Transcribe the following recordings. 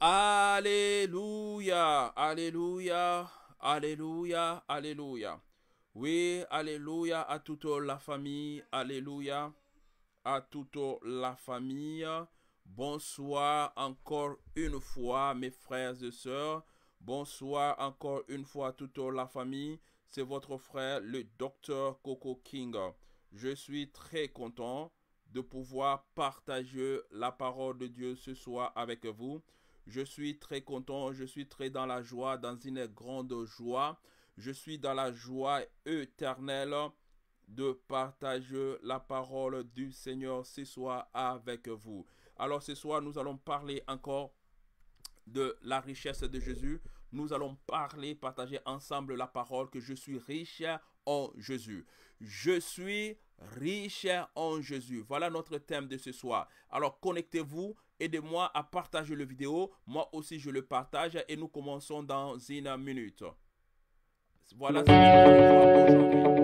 Alléluia, Alléluia, Alléluia, Alléluia. Oui, Alléluia à toute la famille, Alléluia à toute la famille. Bonsoir encore une fois, mes frères et sœurs. Bonsoir encore une fois à toute la famille. C'est votre frère, le docteur Coco King. Je suis très content de pouvoir partager la parole de Dieu ce soir avec vous. Je suis très content, je suis très dans la joie, dans une grande joie. Je suis dans la joie éternelle de partager la parole du Seigneur ce soir avec vous. Alors ce soir, nous allons parler encore de la richesse de Jésus. Nous allons parler, partager ensemble la parole que je suis riche en Jésus. Je suis riche en Jésus. Voilà notre thème de ce soir. Alors connectez-vous, aidez-moi à partager le vidéo. Moi aussi je le partage et nous commençons dans une minute. Voilà ce que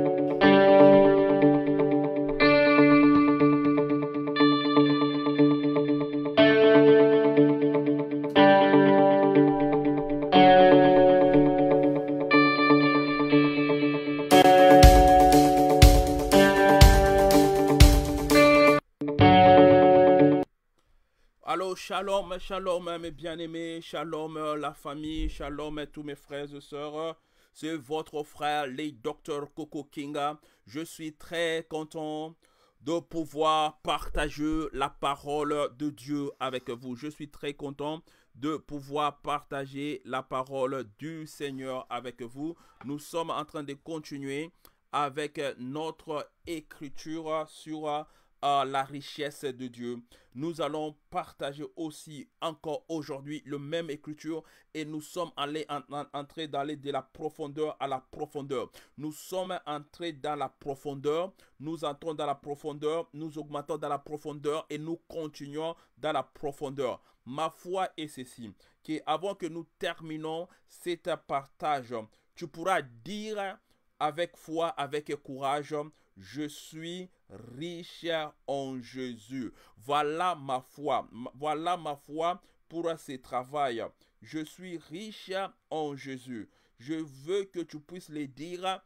shalom, shalom, mes bien-aimés, shalom, la famille, shalom, tous mes frères et sœurs. C'est votre frère, le docteur Coco Kinga. Je suis très content de pouvoir partager la parole de Dieu avec vous. Je suis très content de pouvoir partager la parole du Seigneur avec vous. Nous sommes en train de continuer avec notre écriture sur euh, la richesse de Dieu. Nous allons partager aussi encore aujourd'hui le même écriture et nous sommes allés en, en, entrés d'aller de la profondeur à la profondeur. Nous sommes entrés dans la profondeur, nous entrons dans la profondeur, nous augmentons dans la profondeur et nous continuons dans la profondeur. Ma foi est ceci, que avant que nous terminons cet partage, tu pourras dire avec foi, avec courage, je suis riche en Jésus. Voilà ma foi. Voilà ma foi pour ce travail. Je suis riche en Jésus. Je veux que tu puisses le dire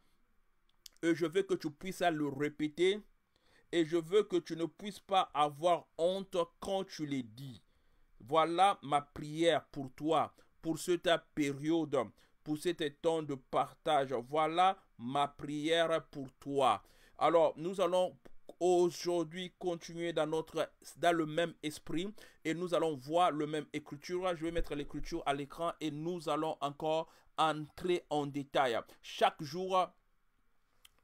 et je veux que tu puisses le répéter et je veux que tu ne puisses pas avoir honte quand tu le dis. Voilà ma prière pour toi, pour cette période, pour cet temps de partage. Voilà ma prière pour toi. Alors, nous allons aujourd'hui continuer dans notre dans le même esprit et nous allons voir le même écriture. Je vais mettre l'écriture à l'écran et nous allons encore entrer en détail. Chaque jour,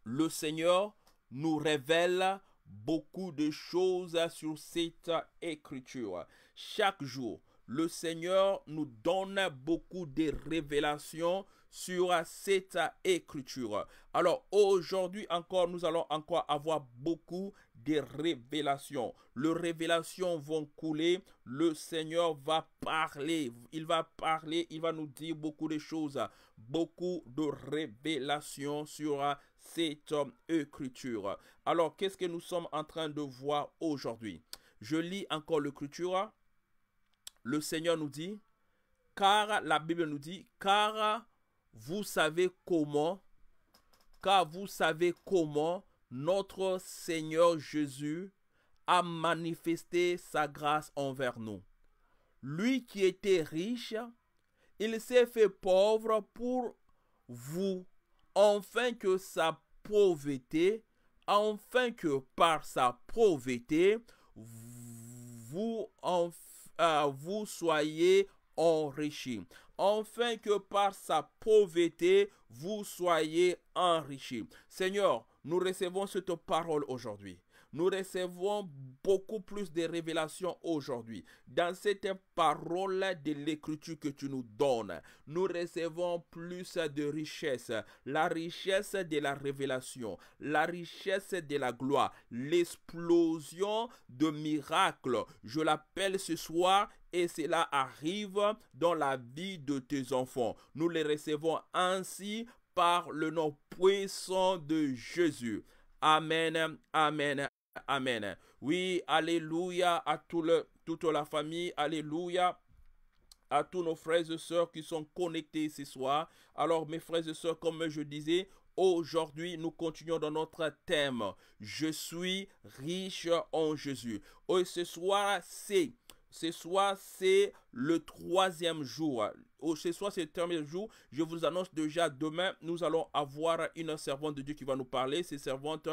le Seigneur nous révèle beaucoup de choses sur cette écriture. Chaque jour, le Seigneur nous donne beaucoup de révélations sur cette écriture. Alors aujourd'hui encore, nous allons encore avoir beaucoup de révélations. Les révélations vont couler, le Seigneur va parler, il va parler, il va nous dire beaucoup de choses, beaucoup de révélations sur cette écriture. Alors qu'est-ce que nous sommes en train de voir aujourd'hui? Je lis encore l'écriture. Le Seigneur nous dit, car la Bible nous dit, car vous savez comment, car vous savez comment notre Seigneur Jésus a manifesté sa grâce envers nous. Lui qui était riche, il s'est fait pauvre pour vous, afin que sa pauvreté, afin que par sa pauvreté, vous, euh, vous soyez enrichis afin que par sa pauvreté, vous soyez enrichis. Seigneur, nous recevons cette parole aujourd'hui. Nous recevons beaucoup plus de révélations aujourd'hui. Dans cette parole de l'écriture que tu nous donnes, nous recevons plus de richesse. La richesse de la révélation, la richesse de la gloire, l'explosion de miracles. Je l'appelle ce soir et cela arrive dans la vie de tes enfants. Nous les recevons ainsi par le nom puissant de Jésus. Amen, amen, amen. Oui, alléluia à tout le, toute la famille. Alléluia. à tous nos frères et sœurs qui sont connectés ce soir. Alors, mes frères et sœurs, comme je disais, Aujourd'hui, nous continuons dans notre thème. Je suis riche en Jésus. Et ce soir, c'est ce soir, c'est le troisième jour. Ce soir, c'est le troisième jour. Je vous annonce déjà demain, nous allons avoir une servante de Dieu qui va nous parler. Cette servante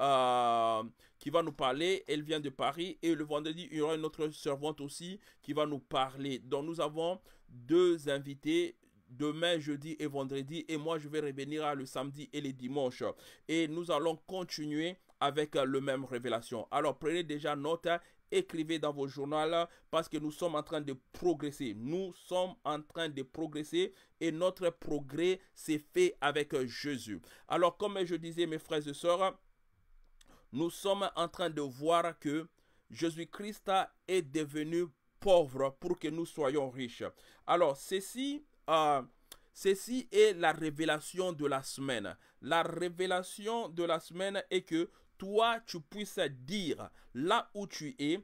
euh, qui va nous parler. Elle vient de Paris. Et le vendredi, il y aura une autre servante aussi qui va nous parler. Donc, nous avons deux invités demain, jeudi et vendredi. Et moi, je vais revenir le samedi et les dimanches. Et nous allons continuer avec le même révélation. Alors, prenez déjà note écrivez dans vos journaux parce que nous sommes en train de progresser. Nous sommes en train de progresser et notre progrès s'est fait avec Jésus. Alors, comme je disais, mes frères et sœurs, nous sommes en train de voir que Jésus-Christ est devenu pauvre pour que nous soyons riches. Alors, ceci euh, ceci est la révélation de la semaine. La révélation de la semaine est que toi, tu puisses dire là où tu es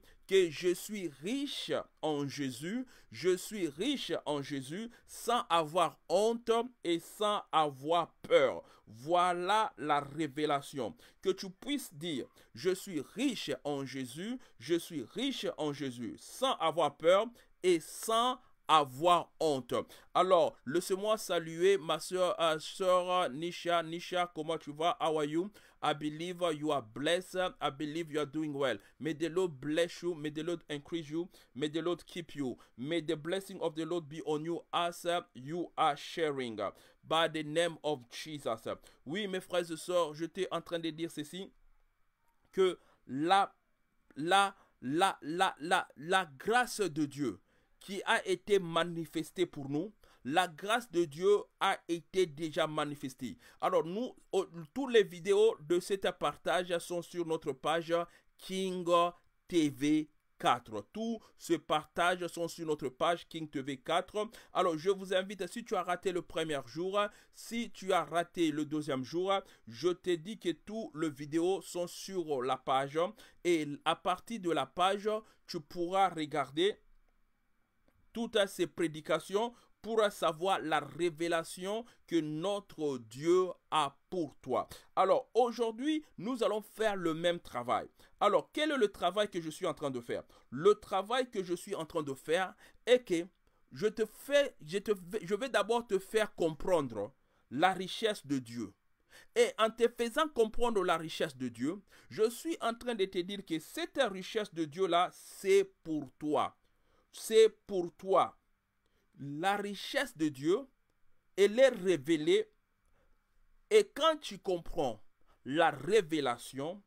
je suis riche en Jésus, je suis riche en Jésus sans avoir honte et sans avoir peur. Voilà la révélation. Que tu puisses dire, je suis riche en Jésus, je suis riche en Jésus sans avoir peur et sans avoir honte. Alors, laissez-moi saluer ma soeur, euh, soeur Nisha. Nisha, comment tu vas? How? I believe you are blessed. I believe you are doing well. May the Lord bless you. May the Lord increase you. May the Lord keep you. May the blessing of the Lord be on you as you are sharing. By the name of Jesus. Oui, mes frères et sœurs, j'étais en train de dire ceci. Que la, la, la, la, la, la grâce de Dieu qui a été manifesté pour nous, la grâce de Dieu a été déjà manifestée. Alors nous, toutes les vidéos de cet partage sont sur notre page King TV 4. Tous ces partages sont sur notre page King TV 4. Alors, je vous invite, si tu as raté le premier jour, si tu as raté le deuxième jour, je te dis que tous les vidéos sont sur la page. Et à partir de la page, tu pourras regarder toutes ces prédications pour savoir la révélation que notre Dieu a pour toi. Alors aujourd'hui, nous allons faire le même travail. Alors quel est le travail que je suis en train de faire? Le travail que je suis en train de faire est que je te fais, je, vais d'abord te faire comprendre la richesse de Dieu. Et en te faisant comprendre la richesse de Dieu, je suis en train de te dire que cette richesse de Dieu-là, c'est pour toi c'est pour toi. La richesse de Dieu, elle est révélée. Et quand tu comprends la révélation,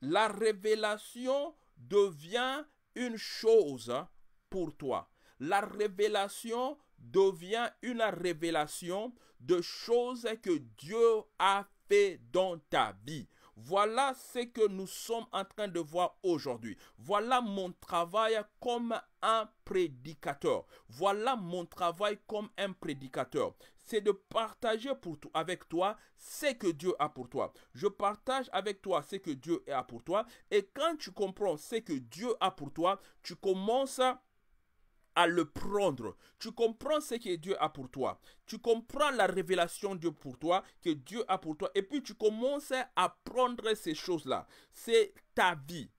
la révélation devient une chose pour toi. La révélation devient une révélation de choses que Dieu a fait dans ta vie. Voilà ce que nous sommes en train de voir aujourd'hui. Voilà mon travail comme un prédicateur. Voilà mon travail comme un prédicateur. C'est de partager pour avec toi ce que Dieu a pour toi. Je partage avec toi ce que Dieu a pour toi. Et quand tu comprends ce que Dieu a pour toi, tu commences à à le prendre. Tu comprends ce que Dieu a pour toi. Tu comprends la révélation de Dieu pour toi, que Dieu a pour toi. Et puis tu commences à prendre ces choses-là. C'est ta vie.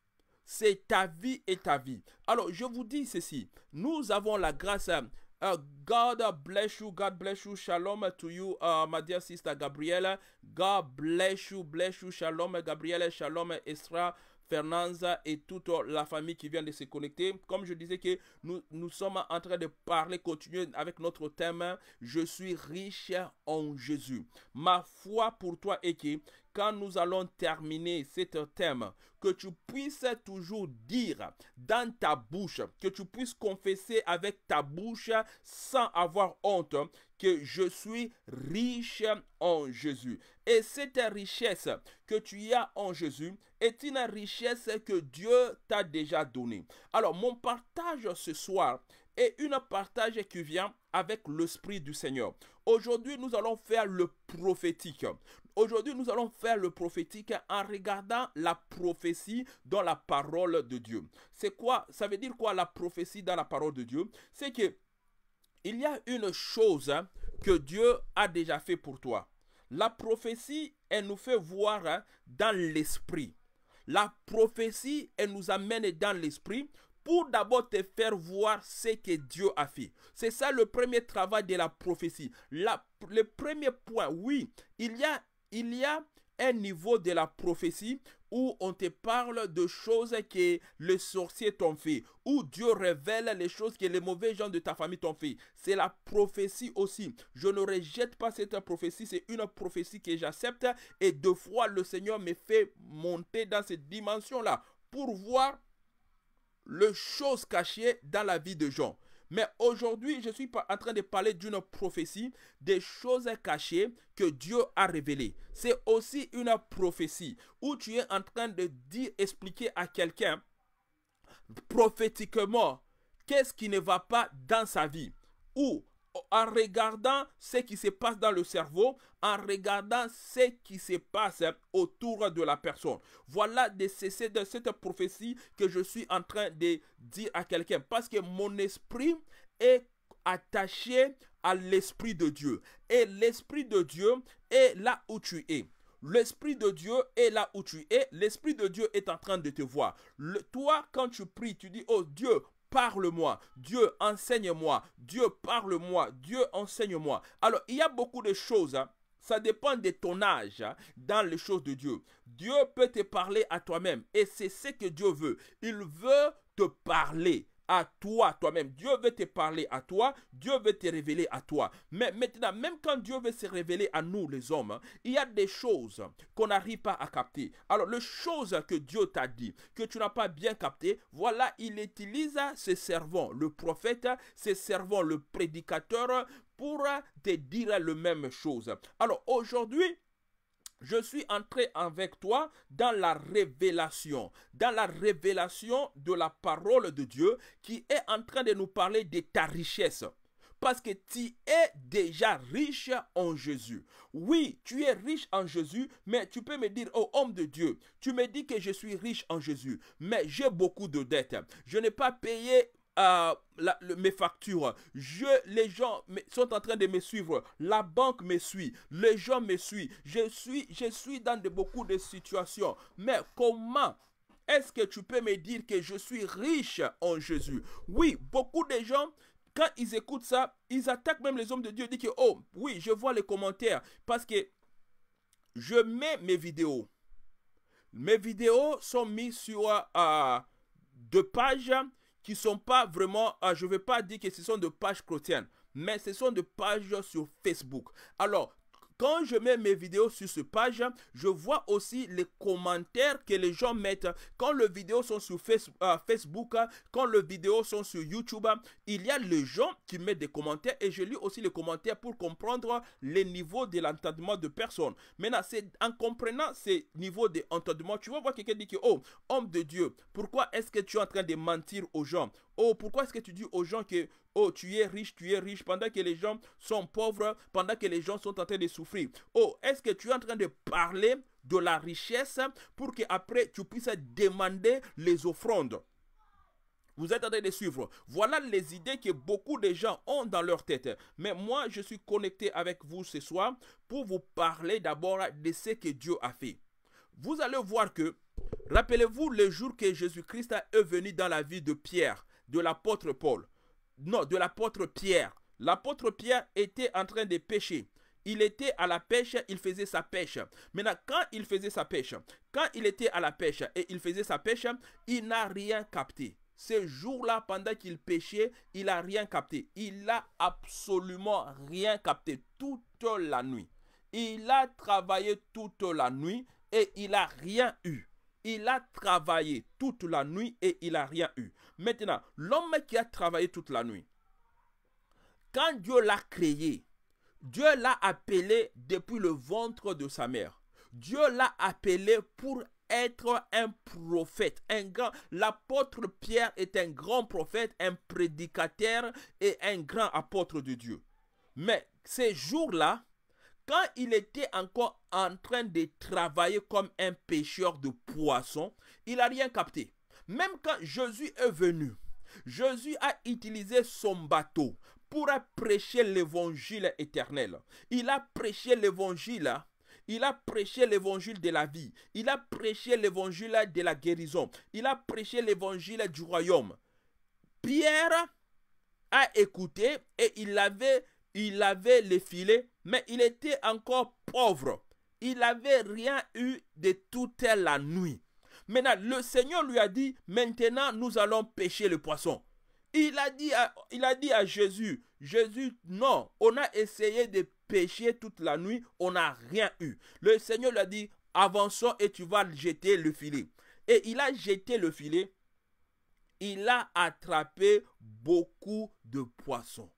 C'est ta vie et ta vie. Alors, je vous dis ceci. Nous avons la grâce. Uh, God bless you. God bless you. Shalom to you, uh, my dear sister Gabriela. God bless you. Bless you. Shalom, Gabriela. Shalom, Estra. Fernanda et toute la famille qui vient de se connecter. Comme je disais que nous, nous sommes en train de parler, continuer avec notre thème. Je suis riche en Jésus. Ma foi pour toi est que quand nous allons terminer cet thème, que tu puisses toujours dire dans ta bouche, que tu puisses confesser avec ta bouche sans avoir honte que je suis riche en Jésus. Et cette richesse que tu as en Jésus est une richesse que Dieu t'a déjà donnée. Alors mon partage ce soir et une partage qui vient avec l'Esprit du Seigneur. Aujourd'hui, nous allons faire le prophétique. Aujourd'hui, nous allons faire le prophétique en regardant la prophétie dans la parole de Dieu. C'est quoi? Ça veut dire quoi la prophétie dans la parole de Dieu? C'est que il y a une chose que Dieu a déjà fait pour toi. La prophétie, elle nous fait voir dans l'esprit. La prophétie, elle nous amène dans l'esprit pour d'abord te faire voir ce que Dieu a fait. C'est ça le premier travail de la prophétie. Le premier point, oui, il y a, il y a un niveau de la prophétie où on te parle de choses que les sorciers t'ont fait, où Dieu révèle les choses que les mauvais gens de ta famille t'ont fait. C'est la prophétie aussi. Je ne rejette pas cette prophétie, c'est une prophétie que j'accepte et deux fois le Seigneur me fait monter dans cette dimension-là pour voir les choses cachées dans la vie de gens. Mais aujourd'hui, je suis en train de parler d'une prophétie, des choses cachées que Dieu a révélées. C'est aussi une prophétie où tu es en train de dire, expliquer à quelqu'un prophétiquement qu'est-ce qui ne va pas dans sa vie. Ou en regardant ce qui se passe dans le cerveau, en regardant ce qui se passe autour de la personne. Voilà de cette prophétie que je suis en train de dire à quelqu'un. Parce que mon esprit est attaché à l'esprit de Dieu. Et l'esprit de Dieu est là où tu es. L'Esprit de Dieu est là où tu es. L'Esprit de Dieu est en train de te voir. toi, quand tu pries, tu dis, oh Dieu, parle-moi. Dieu, enseigne-moi. Dieu, parle-moi. Dieu, enseigne-moi. Alors, il y a beaucoup de choses. Hein. Ça dépend de ton âge hein, dans les choses de Dieu. Dieu peut te parler à toi-même. Et c'est ce que Dieu veut. Il veut te parler à toi, toi-même. Dieu veut te parler à toi, Dieu veut te révéler à toi. Mais maintenant, même quand Dieu veut se révéler à nous, les hommes, il y a des choses qu'on n'arrive pas à capter. Alors, les choses que Dieu t'a dit, que tu n'as pas bien capté, voilà, il utilise ses servants, le prophète, ses servants, le prédicateur, pour te dire le même chose. Alors, aujourd'hui, je suis entré avec toi dans la révélation, dans la révélation de la parole de Dieu qui est en train de nous parler de ta richesse. Parce que tu es déjà riche en Jésus. Oui, tu es riche en Jésus, mais tu peux me dire, oh homme de Dieu, tu me dis que je suis riche en Jésus, mais j'ai beaucoup de dettes. Je n'ai pas payé euh, mes factures. Je, les gens sont en train de me suivre. La banque me suit. Les gens me suivent. Je suis, je suis dans de, beaucoup de situations. Mais comment est-ce que tu peux me dire que je suis riche en Jésus? Oui, beaucoup de gens quand ils écoutent ça, ils attaquent même les hommes de Dieu. Ils disent que, oh, oui, je vois les commentaires. Parce que je mets mes vidéos. Mes vidéos sont mises sur euh, deux pages qui sont pas vraiment, ah, je ne vais pas dire que ce sont des pages chrétiennes, mais ce sont des pages sur Facebook. Alors, quand je mets mes vidéos sur ce page, je vois aussi les commentaires que les gens mettent. Quand les vidéos sont sur euh, Facebook, quand les vidéos sont sur YouTube, il y a les gens qui mettent des commentaires et je lis aussi les commentaires pour comprendre les niveaux de l'entendement de personnes. Maintenant, c'est en comprenant ces niveaux d'entendement, tu vas voir quelqu'un dit que, oh, homme de Dieu, pourquoi est-ce que tu es en train de mentir aux gens? Oh, pourquoi est-ce que tu dis aux gens que, oh, tu es riche, tu es riche, pendant que les gens sont pauvres, pendant que les gens sont en train de souffrir Oh, est-ce que tu es en train de parler de la richesse pour que après tu puisses demander les offrandes? Vous êtes en train de suivre. Voilà les idées que beaucoup de gens ont dans leur tête. Mais moi, je suis connecté avec vous ce soir pour vous parler d'abord de ce que Dieu a fait. Vous allez voir que, rappelez-vous le jour que Jésus-Christ est venu dans la vie de Pierre de l'apôtre Paul. Non, de l'apôtre Pierre. L'apôtre Pierre était en train de pêcher. Il était à la pêche, il faisait sa pêche. Maintenant, quand il faisait sa pêche, quand il était à la pêche et il faisait sa pêche, il n'a rien capté. Ce jour-là, pendant qu'il pêchait, il n'a rien capté. Il n'a absolument rien capté toute la nuit. Il a travaillé toute la nuit et il n'a rien eu. Il a travaillé toute la nuit et il n'a rien eu. Maintenant, l'homme qui a travaillé toute la nuit, quand Dieu l'a créé, Dieu l'a appelé depuis le ventre de sa mère. Dieu l'a appelé pour être un prophète, un grand. L'apôtre Pierre est un grand prophète, un prédicateur et un grand apôtre de Dieu. Mais ces jours-là, quand il était encore en train de travailler comme un pêcheur de poissons, il n'a rien capté. Même quand Jésus est venu, Jésus a utilisé son bateau pour prêcher l'évangile éternel. Il a prêché l'évangile il a prêché l'évangile de la vie. Il a prêché l'évangile de la guérison. Il a prêché l'évangile du royaume. Pierre a écouté et il avait, il avait les filets, mais il était encore pauvre. Il n'avait rien eu de toute la nuit. Maintenant, le Seigneur lui a dit, maintenant nous allons pêcher le poisson. Il a dit à, Jésus, Jésus, non, on a essayé de pêcher toute la nuit, on n'a rien eu. Le Seigneur lui a dit, avançons et tu vas jeter le filet. Et il a jeté le filet. Il a attrapé beaucoup de poissons.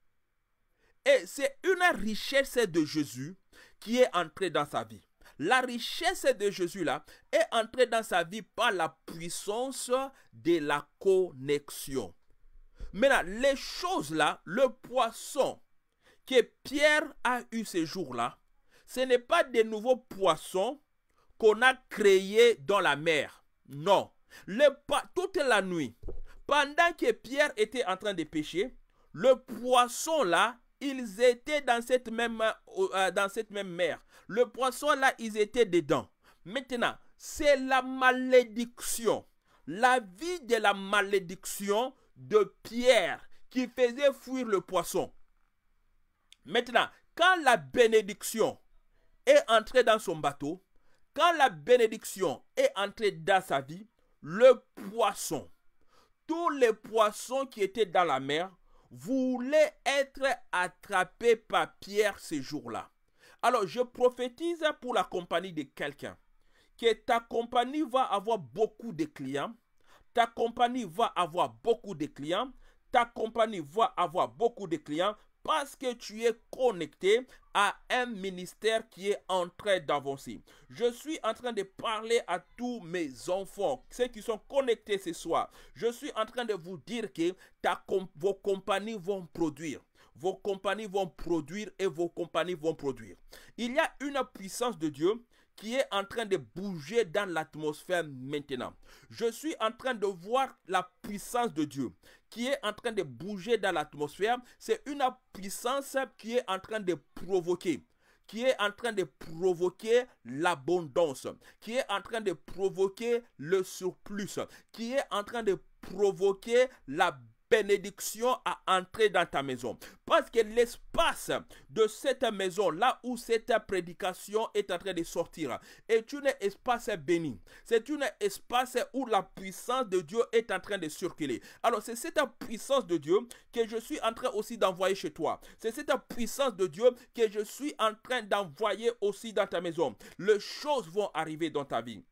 Et c'est une richesse de Jésus qui est entrée dans sa vie. La richesse de Jésus-là est entrée dans sa vie par la puissance de la connexion. Maintenant, les choses-là, le poisson que Pierre a eu ces jours-là, ce n'est pas des nouveaux poissons qu'on a créés dans la mer. Non. Le, toute la nuit, pendant que Pierre était en train de pêcher, le poisson là, ils étaient dans cette même, euh, dans cette même mer. Le poisson là, ils étaient dedans. Maintenant, c'est la malédiction. La vie de la malédiction de Pierre qui faisait fuir le poisson. Maintenant, quand la bénédiction est entrée dans son bateau, quand la bénédiction est entrée dans sa vie, le poisson, tous les poissons qui étaient dans la mer voulaient être attrapés par Pierre ces jours-là. Alors je prophétise pour la compagnie de quelqu'un que ta compagnie va avoir beaucoup de clients, ta compagnie va avoir beaucoup de clients, ta compagnie va avoir beaucoup de clients parce que tu es connecté à un ministère qui est en train d'avancer. Je suis en train de parler à tous mes enfants, ceux qui sont connectés ce soir. Je suis en train de vous dire que vos compagnies vont produire. Vos compagnies vont produire et vos compagnies vont produire. Il y a une puissance de Dieu qui est en train de bouger dans l'atmosphère maintenant. Je suis en train de voir la puissance de Dieu qui est en train de bouger dans l'atmosphère. C'est une puissance qui est en train de provoquer qui est en train de provoquer l'abondance, qui est en train de provoquer le surplus, qui est en train de provoquer la bénédiction à entrer dans ta maison. Parce que l'espace de cette maison, là où cette prédication est en train de sortir, est un espace béni. C'est un espace où la puissance de Dieu est en train de circuler. Alors c'est cette puissance de Dieu que je suis en train aussi d'envoyer chez toi. C'est cette puissance de Dieu que je suis en train d'envoyer aussi dans ta maison. Les choses vont arriver dans ta vie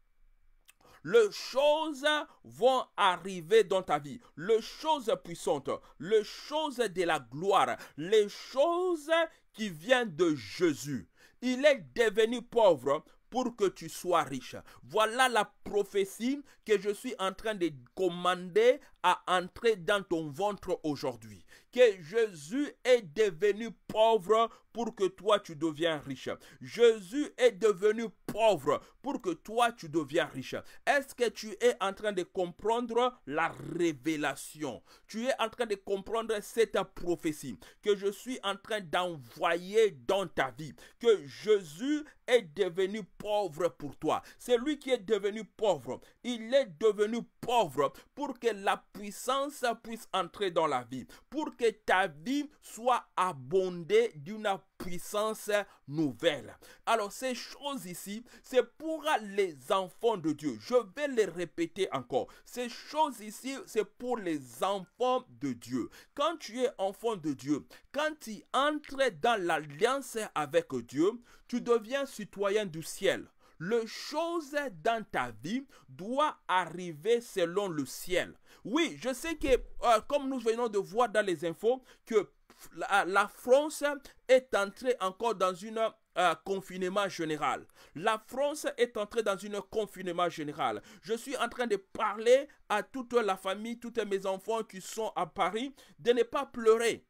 les choses vont arriver dans ta vie. Les choses puissantes, les choses de la gloire, les choses qui viennent de Jésus. Il est devenu pauvre pour que tu sois riche. Voilà la prophétie que je suis en train de commander à entrer dans ton ventre aujourd'hui que Jésus est devenu pauvre pour que toi tu deviens riche. Jésus est devenu pauvre pour que toi tu deviens riche. Est-ce que tu es en train de comprendre la révélation? Tu es en train de comprendre cette prophétie que je suis en train d'envoyer dans ta vie. Que Jésus est devenu pauvre pour toi. C'est lui qui est devenu pauvre. Il est devenu pauvre pour que la puissance puisse entrer dans la vie. Pour que ta vie soit abondée d'une puissance nouvelle. Alors ces choses ici, c'est pour les enfants de Dieu. Je vais les répéter encore. Ces choses ici, c'est pour les enfants de Dieu. Quand tu es enfant de Dieu, quand tu entres dans l'alliance avec Dieu, tu deviens citoyen du ciel. Le chose dans ta vie doit arriver selon le ciel. Oui, je sais que, euh, comme nous venons de voir dans les infos, que la, France est entrée encore dans une euh, confinement général. La France est entrée dans un confinement général. Je suis en train de parler à toute la famille, tous mes enfants qui sont à Paris, de ne pas pleurer.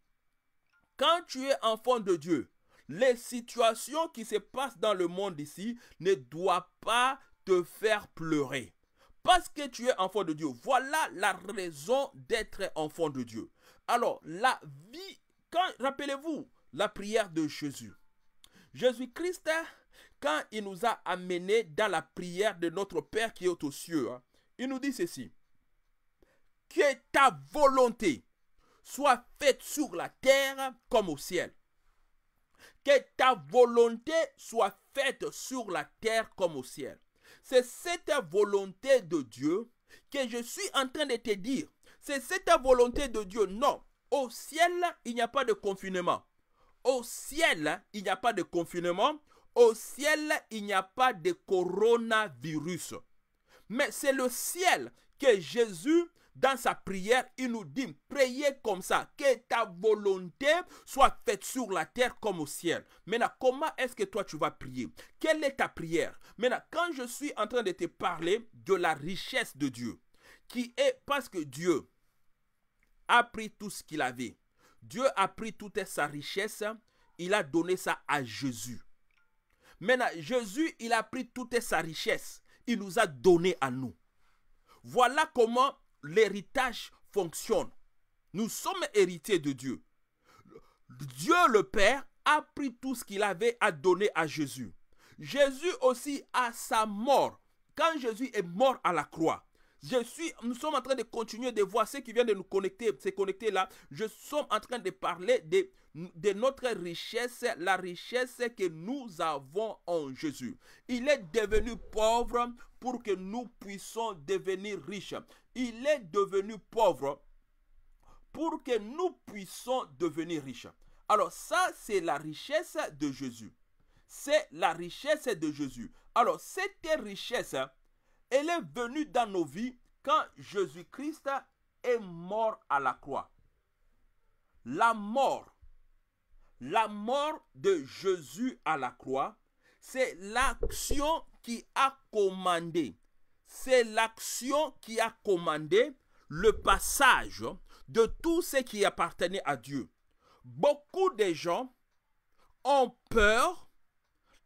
Quand tu es enfant de Dieu, les situations qui se passent dans le monde ici ne doivent pas te faire pleurer. Parce que tu es enfant de Dieu. Voilà la raison d'être enfant de Dieu. Alors, la vie, rappelez-vous, la prière de Jésus. Jésus-Christ, quand il nous a amenés dans la prière de notre Père qui est aux cieux, hein, il nous dit ceci. Que ta volonté soit faite sur la terre comme au ciel. Que ta volonté soit faite sur la terre comme au ciel. C'est cette volonté de Dieu que je suis en train de te dire. C'est cette volonté de Dieu. Non, au ciel, il n'y a pas de confinement. Au ciel, il n'y a pas de confinement. Au ciel, il n'y a pas de coronavirus. Mais c'est le ciel que Jésus, dans sa prière, il nous dit, priez comme ça, que ta volonté soit faite sur la terre comme au ciel. Maintenant, comment est-ce que toi tu vas prier? Quelle est ta prière? Maintenant, quand je suis en train de te parler de la richesse de Dieu, qui est parce que Dieu a pris tout ce qu'il avait, Dieu a pris toute sa richesse, il a donné ça à Jésus. Maintenant, Jésus, il a pris toute sa richesse, il nous a donné à nous. Voilà comment l'héritage fonctionne. Nous sommes héritiers de Dieu. Dieu le Père a pris tout ce qu'il avait à donner à Jésus. Jésus aussi, à sa mort, quand Jésus est mort à la croix, je suis, nous sommes en train de continuer de voir ceux qui viennent de nous connecter, se connecter là. Je suis en train de parler de, de notre richesse, la richesse que nous avons en Jésus. Il est devenu pauvre pour que nous puissions devenir riches. Il est devenu pauvre pour que nous puissions devenir riches. Alors ça, c'est la richesse de Jésus. C'est la richesse de Jésus. Alors cette richesse, elle est venue dans nos vies quand Jésus-Christ est mort à la croix. La mort, la mort de Jésus à la croix, c'est l'action qui a commandé. C'est l'action qui a commandé le passage de tout ce qui appartenait à Dieu. Beaucoup de gens ont peur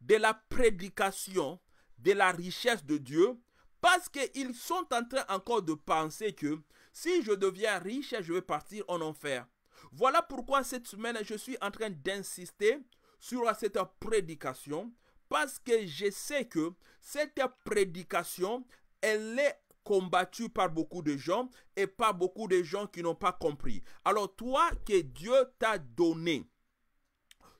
de la prédication de la richesse de Dieu parce qu'ils sont en train encore de penser que si je deviens riche, je vais partir en enfer. Voilà pourquoi cette semaine, je suis en train d'insister sur cette prédication parce que je sais que cette prédication, elle est combattue par beaucoup de gens et par beaucoup de gens qui n'ont pas compris. Alors toi que Dieu t'a donné,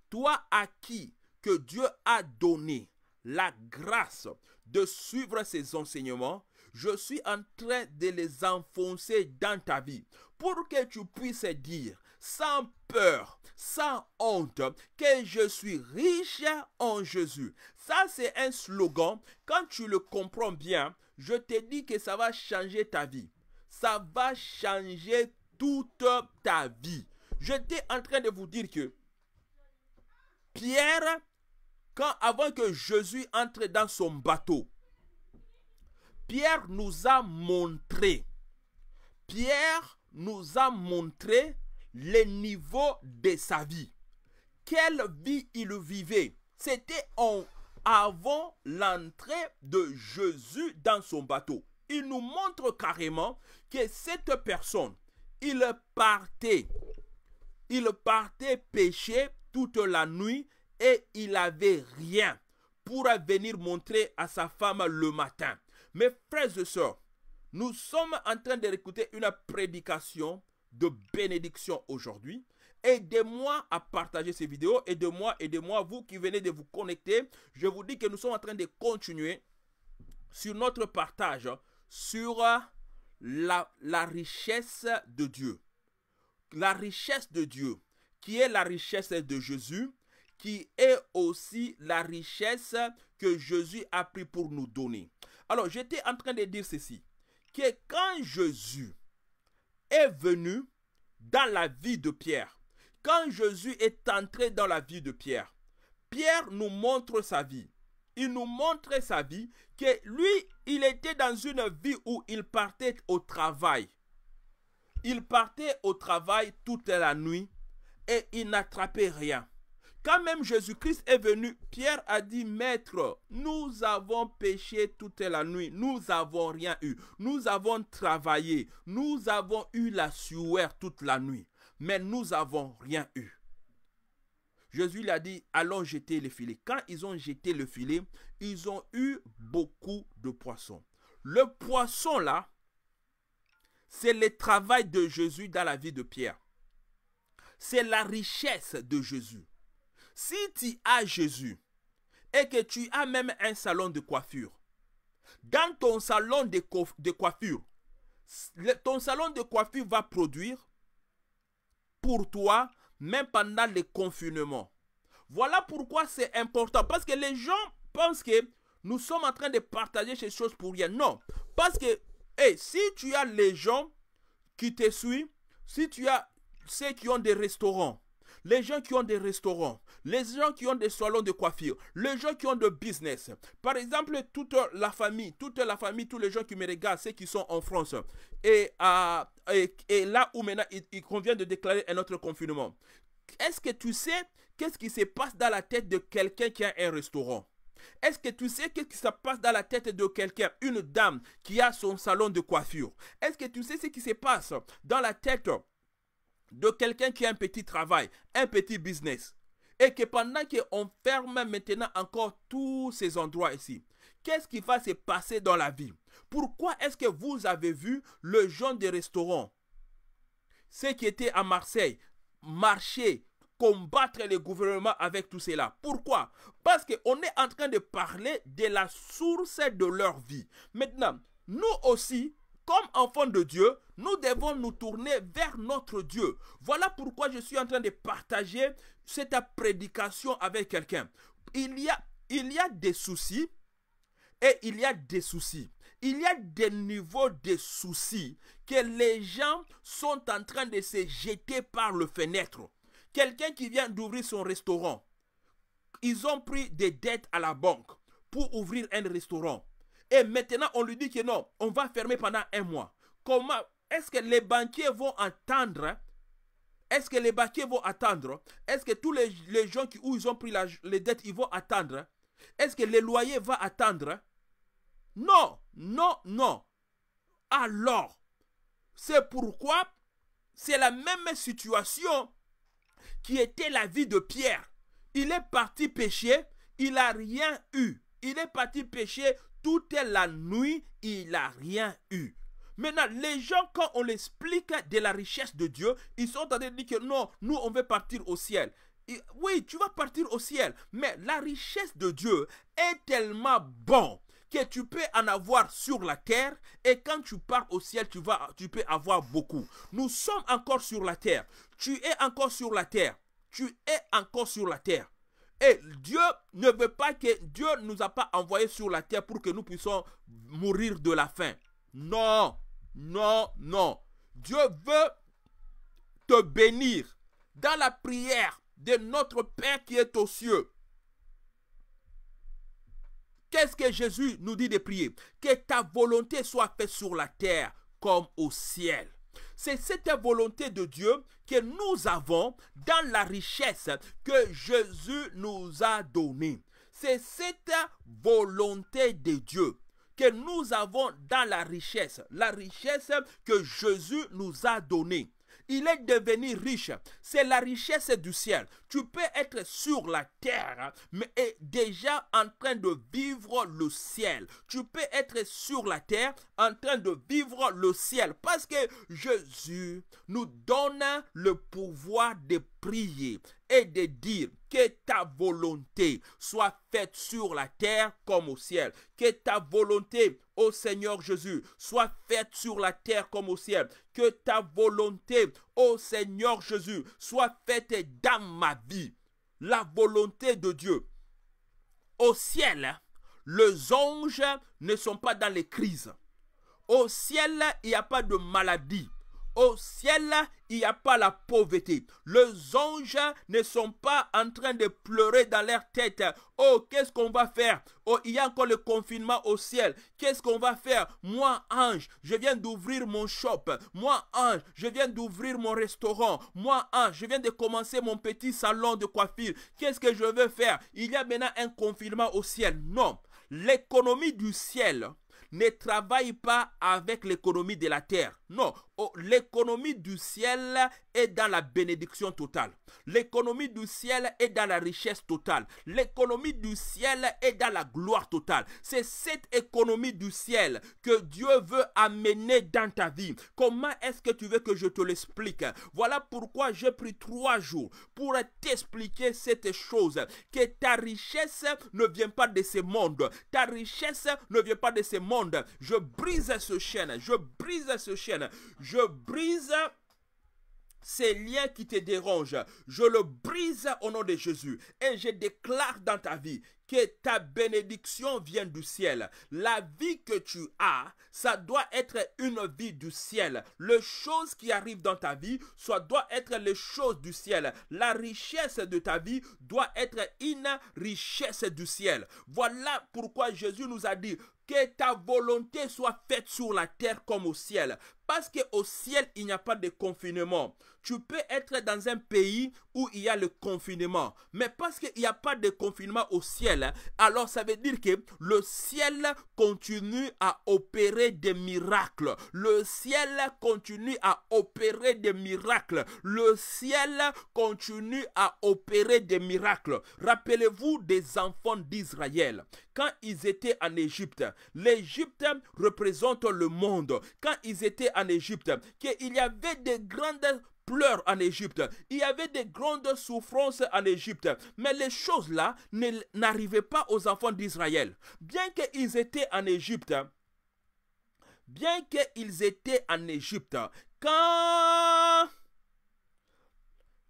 toi à qui que Dieu a donné la grâce de suivre ces enseignements, je suis en train de les enfoncer dans ta vie pour que tu puisses dire sans peur, sans honte, que je suis riche en Jésus. Ça, c'est un slogan. Quand tu le comprends bien, je te dis que ça va changer ta vie. Ça va changer toute ta vie. J'étais en train de vous dire que Pierre avant que Jésus entre dans son bateau, Pierre nous a montré, Pierre nous a montré le niveau de sa vie. Quelle vie il vivait. C'était avant l'entrée de Jésus dans son bateau. Il nous montre carrément que cette personne, il partait, il partait pêcher toute la nuit et il avait rien pour venir montrer à sa femme le matin. Mes frères et sœurs, nous sommes en train d'écouter une prédication de bénédiction aujourd'hui. Aidez-moi à partager ces vidéos. Aidez-moi, aidez-moi, vous qui venez de vous connecter. Je vous dis que nous sommes en train de continuer sur notre partage sur la, la richesse de Dieu. La richesse de Dieu, qui est la richesse de Jésus, qui est aussi la richesse que Jésus a pris pour nous donner. Alors, j'étais en train de dire ceci, que quand Jésus est venu dans la vie de Pierre, quand Jésus est entré dans la vie de Pierre, Pierre nous montre sa vie. Il nous montre sa vie, que lui, il était dans une vie où il partait au travail. Il partait au travail toute la nuit et il n'attrapait rien. Quand même Jésus-Christ est venu, Pierre a dit, Maître, nous avons péché toute la nuit, nous n'avons rien eu, nous avons travaillé, nous avons eu la sueur toute la nuit, mais nous n'avons rien eu. Jésus lui a dit, allons jeter le filet. Quand ils ont jeté le filet, ils ont eu beaucoup de poissons. Le poisson là, c'est le travail de Jésus dans la vie de Pierre. C'est la richesse de Jésus. Si tu as Jésus et que tu as même un salon de coiffure, dans ton salon de, coiffure, ton salon de coiffure va produire pour toi, même pendant les confinements. Voilà pourquoi c'est important. Parce que les gens pensent que nous sommes en train de partager ces choses pour rien. Non. Parce que si tu as les gens qui te suivent, si tu as ceux qui ont des restaurants, les gens qui ont des restaurants, les gens qui ont des salons de coiffure, les gens qui ont de business. Par exemple, toute la famille, toute la famille, tous les gens qui me regardent, ceux qui sont en France, et, là où maintenant il, il convient de déclarer un autre confinement. Est-ce que tu sais qu'est-ce qui se passe dans la tête de quelqu'un qui a un restaurant? Est-ce que tu sais qu'est-ce qui se passe dans la tête de quelqu'un, une dame qui a son salon de coiffure? Est-ce que tu sais ce qui se passe dans la tête de quelqu'un qui a un petit travail, un petit business et que pendant qu'on ferme maintenant encore tous ces endroits ici, qu'est-ce qui va se passer dans la vie? Pourquoi est-ce que vous avez vu le genre de restaurant Ceux qui étaient à Marseille marcher, combattre le gouvernement avec tout cela? Pourquoi? Parce qu'on est en train de parler de la source de leur vie. Maintenant, nous aussi, comme enfants de Dieu, nous devons nous tourner vers notre Dieu. Voilà pourquoi je suis en train de partager cette prédication avec quelqu'un. Il y a, des soucis et il y a des soucis. Il y a des niveaux de soucis que les gens sont en train de se jeter par le fenêtre. Quelqu'un qui vient d'ouvrir son restaurant, ils ont pris des dettes à la banque pour ouvrir un restaurant. Et maintenant, on lui dit que non, on va fermer pendant un mois. Comment est-ce que les banquiers vont attendre Est-ce que les banquiers vont attendre Est-ce que tous les, gens qui, où ils ont pris les dettes, ils vont attendre Est-ce que les loyers vont attendre? Non, non, non. Alors, c'est pourquoi c'est la même situation qui était la vie de Pierre. Il est parti pécher, il n'a rien eu. Il est parti pécher toute la nuit, il n'a rien eu. Maintenant, les gens, quand on explique de la richesse de Dieu, ils sont en train de dire que non, nous, on veut partir au ciel. oui, tu vas partir au ciel, mais la richesse de Dieu est tellement bon que tu peux en avoir sur la terre et quand tu pars au ciel, tu, vas, tu peux avoir beaucoup. Nous sommes encore sur la terre. Tu es encore sur la terre. Tu es encore sur la terre. Et Dieu ne veut pas que Dieu nous a pas envoyés sur la terre pour que nous puissions mourir de la faim. Non, non, non. Dieu veut te bénir dans la prière de notre Père qui est aux cieux. Qu'est-ce que Jésus nous dit de prier? Que ta volonté soit faite sur la terre comme au ciel. C'est cette volonté de Dieu que nous avons dans la richesse que Jésus nous a donnée. C'est cette volonté de Dieu que nous avons dans la richesse, la richesse que Jésus nous a donnée il est devenu riche. C'est la richesse du ciel. Tu peux être sur la terre, mais est déjà en train de vivre le ciel. Tu peux être sur la terre en train de vivre le ciel parce que Jésus nous donne le pouvoir de prier et de dire que ta volonté soit faite sur la terre comme au ciel. Que ta volonté, ô Seigneur Jésus, soit faite sur la terre comme au ciel. Que ta volonté, ô Seigneur Jésus, soit faite dans ma vie. La volonté de Dieu. Au ciel, les anges ne sont pas dans les crises. Au ciel, il n'y a pas de maladie. Au ciel, il n'y a pas la pauvreté. Les anges ne sont pas en train de pleurer dans leur tête. Oh, qu'est-ce qu'on va faire? Oh, il y a encore le confinement au ciel. Qu'est-ce qu'on va faire? Moi, ange, je viens d'ouvrir mon shop. Moi, ange, je viens d'ouvrir mon restaurant. Moi, ange, je viens de commencer mon petit salon de coiffure. Qu'est-ce que je veux faire? Il y a maintenant un confinement au ciel. Non. L'économie du ciel ne travaille pas avec l'économie de la terre. Non, oh, l'économie du ciel est dans la bénédiction totale. L'économie du ciel est dans la richesse totale. L'économie du ciel est dans la gloire totale. C'est cette économie du ciel que Dieu veut amener dans ta vie. Comment est-ce que tu veux que je te l'explique? Voilà pourquoi j'ai pris trois jours pour t'expliquer cette chose. Que ta richesse ne vient pas de ce monde. Ta richesse ne vient pas de ce monde. Je brise ce chaîne. Je brise ce chaîne je brise ces liens qui te dérangent, je le brise au nom de Jésus et je déclare dans ta vie que ta bénédiction vient du ciel. La vie que tu as, ça doit être une vie du ciel. Les choses qui arrivent dans ta vie, ça doit être les choses du ciel. La richesse de ta vie doit être une richesse du ciel. Voilà pourquoi Jésus nous a dit que ta volonté soit faite sur la terre comme au ciel. Parce qu'au ciel, il n'y a pas de confinement. Tu peux être dans un pays où il y a le confinement. Mais parce qu'il n'y a pas de confinement au ciel, alors ça veut dire que le ciel continue à opérer des miracles. Le ciel continue à opérer des miracles. Le ciel continue à opérer des miracles. Rappelez-vous des enfants d'Israël. Quand ils étaient en Égypte, l'Égypte représente le monde. Quand ils étaient en Égypte, qu'il y avait des grandes pleurs en Égypte. Il y avait des grandes souffrances en Égypte. Mais les choses-là n'arrivaient pas aux enfants d'Israël. Bien qu'ils étaient en Égypte, bien qu'ils étaient en Égypte, quand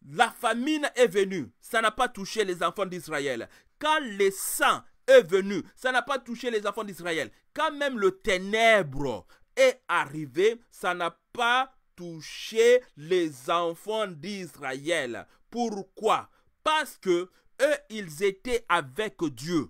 la famine est venue, ça n'a pas touché les enfants d'Israël. Quand le sang est venu, ça n'a pas touché les enfants d'Israël. Quand même le ténèbre est arrivé, ça n'a pas touché les enfants d'Israël. Pourquoi? Parce que eux, ils étaient avec Dieu.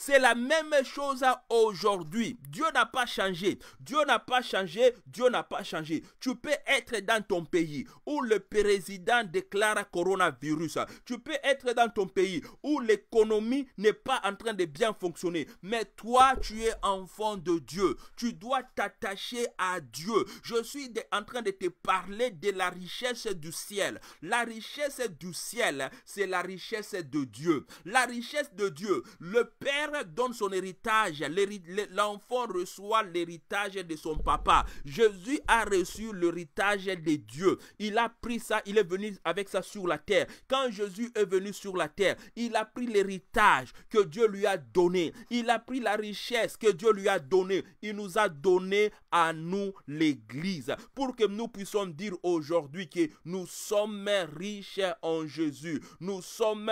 C'est la même chose aujourd'hui. Dieu n'a pas changé. Dieu n'a pas changé. Dieu n'a pas changé. Tu peux être dans ton pays où le président déclare coronavirus. Tu peux être dans ton pays où l'économie n'est pas en train de bien fonctionner. Mais toi, tu es enfant de Dieu. Tu dois t'attacher à Dieu. Je suis en train de te parler de la richesse du ciel. La richesse du ciel, c'est la richesse de Dieu. La richesse de Dieu. Le Père donne son héritage. L'enfant reçoit l'héritage de son papa. Jésus a reçu l'héritage de Dieu. Il a pris ça, il est venu avec ça sur la terre. Quand Jésus est venu sur la terre, il a pris l'héritage que Dieu lui a donné. Il a pris la richesse que Dieu lui a donnée. Il nous a donné à nous l'Église pour que nous puissions dire aujourd'hui que nous sommes riches en Jésus. Nous sommes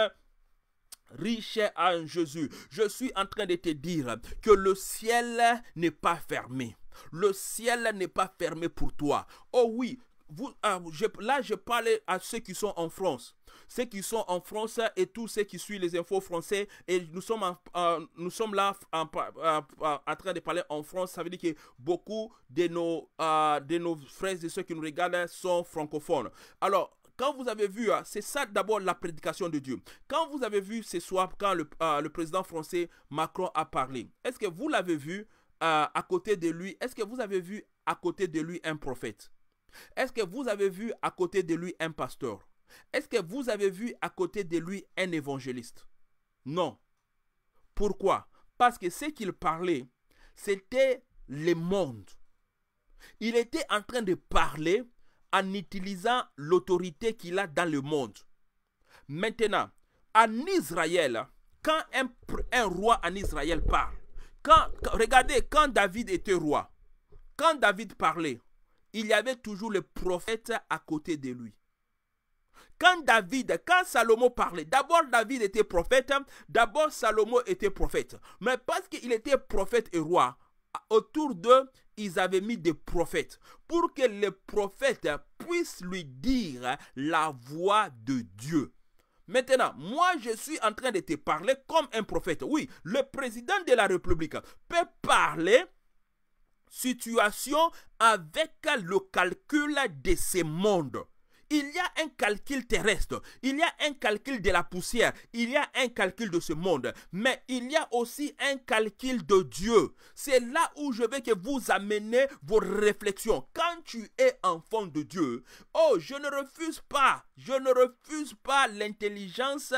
riche en Jésus. Je suis en train de te dire que le ciel n'est pas fermé. Le ciel n'est pas fermé pour toi. Oh oui, ah, là je parle à ceux qui sont en France. Ceux qui sont en France et tous ceux qui suivent les infos français. Et nous sommes, nous sommes là en, train de parler en France. Ça veut dire que beaucoup de nos, euh, de frères et ceux qui nous regardent sont francophones. Alors, quand vous avez vu, hein, c'est ça d'abord la prédication de Dieu. Quand vous avez vu ce soir, quand le, euh, président français Macron a parlé, est-ce que vous l'avez vu euh, à côté de lui? Est-ce que vous avez vu à côté de lui un prophète? Est-ce que vous avez vu à côté de lui un pasteur? Est-ce que vous avez vu à côté de lui un évangéliste? Non. Pourquoi? Parce que ce qu'il parlait, c'était le monde. Il était en train de parler en utilisant l'autorité qu'il a dans le monde. Maintenant, en Israël, quand un, roi en Israël parle, regardez, quand David était roi, quand David parlait, il y avait toujours le prophète à côté de lui. Quand David, quand Salomon parlait, d'abord David était prophète, d'abord Salomon était prophète. Mais parce qu'il était prophète et roi, autour d'eux, ils avaient mis des prophètes pour que les prophètes puissent lui dire la voix de Dieu. Maintenant, moi, je suis en train de te parler comme un prophète. Oui, le président de la République peut parler situation avec le calcul de ce monde. Il y a un calcul terrestre, il y a un calcul de la poussière, il y a un calcul de ce monde, mais il y a aussi un calcul de Dieu. C'est là où je veux que vous amenez vos réflexions. Quand tu es enfant de Dieu, oh, je ne refuse pas, je ne refuse pas l'intelligence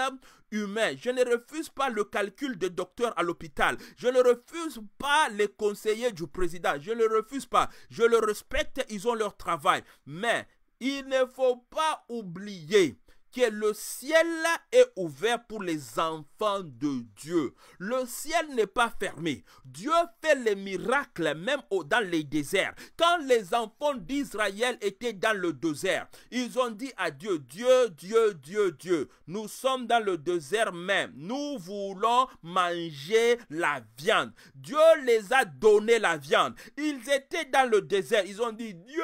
humaine. Je ne refuse pas le calcul des docteurs à l'hôpital. Je ne refuse pas les conseillers du président. Je ne refuse pas. Je le respecte, ils ont leur travail. Mais il ne faut pas oublier que le ciel est ouvert pour les enfants de Dieu. Le ciel n'est pas fermé. Dieu fait les miracles même dans les déserts. Quand les enfants d'Israël étaient dans le désert, ils ont dit à Dieu, Dieu, Dieu, Dieu, Dieu, nous sommes dans le désert même. Nous voulons manger la viande. Dieu les a donné la viande. Ils étaient dans le désert. Ils ont dit, Dieu,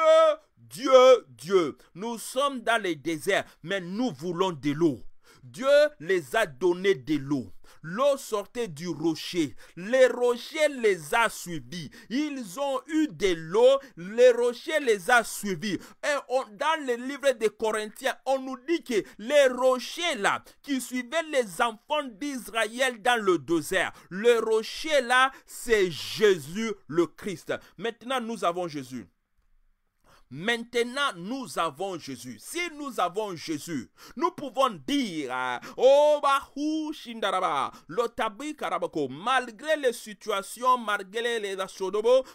Dieu, Dieu, nous sommes dans les déserts, mais nous voulons de l'eau. Dieu les a donné de l'eau. L'eau sortait du rocher. Les rochers les a suivis. Ils ont eu de l'eau. Les rochers les a suivis. Et dans le livre des Corinthiens, on nous dit que les rochers là, qui suivaient les enfants d'Israël dans le désert, le rocher là, c'est Jésus le Christ. Maintenant, nous avons Jésus. Maintenant, nous avons Jésus. Si nous avons Jésus, nous pouvons dire, oh, malgré les situations, malgré les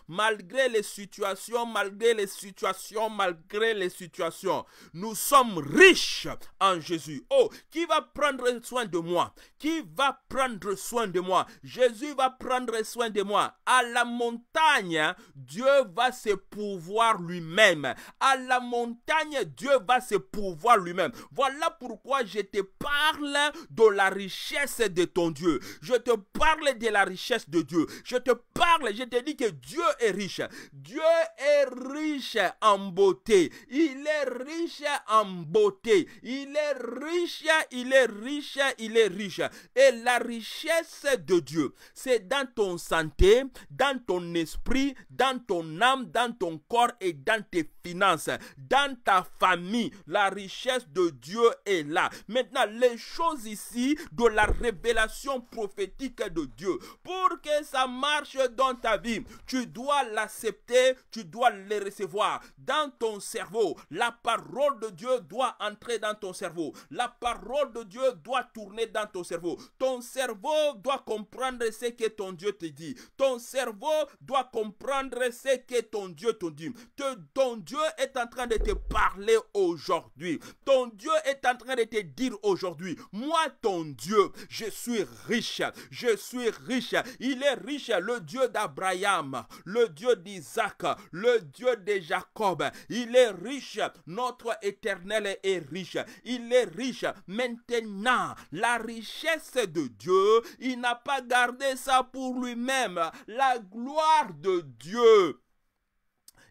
malgré les situations, malgré les situations, malgré les situations, nous sommes riches en Jésus. Oh, qui va prendre soin de moi? Qui va prendre soin de moi? Jésus va prendre soin de moi. À la montagne, Dieu va se pouvoir lui-même à la montagne, Dieu va se pouvoir lui-même. Voilà pourquoi je te parle de la richesse de ton Dieu. Je te parle de la richesse de Dieu. Je te parle, je te dis que Dieu est riche. Dieu est riche en beauté. Il est riche en beauté. Il est riche, il est riche, il est riche. Et la richesse de Dieu, c'est dans ton santé, dans ton esprit, dans ton âme, dans ton corps et dans tes finances, dans ta famille. La richesse de Dieu est là. Maintenant, les choses ici de la révélation prophétique de Dieu, pour que ça marche dans ta vie, tu dois l'accepter, tu dois les recevoir dans ton cerveau. La parole de Dieu doit entrer dans ton cerveau. La parole de Dieu doit tourner dans ton cerveau. Ton cerveau doit comprendre ce que ton Dieu te dit. Ton cerveau doit comprendre ce que ton Dieu te dit. Est en train de te parler aujourd'hui. Ton Dieu est en train de te dire aujourd'hui, moi ton Dieu, je suis riche, je suis riche. Il est riche, le Dieu d'Abraham, le Dieu d'Isaac, le Dieu de Jacob. Il est riche, notre éternel est riche. Il est riche. Maintenant, la richesse de Dieu, il n'a pas gardé ça pour lui-même. La gloire de Dieu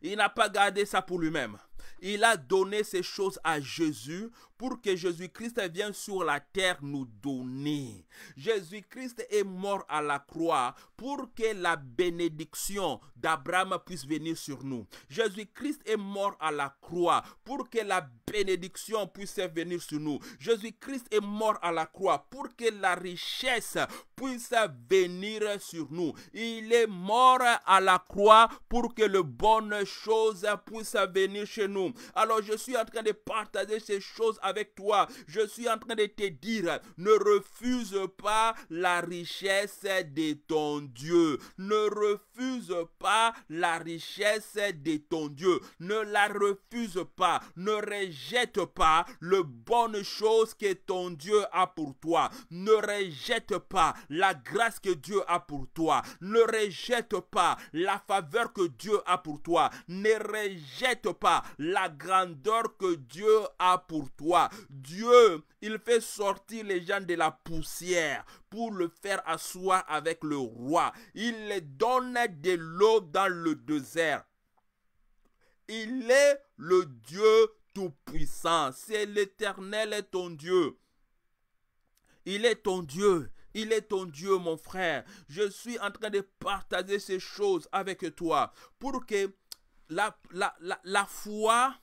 il n'a pas gardé ça pour lui-même. Il a donné ces choses à Jésus pour que Jésus-Christ vienne sur la terre nous donner. Jésus-Christ est mort à la croix pour que la bénédiction d'Abraham puisse venir sur nous. Jésus-Christ est mort à la croix pour que la bénédiction puisse venir sur nous. Jésus-Christ est mort à la croix pour que la richesse puisse venir sur nous. Il est mort à la croix pour que les bonnes choses puissent venir chez nous. Alors je suis en train de partager ces choses avec toi. Je suis en train de te dire, ne refuse pas la richesse de ton Dieu. Ne refuse pas la richesse de ton Dieu. Ne la refuse pas. Ne rejette pas le bonne chose que ton Dieu a pour toi. Ne rejette pas la grâce que Dieu a pour toi. Ne rejette pas la faveur que Dieu a pour toi. Ne rejette pas la grandeur que Dieu a pour toi. Dieu, il fait sortir les gens de la poussière pour le faire asseoir avec le roi. Il les donne de l'eau dans le désert. Il est le Dieu tout-puissant. C'est l'Éternel ton Dieu. Il est ton Dieu. Il est ton Dieu, mon frère. Je suis en train de partager ces choses avec toi pour que la, foi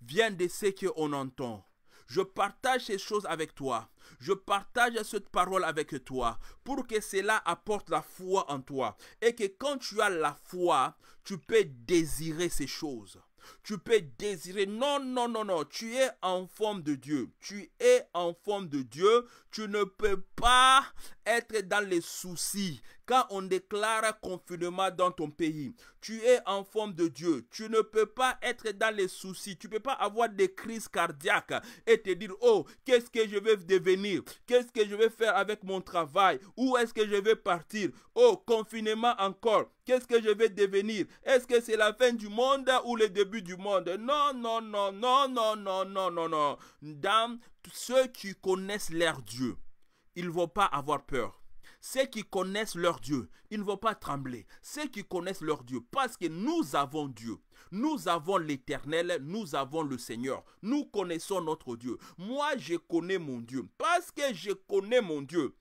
vienne de ce qu'on entend. Je partage ces choses avec toi. Je partage cette parole avec toi pour que cela apporte la foi en toi. Et que quand tu as la foi, tu peux désirer ces choses. Tu peux désirer. Non, non, non, non. Tu es en forme de Dieu. Tu es en forme de Dieu. Tu ne peux pas être dans les soucis. Quand on déclare confinement dans ton pays, tu es en forme de Dieu. Tu ne peux pas être dans les soucis. Tu ne peux pas avoir des crises cardiaques et te dire, oh, qu'est-ce que je vais devenir? Qu'est-ce que je vais faire avec mon travail? Où est-ce que je vais partir? Oh, confinement encore. Qu'est-ce que je vais devenir? Est-ce que c'est la fin du monde ou le début du monde? Non, non, non, non, non, non, non, non, non. Dans ceux qui connaissent leur Dieu, ils ne vont pas avoir peur. Ceux qui connaissent leur Dieu, ils ne vont pas trembler. Ceux qui connaissent leur Dieu, parce que nous avons Dieu. Nous avons l'Éternel, nous avons le Seigneur. Nous connaissons notre Dieu. Moi, je connais mon Dieu. Parce que je connais mon Dieu,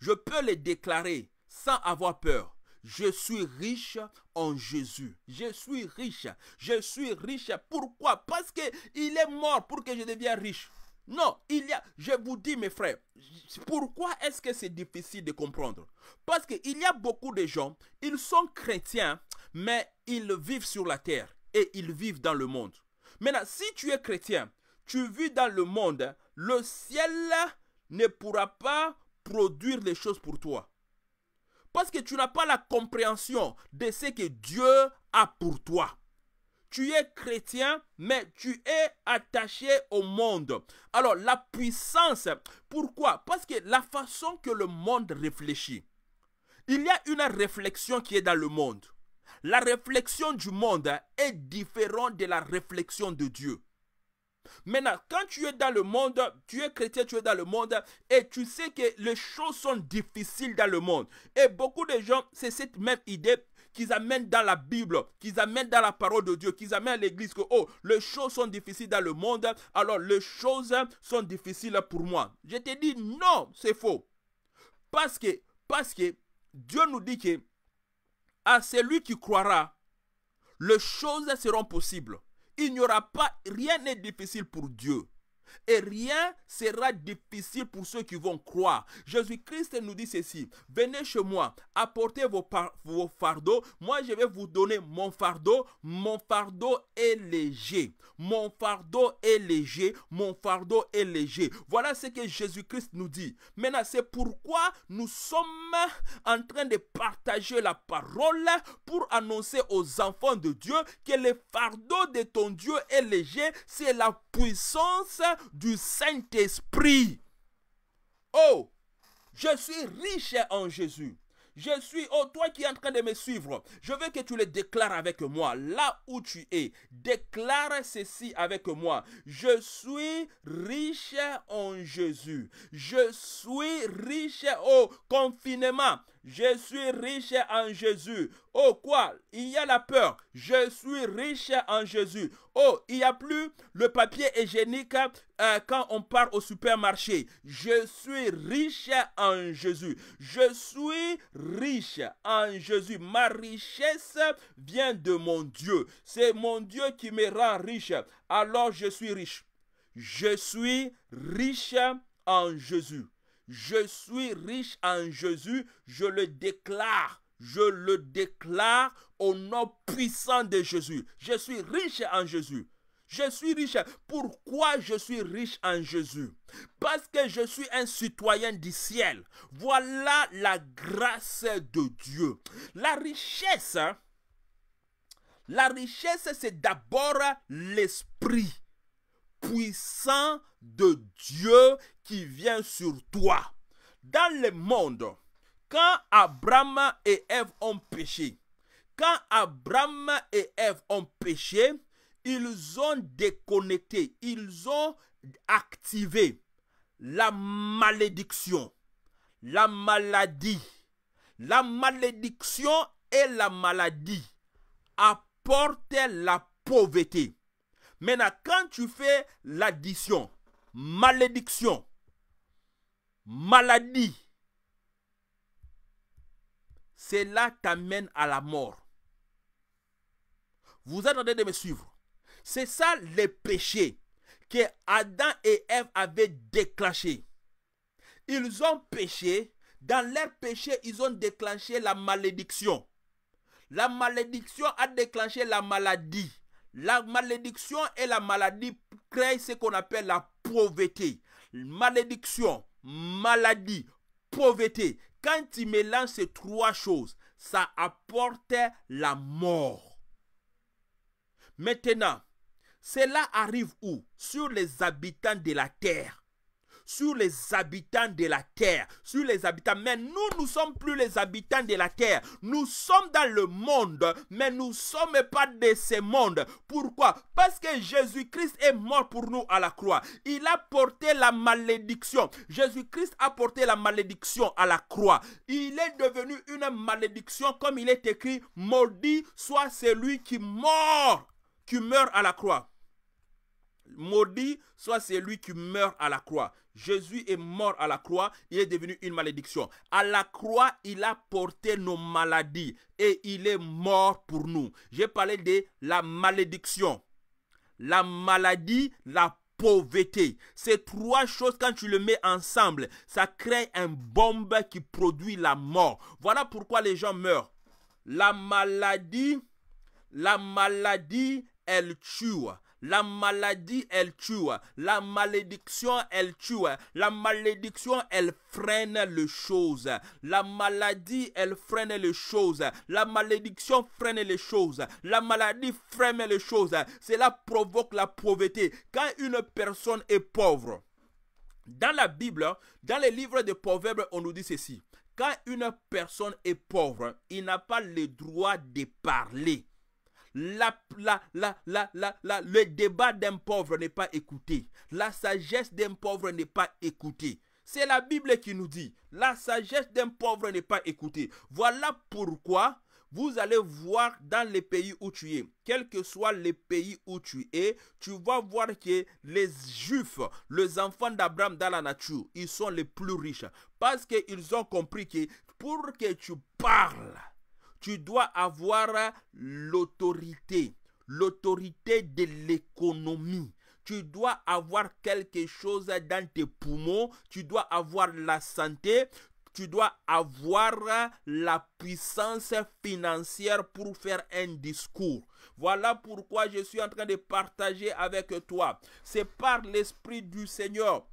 je peux le déclarer sans avoir peur. Je suis riche en Jésus. Je suis riche. Je suis riche. Pourquoi? Parce qu'il est mort pour que je devienne riche. Non, il y a, je vous dis mes frères, pourquoi est-ce que c'est difficile de comprendre? Parce qu'il y a beaucoup de gens, ils sont chrétiens, mais ils vivent sur la terre et ils vivent dans le monde. Maintenant, si tu es chrétien, tu vis dans le monde, le ciel ne pourra pas produire les choses pour toi. Parce que tu n'as pas la compréhension de ce que Dieu a pour toi tu es chrétien, mais tu es attaché au monde. Alors, la puissance, pourquoi? Parce que la façon que le monde réfléchit, il y a une réflexion qui est dans le monde. La réflexion du monde est différente de la réflexion de Dieu. Maintenant, quand tu es dans le monde, tu es chrétien, tu es dans le monde, et tu sais que les choses sont difficiles dans le monde. Et beaucoup de gens, c'est cette même idée qu'ils amènent dans la Bible, qu'ils amènent dans la parole de Dieu, qu'ils amènent à l'église que, oh, les choses sont difficiles dans le monde, alors les choses sont difficiles pour moi. Je te dis non, c'est faux. Parce que, parce que Dieu nous dit que à celui qui croira, les choses seront possibles. Il n'y aura pas rien n'est difficile pour Dieu. Et rien sera difficile pour ceux qui vont croire. Jésus-Christ nous dit ceci. Venez chez moi, apportez vos, fardeaux. Moi, je vais vous donner mon fardeau. Mon fardeau est léger. Mon fardeau est léger. Mon fardeau est léger. Voilà ce que Jésus-Christ nous dit. Maintenant, c'est pourquoi nous sommes en train de partager la parole pour annoncer aux enfants de Dieu que le fardeau de ton Dieu est léger. C'est la puissance du Saint-Esprit. Oh, je suis riche en Jésus. Je suis, oh toi qui es en train de me suivre, je veux que tu le déclares avec moi, là où tu es. Déclare ceci avec moi. Je suis riche en Jésus. Je suis riche au confinement. Je suis riche en Jésus. Oh quoi? Il y a la peur. Je suis riche en Jésus. Oh, il n'y a plus le papier hygiénique euh, quand on part au supermarché. Je suis riche en Jésus. Je suis riche en Jésus. Ma richesse vient de mon Dieu. C'est mon Dieu qui me rend riche. Alors je suis riche. Je suis riche en Jésus. Je suis riche en Jésus, je le déclare. Je le déclare au nom puissant de Jésus. Je suis riche en Jésus. Je suis riche. Pourquoi je suis riche en Jésus? Parce que je suis un citoyen du ciel. Voilà la grâce de Dieu. La richesse, la richesse, c'est d'abord l'esprit puissant de Dieu qui vient sur toi. Dans le monde, quand Abraham et Ève ont péché, quand Abraham et Ève ont péché, ils ont déconnecté, ils ont activé la malédiction, la maladie. La malédiction et la maladie apportent la pauvreté. Maintenant, quand tu fais l'addition, malédiction, maladie, cela t'amène à la mort. Vous train de me suivre. C'est ça les péchés que Adam et Ève avaient déclenchés. Ils ont péché. Dans leur péché, ils ont déclenché la malédiction. La malédiction a déclenché la maladie. La malédiction et la maladie créent ce qu'on appelle la pauvreté. Malédiction, maladie, pauvreté. Quand tu mélanges ces trois choses, ça apporte la mort. Maintenant, cela arrive où? Sur les habitants de la terre sur les habitants de la terre, sur les habitants. Mais nous, nous ne sommes plus les habitants de la terre. Nous sommes dans le monde, mais nous ne sommes pas de ce monde. Pourquoi? Parce que Jésus-Christ est mort pour nous à la croix. Il a porté la malédiction. Jésus-Christ a porté la malédiction à la croix. Il est devenu une malédiction comme il est écrit, maudit soit celui qui qui meurt à la croix. Maudit soit celui qui meurt à la croix. Jésus est mort à la croix, il est devenu une malédiction. À la croix, il a porté nos maladies et il est mort pour nous. J'ai parlé de la malédiction, la maladie, la pauvreté. Ces trois choses, quand tu le mets ensemble, ça crée un bombe qui produit la mort. Voilà pourquoi les gens meurent. La maladie, la maladie, elle tue. La maladie, elle tue. La malédiction, elle tue. La malédiction, elle freine les choses. La maladie, elle freine les choses. La malédiction freine les choses. La maladie freine les choses. Cela provoque la pauvreté. Quand une personne est pauvre, dans la Bible, dans les livres de Proverbes, on nous dit ceci. Quand une personne est pauvre, il n'a pas le droit de parler la, la, la, la, la, le débat d'un pauvre n'est pas écouté. La sagesse d'un pauvre n'est pas écoutée. C'est la Bible qui nous dit, la sagesse d'un pauvre n'est pas écoutée. Voilà pourquoi vous allez voir dans les pays où tu es, quel que soit les pays où tu es, tu vas voir que les juifs, les enfants d'Abraham dans la nature, ils sont les plus riches. Parce qu'ils ont compris que pour que tu parles, tu dois avoir l'autorité, l'autorité de l'économie. Tu dois avoir quelque chose dans tes poumons, tu dois avoir la santé, tu dois avoir la puissance financière pour faire un discours. Voilà pourquoi je suis en train de partager avec toi. C'est par l'Esprit du Seigneur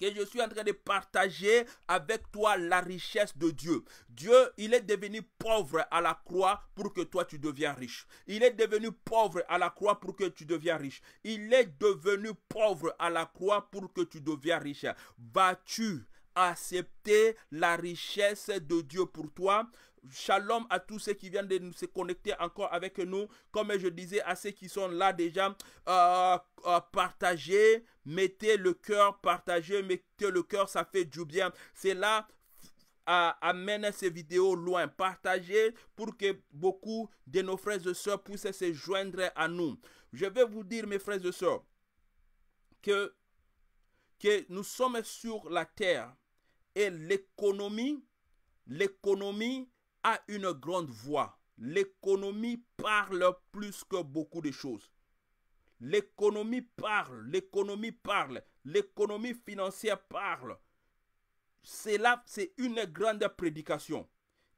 que je suis en train de partager avec toi la richesse de Dieu. Dieu, il est devenu pauvre à la croix pour que toi tu deviens riche. Il est devenu pauvre à la croix pour que tu deviens riche. Il est devenu pauvre à la croix pour que tu deviens riche. Vas-tu accepter la richesse de Dieu pour toi Shalom à tous ceux qui viennent de se connecter encore avec nous. Comme je disais à ceux qui sont là déjà, euh, euh, partagez, mettez le cœur, partagez, mettez le cœur, ça fait du bien. C'est là amène ces vidéos loin. Partagez pour que beaucoup de nos frères et sœurs puissent se joindre à nous. Je vais vous dire, mes frères et sœurs, que, que nous sommes sur la terre et l'économie, l'économie a une grande voix. L'économie parle plus que beaucoup de choses. L'économie parle, l'économie parle, l'économie financière parle. C'est là, c'est une grande prédication.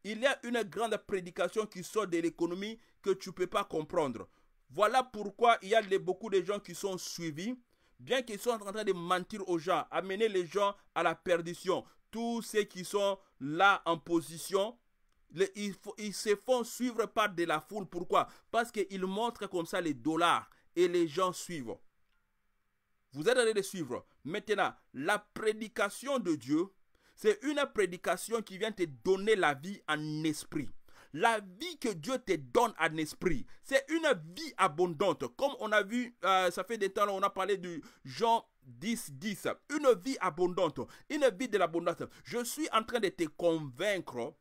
Il y a une grande prédication qui sort de l'économie que tu ne peux pas comprendre. Voilà pourquoi il y a beaucoup de gens qui sont suivis, bien qu'ils soient en train de mentir aux gens, amener les gens à la perdition. Tous ceux qui sont là en position, ils, se font suivre par de la foule. Pourquoi? Parce qu'ils montrent comme ça les dollars et les gens suivent. Vous êtes allé les suivre. Maintenant, la prédication de Dieu, c'est une prédication qui vient te donner la vie en esprit. La vie que Dieu te donne en esprit, c'est une vie abondante. Comme on a vu, euh, ça fait des temps, on a parlé du Jean 10, 10. Une vie abondante, une vie de l'abondance. Je suis en train de te convaincre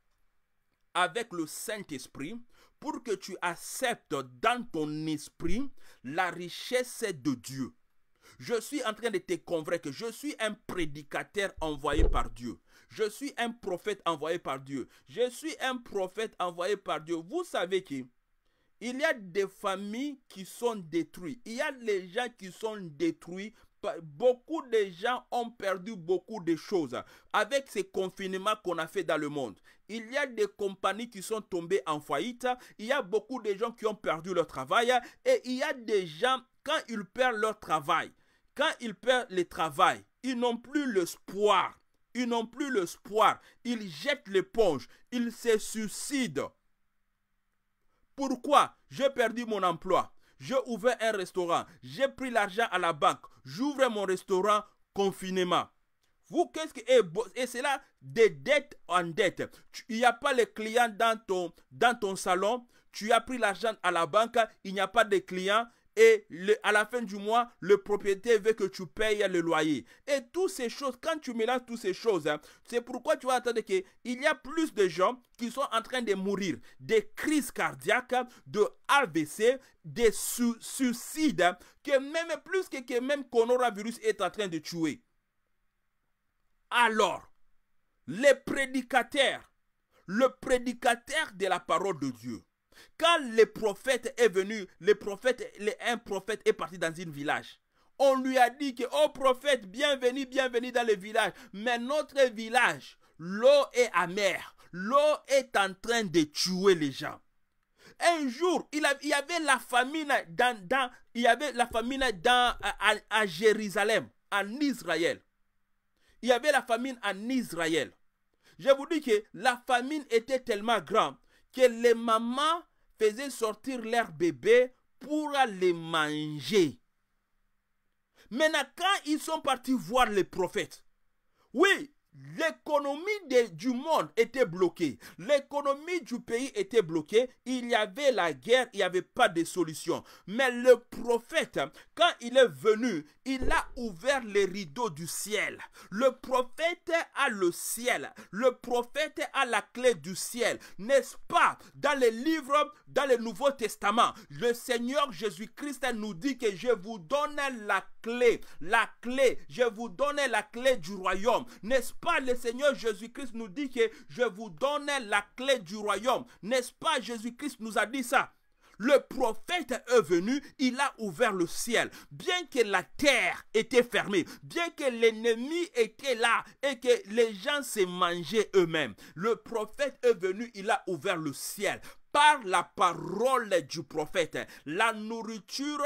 avec le Saint-Esprit pour que tu acceptes dans ton esprit la richesse de Dieu. Je suis en train de te convaincre je suis un prédicateur envoyé par Dieu. Je suis un prophète envoyé par Dieu. Je suis un prophète envoyé par Dieu. Vous savez que il y a des familles qui sont détruites. Il y a des gens qui sont détruits beaucoup de gens ont perdu beaucoup de choses avec ces confinements qu'on a fait dans le monde. Il y a des compagnies qui sont tombées en faillite, il y a beaucoup de gens qui ont perdu leur travail et il y a des gens, quand ils perdent leur travail, quand ils perdent le travail, ils n'ont plus l'espoir. Ils n'ont plus l'espoir. Ils jettent l'éponge. Ils se suicident. Pourquoi? J'ai perdu mon emploi. J'ai ouvert un restaurant. J'ai pris l'argent à la banque. J'ouvre mon restaurant confinement. Vous, qu'est-ce que. Et, c'est là des dettes en dette. il n'y a pas les clients dans ton, dans ton salon. Tu as pris l'argent à la banque. Il n'y a pas de clients et à la fin du mois, le propriétaire veut que tu payes le loyer. Et toutes ces choses, quand tu mélanges toutes ces choses, hein, c'est pourquoi tu vas attendre qu'il y a plus de gens qui sont en train de mourir des crises cardiaques, de AVC, des suicides, que même plus que, que même coronavirus est en train de tuer. Alors, les prédicateurs, le prédicateur de la parole de Dieu, quand le prophète est venu, le prophète, un prophète est parti dans un village. On lui a dit que, oh prophète, bienvenue, bienvenue dans le village. Mais notre village, l'eau est amère. L'eau est en train de tuer les gens. Un jour, il, y avait la famine dans, il avait la famine dans, à Jérusalem, en Israël. Il y avait la famine en Israël. Je vous dis que la famine était tellement grande que les mamans faisaient sortir leurs bébés pour les manger. Maintenant, quand ils sont partis voir les prophètes, oui, L'économie du monde était bloquée. L'économie du pays était bloquée. Il y avait la guerre, il n'y avait pas de solution. Mais le prophète, quand il est venu, il a ouvert les rideaux du ciel. Le prophète a le ciel. Le prophète a la clé du ciel. N'est-ce pas? Dans les livres, dans le Nouveau Testament, le Seigneur Jésus-Christ nous dit que je vous donne la La clé. Je vous donne la clé du royaume. N'est-ce pas le Seigneur Jésus-Christ nous dit que je vous donne la clé du royaume? N'est-ce pas Jésus-Christ nous a dit ça? Le prophète est venu, il a ouvert le ciel. Bien que la terre était fermée, bien que l'ennemi était là et que les gens se mangeaient eux-mêmes, le prophète est venu, il a ouvert le ciel par la parole du prophète, la nourriture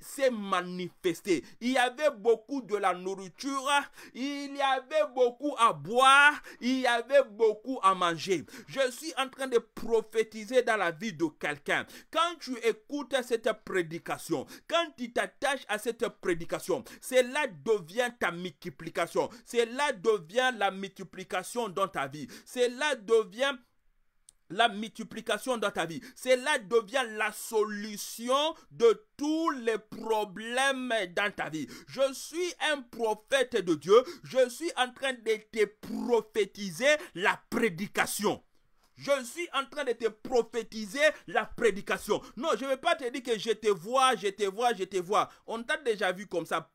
s'est manifestée. Il y avait beaucoup de la nourriture, il y avait beaucoup à boire, il y avait beaucoup à manger. Je suis en train de prophétiser dans la vie de quelqu'un. Quand tu écoutes cette prédication, quand tu t'attaches à cette prédication, cela devient ta multiplication. Cela devient la multiplication dans ta vie. Cela devient la multiplication dans ta vie. Cela devient la solution de tous les problèmes dans ta vie. Je suis un prophète de Dieu. Je suis en train de te prophétiser la prédication. Je suis en train de te prophétiser la prédication. Non, je ne vais pas te dire que je te vois, je te vois, je te vois. On t'a déjà vu comme ça,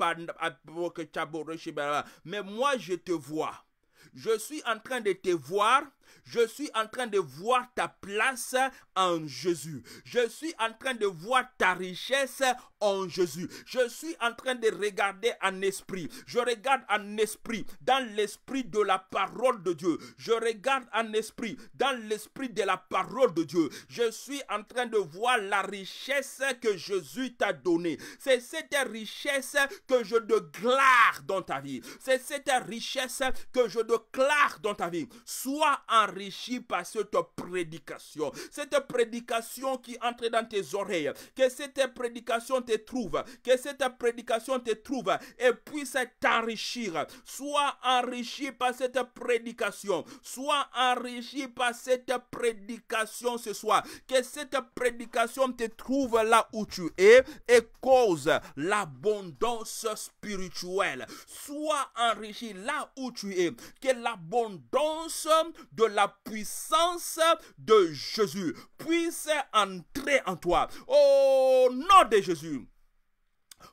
mais moi je te vois. Je suis en train de te voir je suis en train de voir ta place en Jésus. Je suis en train de voir ta richesse en Jésus. Je suis en train de regarder en esprit. Je regarde en esprit, dans l'esprit de la parole de Dieu. Je regarde en esprit, dans l'esprit de la parole de Dieu. Je suis en train de voir la richesse que Jésus t'a donnée. C'est cette richesse que je déclare dans ta vie. C'est cette richesse que je déclare dans ta vie. Sois enrichi par cette prédication. Cette prédication qui entre dans tes oreilles. Que cette prédication te trouve. Que cette prédication te trouve et puisse t'enrichir. Sois enrichi par cette prédication. Sois enrichi par cette prédication ce soir. Que cette prédication te trouve là où tu es et cause l'abondance spirituelle. Sois enrichi là où tu es. Que l'abondance de la puissance de Jésus puisse entrer en toi. Au nom de Jésus.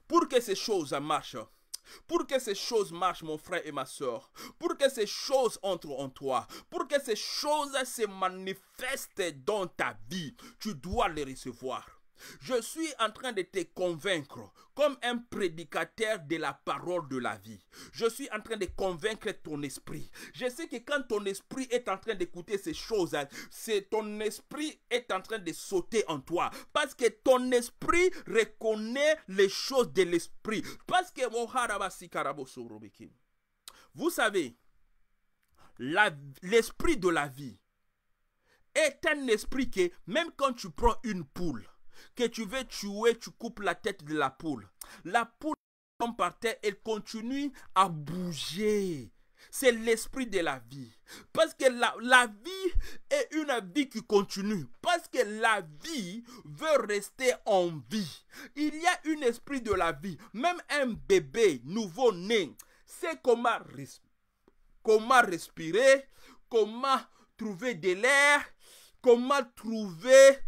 Pour que ces choses marchent. Pour que ces choses marchent, mon frère et ma soeur, pour que ces choses entrent en toi, pour que ces choses se manifestent dans ta vie, tu dois les recevoir. Je suis en train de te convaincre comme un prédicateur de la parole de la vie. Je suis en train de convaincre ton esprit. Je sais que quand ton esprit est en train d'écouter ces choses, c'est ton esprit est en train de sauter en toi. Parce que ton esprit reconnaît les choses de l'esprit. Parce que vous savez, l'esprit de la vie est un esprit que même quand tu prends une poule, que tu veux tuer, tu coupes la tête de la poule. La poule tombe par terre, elle continue à bouger. C'est l'esprit de la vie. Parce que la, la, vie est une vie qui continue. Parce que la vie veut rester en vie. Il y a un esprit de la vie. Même un bébé nouveau-né sait comment, comment respirer, comment trouver de l'air, comment trouver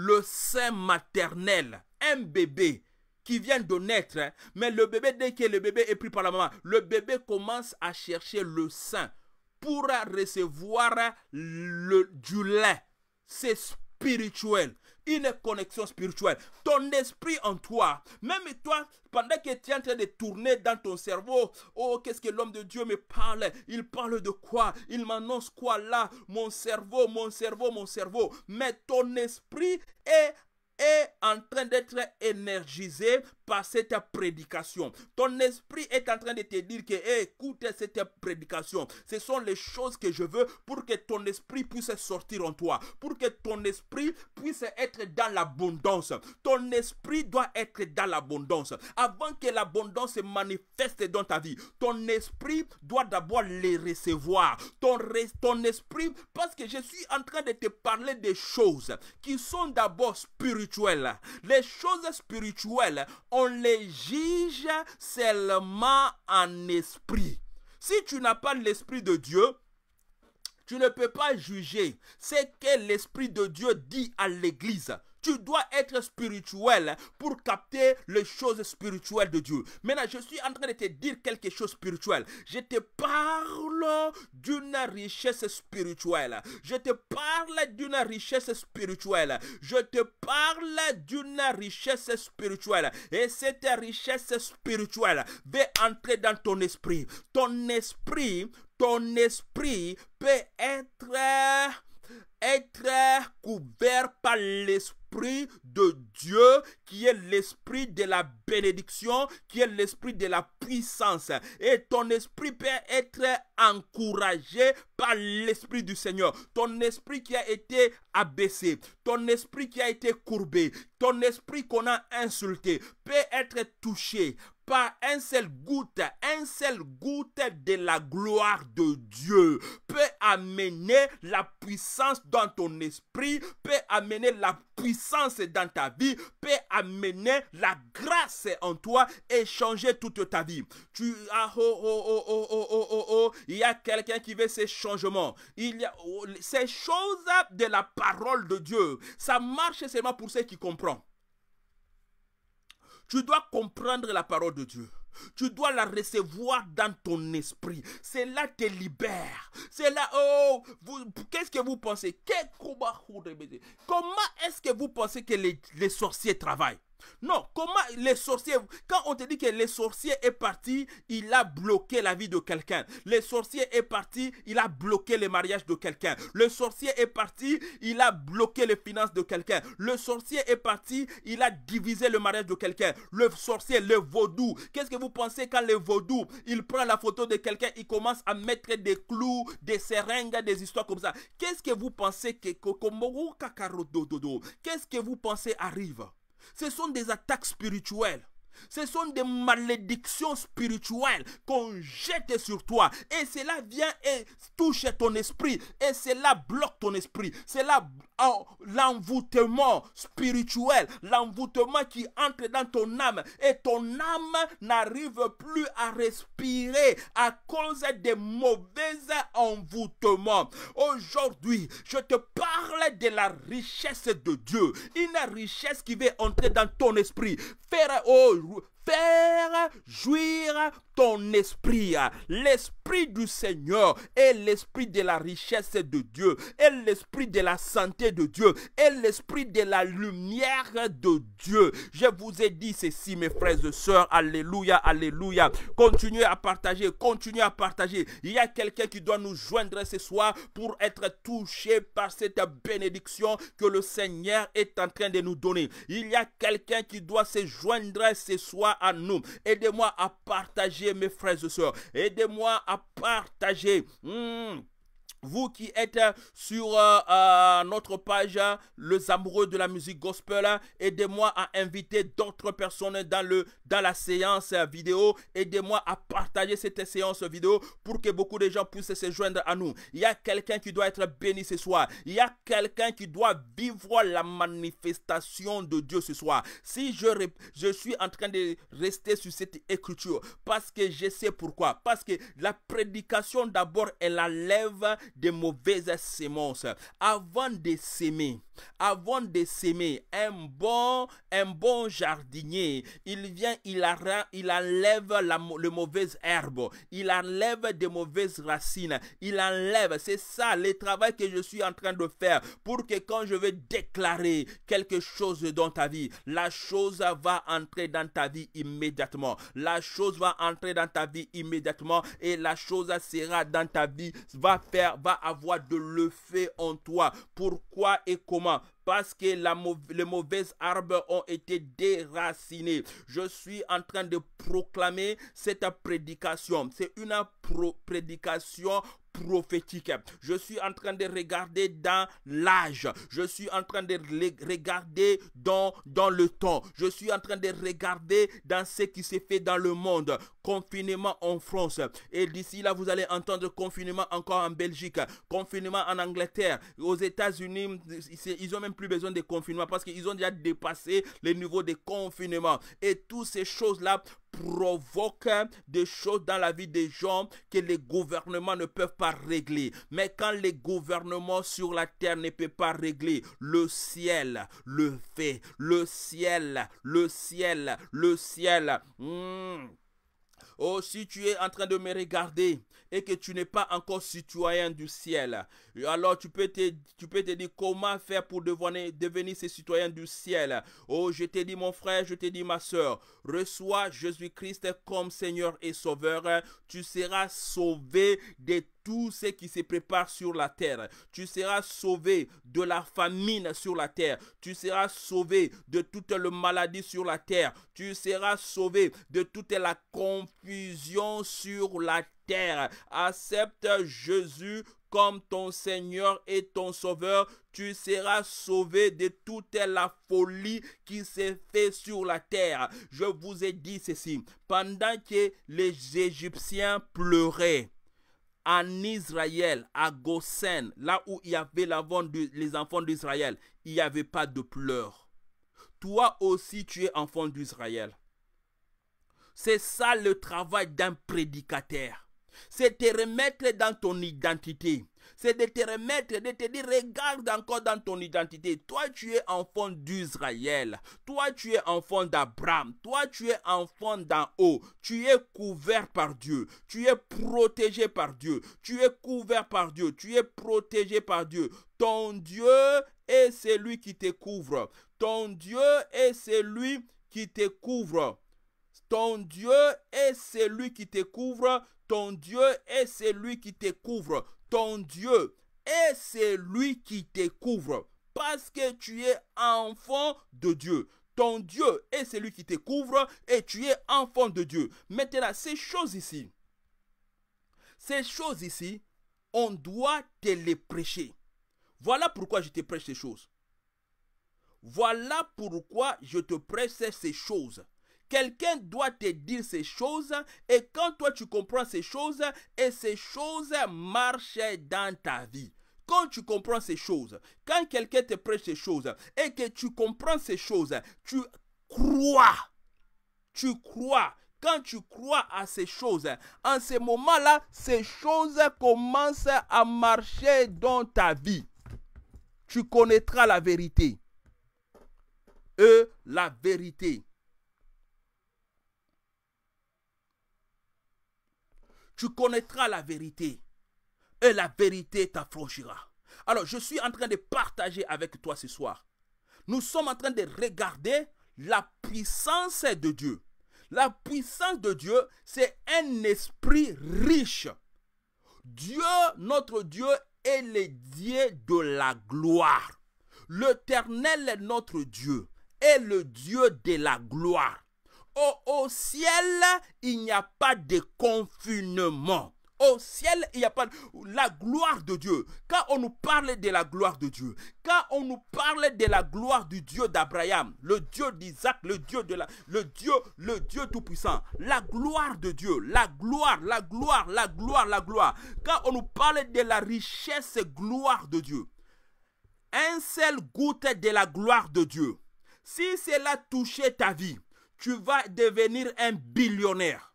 le sein maternel, un bébé qui vient de naître, hein. mais le bébé, dès que le bébé est pris par la maman, le bébé commence à chercher le sein pour recevoir le, du lait. C'est spirituel une connexion spirituelle. Ton esprit en toi, même toi, pendant que tu es en train de tourner dans ton cerveau, oh, qu'est-ce que l'homme de Dieu me parle? Il parle de quoi? Il m'annonce quoi là? Mon cerveau, mon cerveau, mon cerveau. Mais ton esprit est est en train d'être énergisé par cette prédication. Ton esprit est en train de te dire que écoute cette prédication. Ce sont les choses que je veux pour que ton esprit puisse sortir en toi, pour que ton esprit puisse être dans l'abondance. Ton esprit doit être dans l'abondance. Avant que l'abondance se manifeste dans ta vie, ton esprit doit d'abord les recevoir. Ton, esprit, parce que je suis en train de te parler des choses qui sont d'abord spirituelles les choses spirituelles, on les juge seulement en esprit. Si tu n'as pas l'esprit de Dieu, tu ne peux pas juger ce que l'Esprit de Dieu dit à l'Église. Tu dois être spirituel pour capter les choses spirituelles de Dieu. Maintenant, je suis en train de te dire quelque chose spirituel. Je te parle d'une richesse spirituelle. Je te parle d'une richesse spirituelle. Je te parle d'une richesse spirituelle. Et cette richesse spirituelle va entrer dans ton esprit. Ton esprit, ton esprit peut être être couvert par l'Esprit de Dieu, qui est l'Esprit de la bénédiction, qui est l'Esprit de la puissance. Et ton esprit peut être encouragé par l'Esprit du Seigneur. Ton esprit qui a été abaissé, ton esprit qui a été courbé, ton esprit qu'on a insulté, peut être touché par un seul goutte, un seul goutte de la gloire de Dieu peut amener la puissance dans ton esprit, peut amener la puissance dans ta vie peut amener la grâce en toi et changer toute ta vie. Tu as, oh, oh, oh, oh, oh, oh, oh, oh, oh il y a quelqu'un qui veut ces changements. Il y a oh, ces choses de la parole de Dieu. Ça marche seulement pour ceux qui comprennent. Tu dois comprendre la parole de Dieu. Tu dois la recevoir dans ton esprit. Cela te libère. C'est là, oh, qu'est-ce que vous pensez? Comment est-ce que vous pensez que les, les sorciers travaillent? Non, comment les sorciers, quand on te dit que les sorciers est parti, il a bloqué la vie de quelqu'un. Les sorciers est parti, il a bloqué le mariage de quelqu'un. Le sorcier est parti, il a bloqué les finances de quelqu'un. Le sorcier est parti, il a divisé le mariage de quelqu'un. Le sorcier, le vaudou. Qu'est-ce que vous pensez quand le vaudou, il prend la photo de quelqu'un, il commence à mettre des clous, des seringues, des histoires comme ça. Qu'est-ce que vous pensez que Qu'est-ce que vous pensez arrive? Ce sont des attaques spirituelles. Ce sont des malédictions spirituelles qu'on jette sur toi. Et cela vient et touche ton esprit. Et cela bloque ton esprit. Cela l'envoûtement spirituel, l'envoûtement qui entre dans ton âme. Et ton âme n'arrive plus à respirer à cause des mauvais envoûtements. Aujourd'hui, je te parle de la richesse de Dieu, une richesse qui va entrer dans ton esprit, faire oh, faire jouir ton esprit. L'esprit du Seigneur est l'esprit de la richesse de Dieu, est l'esprit de la santé de Dieu, est l'esprit de la lumière de Dieu. Je vous ai dit ceci, mes frères et sœurs. Alléluia, alléluia. Continuez à partager, continuez à partager. Il y a quelqu'un qui doit nous joindre ce soir pour être touché par cette bénédiction que le Seigneur est en train de nous donner. Il y a quelqu'un qui doit se joindre ce soir à nous. Aidez-moi à partager, mes frères et sœurs. Aidez-moi à partager. Hmm. Vous qui êtes sur euh, euh, notre page, les amoureux de la musique gospel, aidez-moi à inviter d'autres personnes dans, le, dans la séance vidéo. Aidez-moi à partager cette séance vidéo pour que beaucoup de gens puissent se joindre à nous. Il y a quelqu'un qui doit être béni ce soir. Il y a quelqu'un qui doit vivre la manifestation de Dieu ce soir. Si je, je suis en train de rester sur cette écriture, parce que je sais pourquoi. Parce que la prédication d'abord, elle enlève des mauvaises semences. Avant de s'aimer, avant de s'aimer, un bon, un bon jardinier, il vient, il, il enlève la le mauvaise herbe, il enlève des mauvaises racines, il enlève, c'est ça le travail que je suis en train de faire pour que quand je vais déclarer quelque chose dans ta vie, la chose va entrer dans ta vie immédiatement. La chose va entrer dans ta vie immédiatement et la chose sera dans ta vie, va faire, va avoir de l'effet en toi. Pourquoi et comment parce que les mauvaises arbres ont été déracinés. Je suis en train de proclamer cette prédication. C'est une prédication prophétique. Je suis en train de regarder dans l'âge. Je suis en train de regarder dans, dans le temps. Je suis en train de regarder dans ce qui s'est fait dans le monde. Confinement en France. Et d'ici là, vous allez entendre confinement encore en Belgique. Confinement en Angleterre. Aux États-Unis, ils ont même plus besoin de confinement parce qu'ils ont déjà dépassé les niveaux de confinement. Et toutes ces choses-là provoque des choses dans la vie des gens que les gouvernements ne peuvent pas régler. Mais quand les gouvernements sur la terre ne peuvent pas régler, le ciel le fait. Le ciel, le ciel, le ciel. Hmm. Oh, si tu es en train de me regarder et que tu n'es pas encore citoyen du ciel, alors tu peux te, tu peux te dire comment faire pour devenir, devenir du ciel. Oh, je t'ai dit mon frère, je t'ai dit ma soeur, reçois Jésus-Christ comme Seigneur et Sauveur. Tu seras sauvé de tout ce qui se prépare sur la terre. Tu seras sauvé de la famine sur la terre. Tu seras sauvé de toute la maladie sur la terre. Tu seras sauvé de toute la confusion sur la terre. Accepte Jésus comme ton Seigneur et ton Sauveur, tu seras sauvé de toute la folie qui s'est faite sur la terre. Je vous ai dit ceci, pendant que les Égyptiens pleuraient, en Israël, à Goshen, là où il y avait les enfants d'Israël, il n'y avait pas de pleurs. Toi aussi, tu es enfant d'Israël. C'est ça le travail d'un prédicateur. C'est te remettre dans ton identité. C'est de te remettre, de te dire, regarde encore dans ton identité. Toi, tu es enfant d'Israël. Toi, tu es enfant d'Abraham. Toi, tu es enfant d'en haut. Tu es couvert par Dieu. Tu es protégé par Dieu. Tu es couvert par Dieu. Tu es protégé par Dieu. Ton Dieu est celui qui te couvre. Ton Dieu est celui qui te couvre. Ton Dieu est celui qui te couvre. Ton Dieu est celui qui te couvre. Ton Dieu est celui qui te couvre. Parce que tu es enfant de Dieu. Ton Dieu est celui qui te couvre et tu es enfant de Dieu. Maintenant, ces choses ici, ces choses ici, on doit te les prêcher. Voilà pourquoi je te prêche ces choses. Voilà pourquoi je te prêche ces choses. Quelqu'un doit te dire ces choses et quand toi tu comprends ces choses et ces choses marchent dans ta vie. Quand tu comprends ces choses, quand quelqu'un te prêche ces choses et que tu comprends ces choses, tu crois. Tu crois. Quand tu crois à ces choses, en ce moment-là, ces choses commencent à marcher dans ta vie. Tu connaîtras la vérité. Et la vérité tu connaîtras la vérité et la vérité t'affranchira. Alors, je suis en train de partager avec toi ce soir. Nous sommes en train de regarder la puissance de Dieu. La puissance de Dieu, c'est un esprit riche. Dieu, notre Dieu, est le Dieu de la gloire. L'éternel est notre Dieu, est le Dieu de la gloire au, ciel, il n'y a pas de confinement. Au ciel, il n'y a pas la gloire de Dieu. Quand on nous parle de la gloire de Dieu, quand on nous parle de la gloire du Dieu d'Abraham, le Dieu d'Isaac, le Dieu de la, le Dieu, le Dieu tout-puissant, la gloire de Dieu, la gloire, la gloire, la gloire, la gloire. Quand on nous parle de la richesse gloire de Dieu, un seul goutte de la gloire de Dieu, si cela touchait ta vie, tu vas devenir un billionnaire.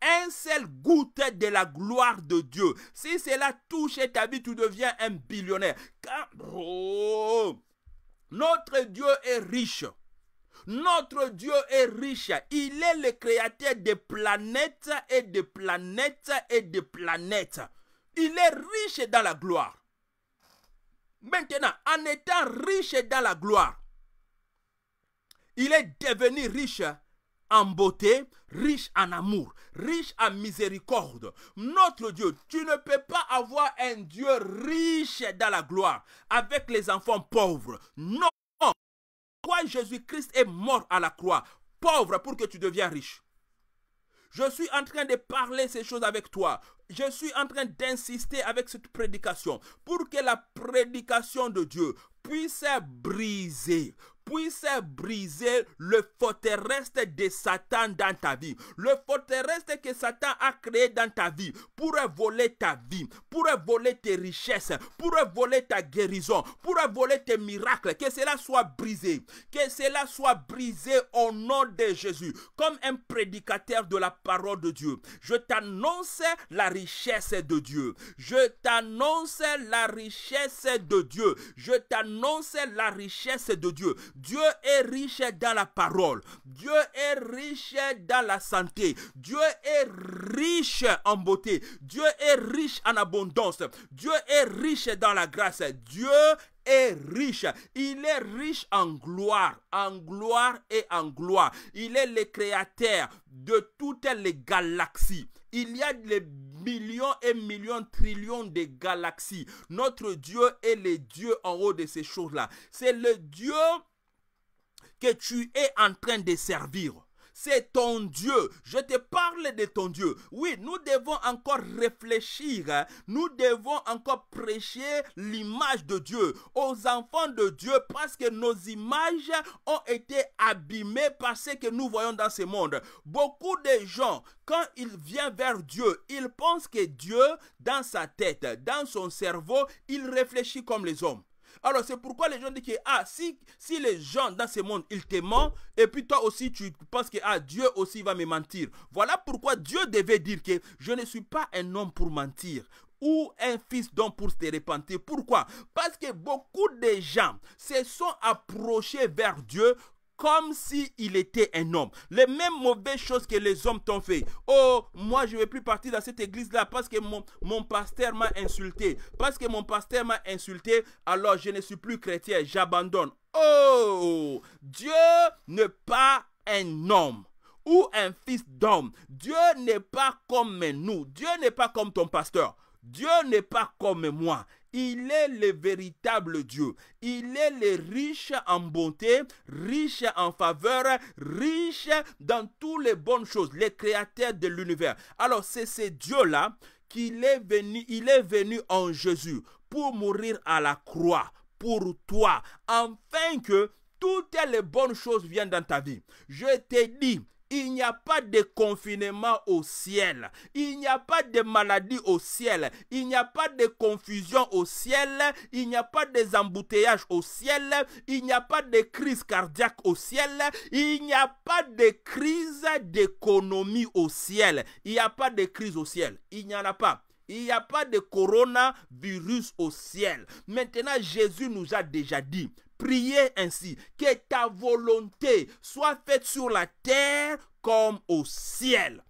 Un seul goutte de la gloire de Dieu. Si cela touche ta vie, tu deviens un billionnaire. Oh, notre Dieu est riche. Notre Dieu est riche. Il est le créateur des planètes et des planètes et des planètes. Il est riche dans la gloire. Maintenant, en étant riche dans la gloire, il est devenu riche en beauté, riche en amour, riche en miséricorde. Notre Dieu, tu ne peux pas avoir un Dieu riche dans la gloire avec les enfants pauvres. Non. Toi, Jésus-Christ est mort à la croix, pauvre pour que tu deviennes riche. Je suis en train de parler ces choses avec toi. Je suis en train d'insister avec cette prédication pour que la prédication de Dieu puisse briser, puisse briser le forteresse de Satan dans ta vie. Le forteresse que Satan a créé dans ta vie pour voler ta vie, pour voler tes richesses, pour voler ta guérison, pour voler tes miracles. Que cela soit brisé. Que cela soit brisé au nom de Jésus. Comme un prédicateur de la parole de Dieu. Je t'annonce la richesse de Dieu. Je t'annonce la richesse de Dieu. Je t'annonce la richesse de Dieu. Dieu est riche dans la parole. Dieu est riche dans la santé. Dieu est riche en beauté. Dieu est riche en abondance. Dieu est riche dans la grâce. Dieu est riche. Il est riche en gloire, en gloire et en gloire. Il est le créateur de toutes les galaxies. Il y a des millions et millions, trillions de galaxies. Notre Dieu est le Dieu en haut de ces choses-là. C'est le Dieu que tu es en train de servir. C'est ton Dieu. Je te parle de ton Dieu. Oui, nous devons encore réfléchir. Nous devons encore prêcher l'image de Dieu aux enfants de Dieu parce que nos images ont été abîmées par ce que nous voyons dans ce monde. Beaucoup de gens, quand ils viennent vers Dieu, ils pensent que Dieu, dans sa tête, dans son cerveau, il réfléchit comme les hommes. Alors c'est pourquoi les gens disent que ah, si, si les gens dans ce monde, ils te mentent, et puis toi aussi tu penses que ah, Dieu aussi va me mentir. Voilà pourquoi Dieu devait dire que je ne suis pas un homme pour mentir. ou un fils d'homme pour se repentir. Pourquoi? Parce que beaucoup de gens se sont approchés vers Dieu comme s'il il était un homme. Les mêmes mauvaises choses que les hommes t'ont fait. Oh, moi je ne vais plus partir dans cette église-là parce que mon, mon pasteur m'a insulté. Parce que mon pasteur m'a insulté, alors je ne suis plus chrétien, j'abandonne. Oh, Dieu n'est pas un homme ou un fils d'homme. Dieu n'est pas comme nous. Dieu n'est pas comme ton pasteur. Dieu n'est pas comme moi. Il est le véritable Dieu. Il est le riche en bonté, riche en faveur, riche dans toutes les bonnes choses, le créateur de l'univers. Alors c'est ce Dieu-là qu'il est venu, il est venu en Jésus pour mourir à la croix pour toi, afin que toutes les bonnes choses viennent dans ta vie. Je t'ai dit, il n'y a pas de confinement au ciel. Il n'y a pas de maladie au ciel. Il n'y a pas de confusion au ciel. Il n'y a pas des embouteillages au ciel. Il n'y a pas de crise cardiaque au ciel. Il n'y a pas de crise d'économie au ciel. Il n'y a pas de crise au ciel. Il n'y en a pas. Il n'y a pas de coronavirus au ciel. Maintenant, Jésus nous a déjà dit, priez ainsi, que ta volonté soit faite sur la terre comme au ciel.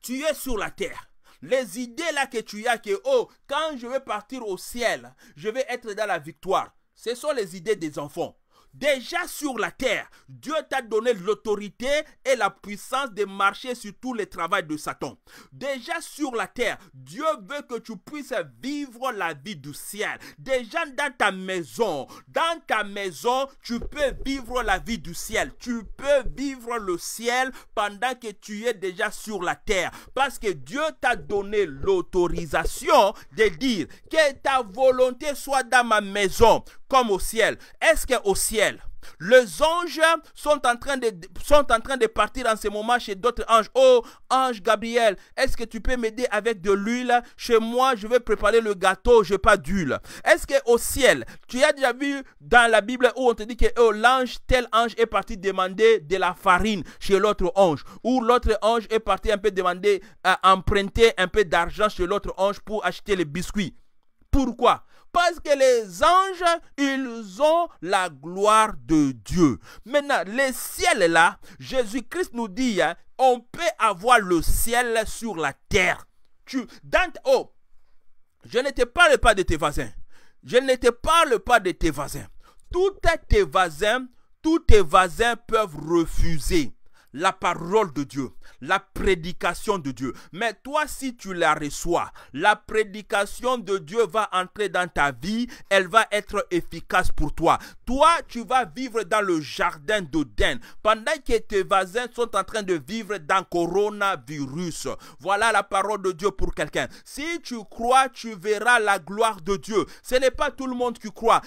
Tu es sur la terre. Les idées là que tu as, que oh, quand je vais partir au ciel, je vais être dans la victoire. Ce sont les idées des enfants. Déjà sur la terre, Dieu t'a donné l'autorité et la puissance de marcher sur tous les travaux de Satan. Déjà sur la terre, Dieu veut que tu puisses vivre la vie du ciel. Déjà dans ta maison, dans ta maison, tu peux vivre la vie du ciel. Tu peux vivre le ciel pendant que tu es déjà sur la terre. Parce que Dieu t'a donné l'autorisation de dire que ta volonté soit dans ma maison comme au ciel. Est-ce qu'au ciel, les anges sont en, train de, partir en ce moment chez d'autres anges. Oh, ange Gabriel, est-ce que tu peux m'aider avec de l'huile? Chez moi, je vais préparer le gâteau, je n'ai pas d'huile. Est-ce qu'au ciel, tu as déjà vu dans la Bible où on te dit que oh, l'ange, tel ange est parti demander de la farine chez l'autre ange, ou l'autre ange est parti un peu demander, à emprunter un peu d'argent chez l'autre ange pour acheter les biscuits. Pourquoi? Parce que les anges, ils ont la gloire de Dieu. Maintenant, le ciel là, Jésus-Christ nous dit, hein, on peut avoir le ciel sur la terre. Tu, oh, je ne te parle pas de tes voisins. Je ne te parle pas de tes voisins. Tous tes voisins, tous tes voisins peuvent refuser la parole de Dieu, la prédication de Dieu. Mais toi, si tu la reçois, la prédication de Dieu va entrer dans ta vie, elle va être efficace pour toi. Toi, tu vas vivre dans le jardin d'Oden pendant que tes voisins sont en train de vivre dans coronavirus. Voilà la parole de Dieu pour quelqu'un. Si tu crois, tu verras la gloire de Dieu. Ce n'est pas tout le monde qui croit.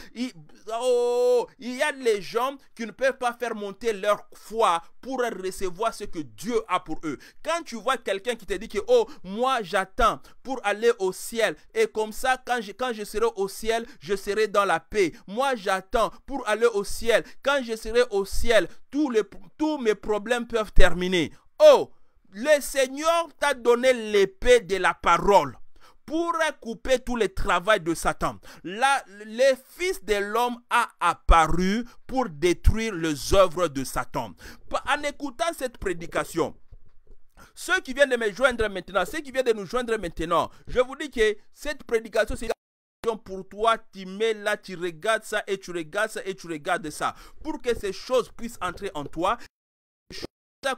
oh, il y a les gens qui ne peuvent pas faire monter leur foi pour recevoir ce que Dieu a pour eux. Quand tu vois quelqu'un qui te dit que, oh, moi j'attends pour aller au ciel, et comme ça, quand je, quand je serai au ciel, je serai dans la paix. Moi j'attends pour aller au ciel. Quand je serai au ciel, tous, les, mes problèmes peuvent terminer. Oh, le Seigneur t'a donné l'épée de la parole pour couper tout le travail de Satan. Là, le Fils de l'homme a apparu pour détruire les œuvres de Satan. En écoutant cette prédication, ceux qui viennent de me joindre maintenant, ceux qui viennent de nous joindre maintenant, je vous dis que cette prédication, pour toi, tu mets là, tu regardes ça et tu regardes ça et tu regardes ça. Pour que ces choses puissent entrer en toi,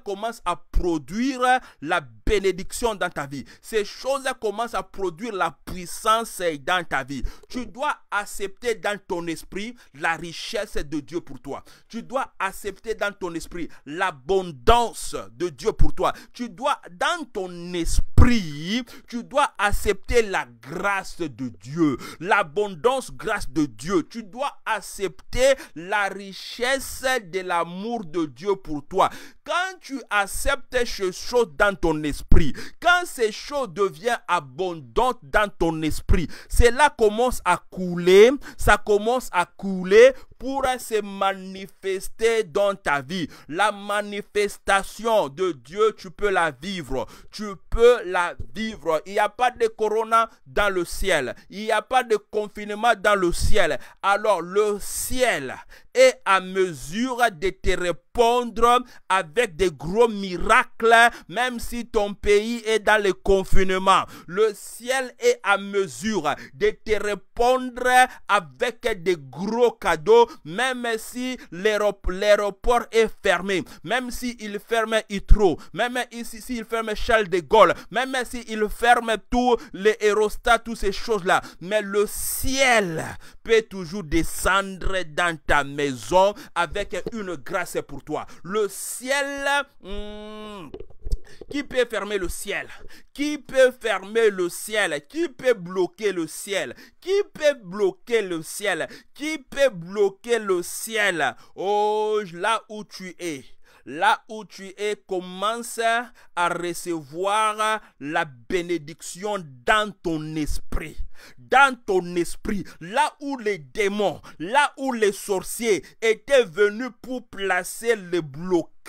commence à produire la bénédiction dans ta vie. Ces choses commencent à produire la puissance dans ta vie. Tu dois accepter dans ton esprit la richesse de Dieu pour toi. Tu dois accepter dans ton esprit l'abondance de Dieu pour toi. Tu dois dans ton esprit, tu dois accepter la grâce de Dieu, l'abondance grâce de Dieu. Tu dois accepter la richesse de l'amour de Dieu pour toi. Quand tu acceptes ces choses dans ton esprit, quand ces choses deviennent abondantes dans ton esprit, cela commence à couler, ça commence à couler pourra se manifester dans ta vie. La manifestation de Dieu, tu peux la vivre. Tu peux la vivre. Il n'y a pas de corona dans le ciel. Il n'y a pas de confinement dans le ciel. Alors le ciel est à mesure de te répondre avec des gros miracles, même si ton pays est dans le confinement. Le ciel est à mesure de te répondre avec des gros cadeaux, même si l'aéroport est fermé, même s'il ferme Itro, même s'il si, ferme Charles de Gaulle, même s'il ferme tous les aérostats, toutes ces choses-là. Mais le ciel peut toujours descendre dans ta maison avec une grâce pour toi. Le ciel... Hmm, qui peut fermer le ciel? Qui peut fermer le ciel? Qui peut bloquer le ciel? Qui peut bloquer le ciel? Qui peut bloquer le ciel? Oh, là où tu es là où tu es, commence à recevoir la bénédiction dans ton esprit. Dans ton esprit, là où les démons, là où les sorciers étaient venus pour placer le blocage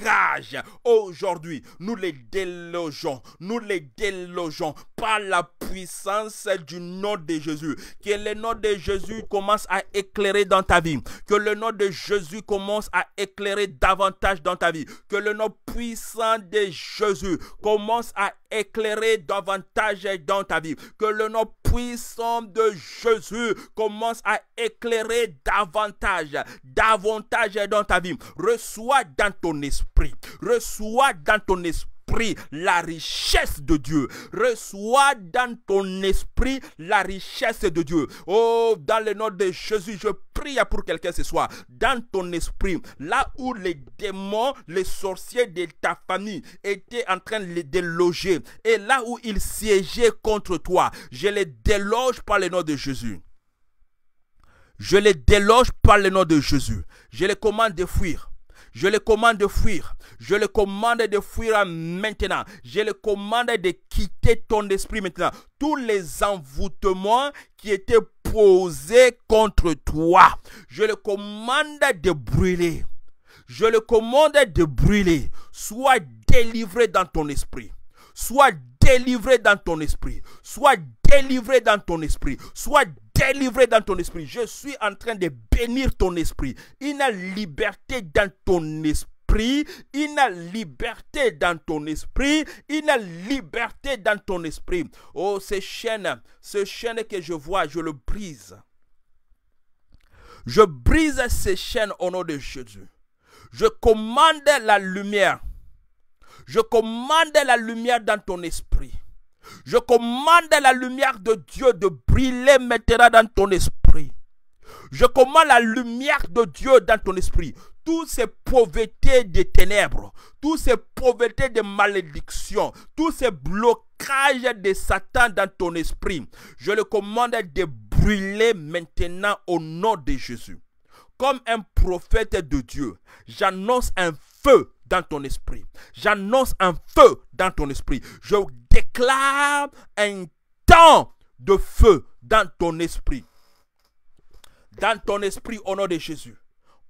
Aujourd'hui, nous les délogeons, nous les délogeons par la puissance du nom de Jésus. Que le nom de Jésus commence à éclairer dans ta vie. Que le nom de Jésus commence à éclairer davantage dans ta vie. Que le nom puissant de Jésus commence à éclairer davantage dans ta vie. Que le nom puissant de Jésus commence à éclairer davantage, davantage dans ta vie. Reçois dans ton esprit, reçois dans ton esprit la richesse de Dieu. Reçois dans ton esprit la richesse de Dieu. Oh, dans le nom de Jésus, je prie pour quelqu'un ce soir. Dans ton esprit, là où les démons, les sorciers de ta famille étaient en train de les loger et là où ils siégeaient contre toi, je les déloge par le nom de Jésus. Je les déloge par le nom de Jésus. Je les commande de fuir. Je le commande de fuir. Je le commande de fuir maintenant. Je le commande de quitter ton esprit maintenant. Tous les envoûtements qui étaient posés contre toi, je le commande de brûler. Je le commande de brûler. Sois délivré dans ton esprit. Sois délivré dans ton esprit. Sois délivré dans ton esprit. Sois délivré dans ton esprit. Je suis en train de bénir ton esprit. Une liberté dans ton esprit une liberté dans ton esprit, une liberté dans ton esprit. Oh, ces chaînes, ces chaînes que je vois, je le brise. Je brise ces chaînes au nom de Jésus. Je commande la lumière. Je commande la lumière dans ton esprit. Je commande la lumière de Dieu de briller maintenant dans ton esprit. Je commande la lumière de Dieu dans ton esprit. Toutes ces pauvretés des ténèbres, toutes ces pauvretés de malédiction, tous ces blocages de Satan dans ton esprit, je le commande de brûler maintenant au nom de Jésus. Comme un prophète de Dieu, j'annonce un feu dans ton esprit. J'annonce un feu dans ton esprit. Déclare un temps de feu dans ton esprit. Dans ton esprit, au nom de Jésus.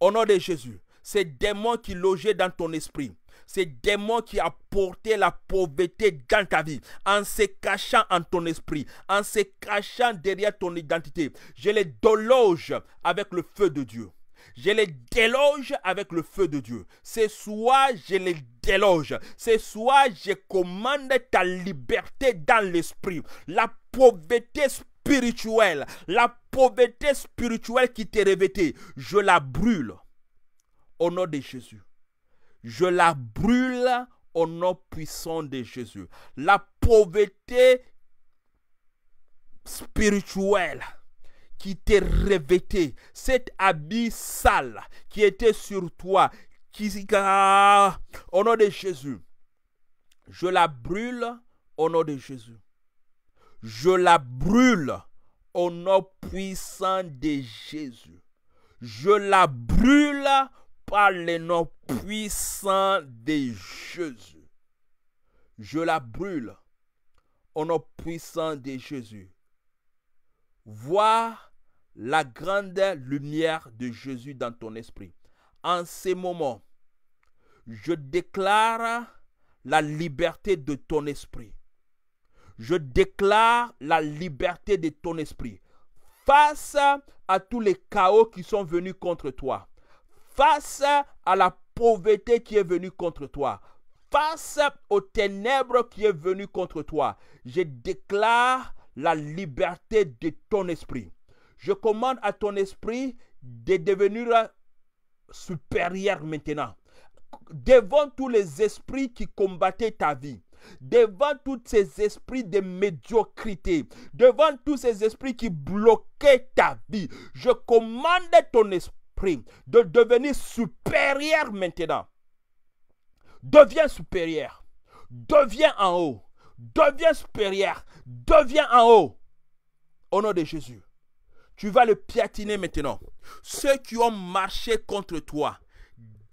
Au nom de Jésus. Ces démons qui logeaient dans ton esprit. Ces démons qui apportaient la pauvreté dans ta vie, en se cachant en ton esprit, en se cachant derrière ton identité. Je les déloge avec le feu de Dieu. Je les déloge avec le feu de Dieu. C'est soit je les déloge. C'est soit je commande ta liberté dans l'esprit. La pauvreté spirituelle, la pauvreté spirituelle qui t'est revêtée, je la brûle au nom de Jésus. Je la brûle au nom puissant de Jésus. La pauvreté spirituelle qui t'est revêté, cet habit sale qui était sur toi, qui, au nom de Jésus, je la brûle au nom de Jésus. Je la brûle au nom puissant de Jésus. Je la brûle par le nom puissant de Jésus. Je la brûle au nom puissant de Jésus. Vois la grande lumière de Jésus dans ton esprit. En ces moments, je déclare la liberté de ton esprit. Je déclare la liberté de ton esprit. Face à tous les chaos qui sont venus contre toi. Face à la pauvreté qui est venue contre toi. Face aux ténèbres qui est venue contre toi. Je déclare la liberté de ton esprit. Je commande à ton esprit de devenir supérieur maintenant. Devant tous les esprits qui combattaient ta vie, devant tous ces esprits de médiocrité, devant tous ces esprits qui bloquaient ta vie, je commande ton esprit de devenir supérieur maintenant. Deviens supérieur. Deviens en haut. Deviens supérieur. Deviens en haut. Au nom de Jésus. Tu vas le piétiner maintenant. Ceux qui ont marché contre toi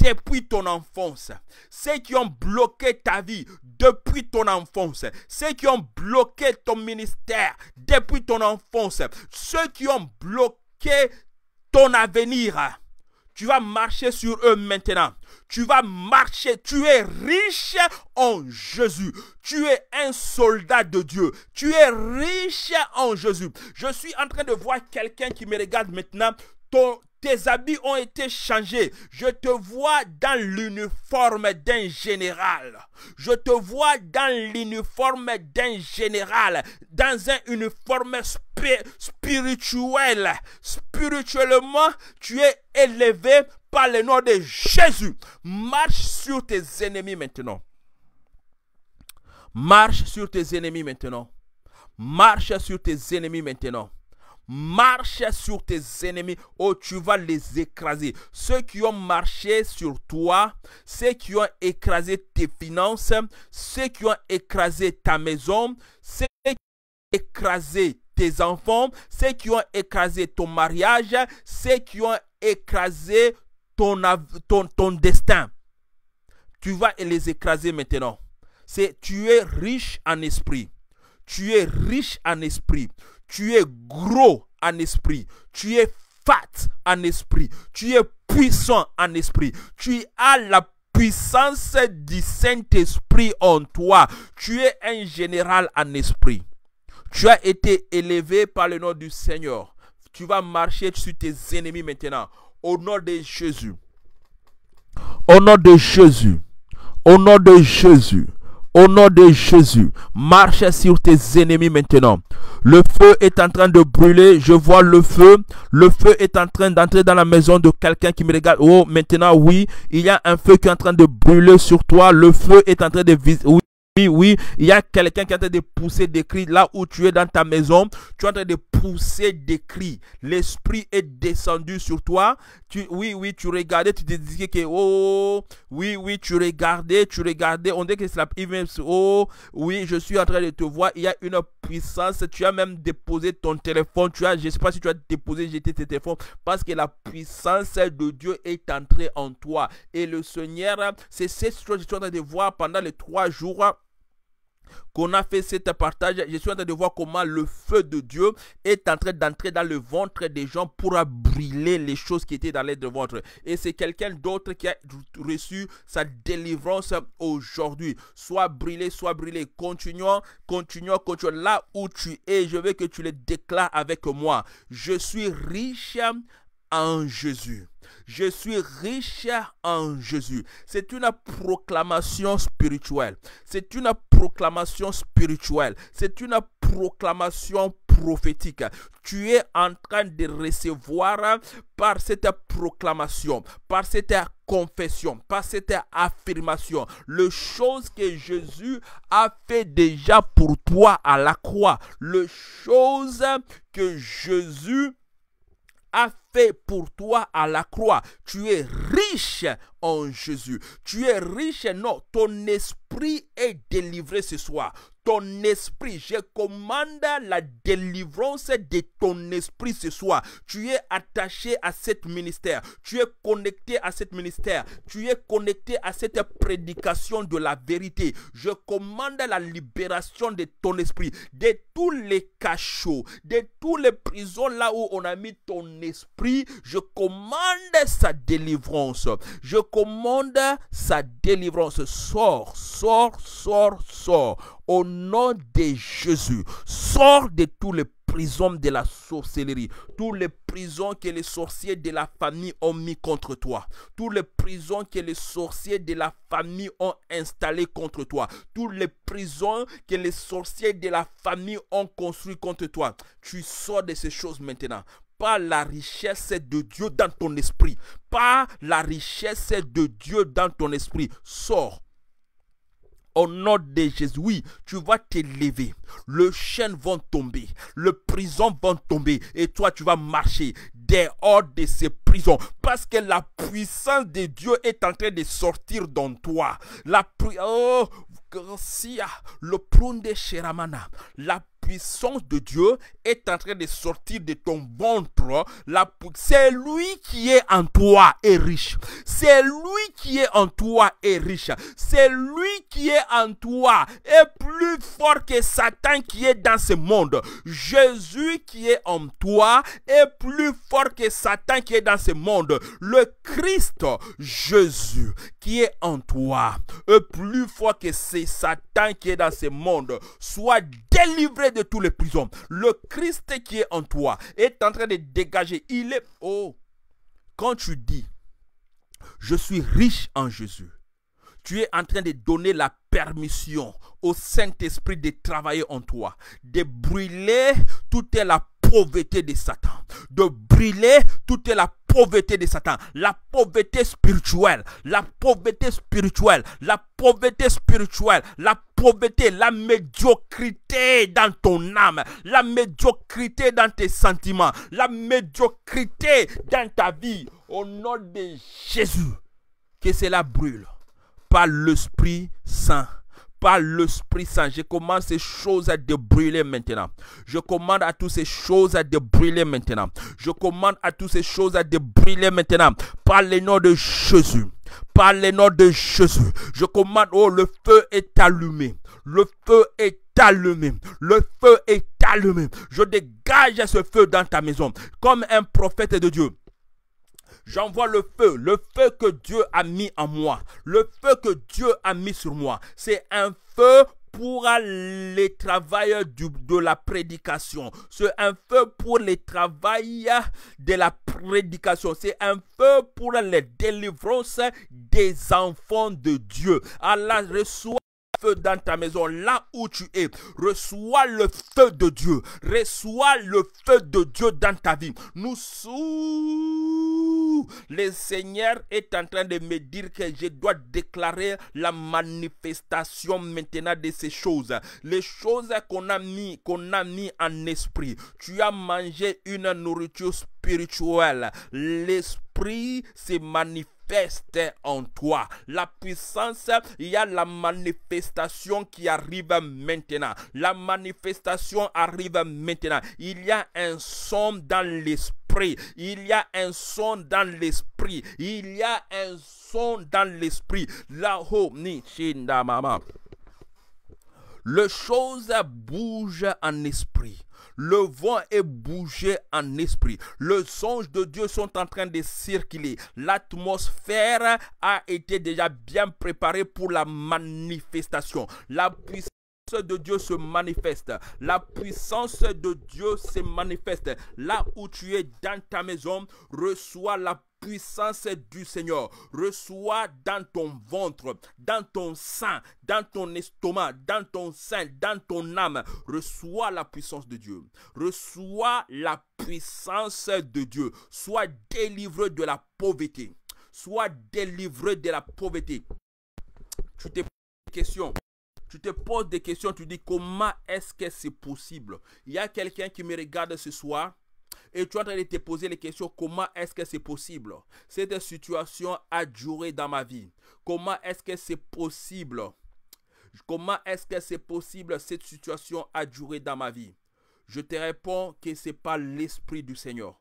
depuis ton enfance, ceux qui ont bloqué ta vie depuis ton enfance, ceux qui ont bloqué ton ministère depuis ton enfance, ceux qui ont bloqué ton avenir, tu vas marcher sur eux maintenant. Tu vas marcher. Tu es riche en Jésus. Tu es un soldat de Dieu. Tu es riche en Jésus. Je suis en train de voir quelqu'un qui me regarde maintenant. Tes habits ont été changés. Je te vois dans l'uniforme d'un général. Je te vois dans l'uniforme d'un général, dans un uniforme spirituel. Spirituellement, tu es élevé par le nom de Jésus. Marche sur tes ennemis maintenant. Marche sur tes ennemis maintenant. Marche sur tes ennemis maintenant. Marche sur tes ennemis. Oh, tu vas les écraser. Ceux qui ont marché sur toi, ceux qui ont écrasé tes finances, ceux qui ont écrasé ta maison, ceux qui ont écrasé tes enfants, ceux qui ont écrasé ton mariage, ceux qui ont écrasé ton, ton, ton destin. Tu vas les écraser maintenant. C'est tu es riche en esprit. Tu es riche en esprit. Tu es gros en esprit. Tu es fat en esprit. Tu es puissant en esprit. Tu as la puissance du Saint-Esprit en toi. Tu es un général en esprit. Tu as été élevé par le nom du Seigneur. Tu vas marcher sur tes ennemis maintenant. Au nom de Jésus. Au nom de Jésus. Au nom de Jésus. Au nom de Jésus, marche sur tes ennemis maintenant. Le feu est en train de brûler. Je vois le feu. Le feu est en train d'entrer dans la maison de quelqu'un qui me regarde. Oh, maintenant, oui, il y a un feu qui est en train de brûler sur toi. Le feu est en train de... Oui, oui, oui, il y a quelqu'un qui est en train de pousser des cris là où tu es dans ta maison. Tu es en train de pousser des cris. L'esprit est descendu sur toi. Tu, oui, oui, tu regardais, tu te disais que, oh, oui, oui, tu regardais, tu regardais. On dit que c'est la, oh, oui, je suis en train de te voir. Il y a une puissance. Tu as même déposé ton téléphone. Tu as, je ne sais pas si tu as déposé, jeté tes téléphones parce que la puissance de Dieu est entrée en toi. Et le Seigneur, c'est chose que tu es en train de voir pendant les trois jours qu'on a fait cet partage, je suis en train de voir comment le feu de Dieu est en train d'entrer dans le ventre des gens pour brûler les choses qui étaient dans les ventre. Et c'est quelqu'un d'autre qui a reçu sa délivrance aujourd'hui. Soit brûlé, soit brûlé. Continuons, continuons, continuons. Là où tu es, je veux que tu le déclares avec moi. Je suis riche en Jésus. Je suis riche en Jésus. C'est une proclamation spirituelle. C'est une proclamation spirituelle. C'est une proclamation prophétique. Tu es en train de recevoir par cette proclamation, par cette confession, par cette affirmation, le chose que Jésus a fait déjà pour toi à la croix, le chose que Jésus a pour toi à la croix. Tu es riche en Jésus. Tu es riche, non, ton esprit est délivré ce soir ton esprit. Je commande la délivrance de ton esprit ce soir. Tu es attaché à cet ministère. Tu es connecté à cet ministère. Tu es connecté à cette prédication de la vérité. Je commande la libération de ton esprit, de tous les cachots, de tous les prisons là où on a mis ton esprit. Je commande sa délivrance. Sa délivrance. Sors, sors, sors, sors au nom de Jésus. Sors de tous les prisons de la sorcellerie, tous les prisons que les sorciers de la famille ont mis contre toi, tous les prisons que les sorciers de la famille ont installées contre toi, tous les prisons que les sorciers de la famille ont construites contre toi. Tu sors de ces choses maintenant pas la richesse de Dieu dans ton esprit. Pas la richesse de Dieu dans ton esprit. Sors au nom de Jésus, oui, tu vas t'élever. Le chêne va tomber. Le prison va tomber. Et toi, tu vas marcher dehors de ces prisons. Parce que la puissance de Dieu est en train de sortir dans toi. La oh, le prunde sheramana. La puissance de Dieu est en train de sortir de ton ventre. C'est lui qui est en toi et riche. C'est lui qui est en toi et riche. C'est lui qui est en toi est plus fort que Satan qui est dans ce monde. Jésus qui est en toi est plus fort que Satan qui est dans ce monde. Le Christ, Jésus, qui est en toi est plus fort que Satan qui est dans ce monde. Soit délivré de tous les prisons. Le Christ qui est en toi est en train de dégager. Il est... Oh, quand tu dis, je suis riche en Jésus, tu es en train de donner la permission au Saint-Esprit de travailler en toi, de brûler toute la pauvreté de Satan, de brûler toute la pauvreté de Satan, la pauvreté spirituelle, la pauvreté spirituelle, la pauvreté spirituelle, la pauvreté, la médiocrité dans ton âme, la médiocrité dans tes sentiments, la médiocrité dans ta vie. Au nom de Jésus, que cela brûle par l'Esprit Saint par l'Esprit Saint. Je commande ces choses à brûler maintenant. Je commande à toutes ces choses à brûler maintenant. Je commande à toutes ces choses à brûler maintenant. Par le nom de Jésus. Par le nom de Jésus. Je commande, oh, le feu est allumé. Le feu est allumé. Le feu est allumé. Je dégage ce feu dans ta maison. Comme un prophète de Dieu. J'envoie le feu, le feu que Dieu a mis en moi, le feu que Dieu a mis sur moi. C'est un feu pour les travailleurs de la prédication. C'est un feu pour les travailleurs de la prédication. C'est un feu pour les délivrances des enfants de Dieu. Allah reçoit feu dans ta maison, là où tu es. Reçois le feu de Dieu. Reçois le feu de Dieu dans ta vie. Nous le Seigneur est en train de me dire que je dois déclarer la manifestation maintenant de ces choses. Les choses qu'on a mis, qu'on a mis en esprit. Tu as mangé une nourriture spirituelle. L'esprit se manifeste en toi. La puissance, il y a la manifestation qui arrive maintenant. La manifestation arrive maintenant. Il y a un son dans l'esprit. Il y a un son dans l'esprit. Il y a un son dans l'esprit. Là-haut, ni shinda mama. Le chose bouge en esprit. Le vent est bougé en esprit. Le songe de Dieu sont en train de circuler. L'atmosphère a été déjà bien préparée pour la manifestation. La puissance de Dieu se manifeste. La puissance de Dieu se manifeste. Là où tu es dans ta maison, reçois la puissance du Seigneur. Reçois dans ton ventre, dans ton sein, dans ton estomac, dans ton sein, dans ton âme. Reçois la puissance de Dieu. Reçois la puissance de Dieu. Sois délivré de la pauvreté. Sois délivré de la pauvreté. Tu te poses des questions. Tu te poses des questions. Tu dis comment est-ce que c'est possible? Il y a quelqu'un qui me regarde ce soir Et tu es en train de te poser les questions, comment est-ce que c'est possible? Cette situation a duré dans ma vie. Comment est-ce que c'est possible? Comment est-ce que c'est possible? Cette situation a duré dans ma vie Je te réponds que ce n'est pas l'Esprit du Seigneur.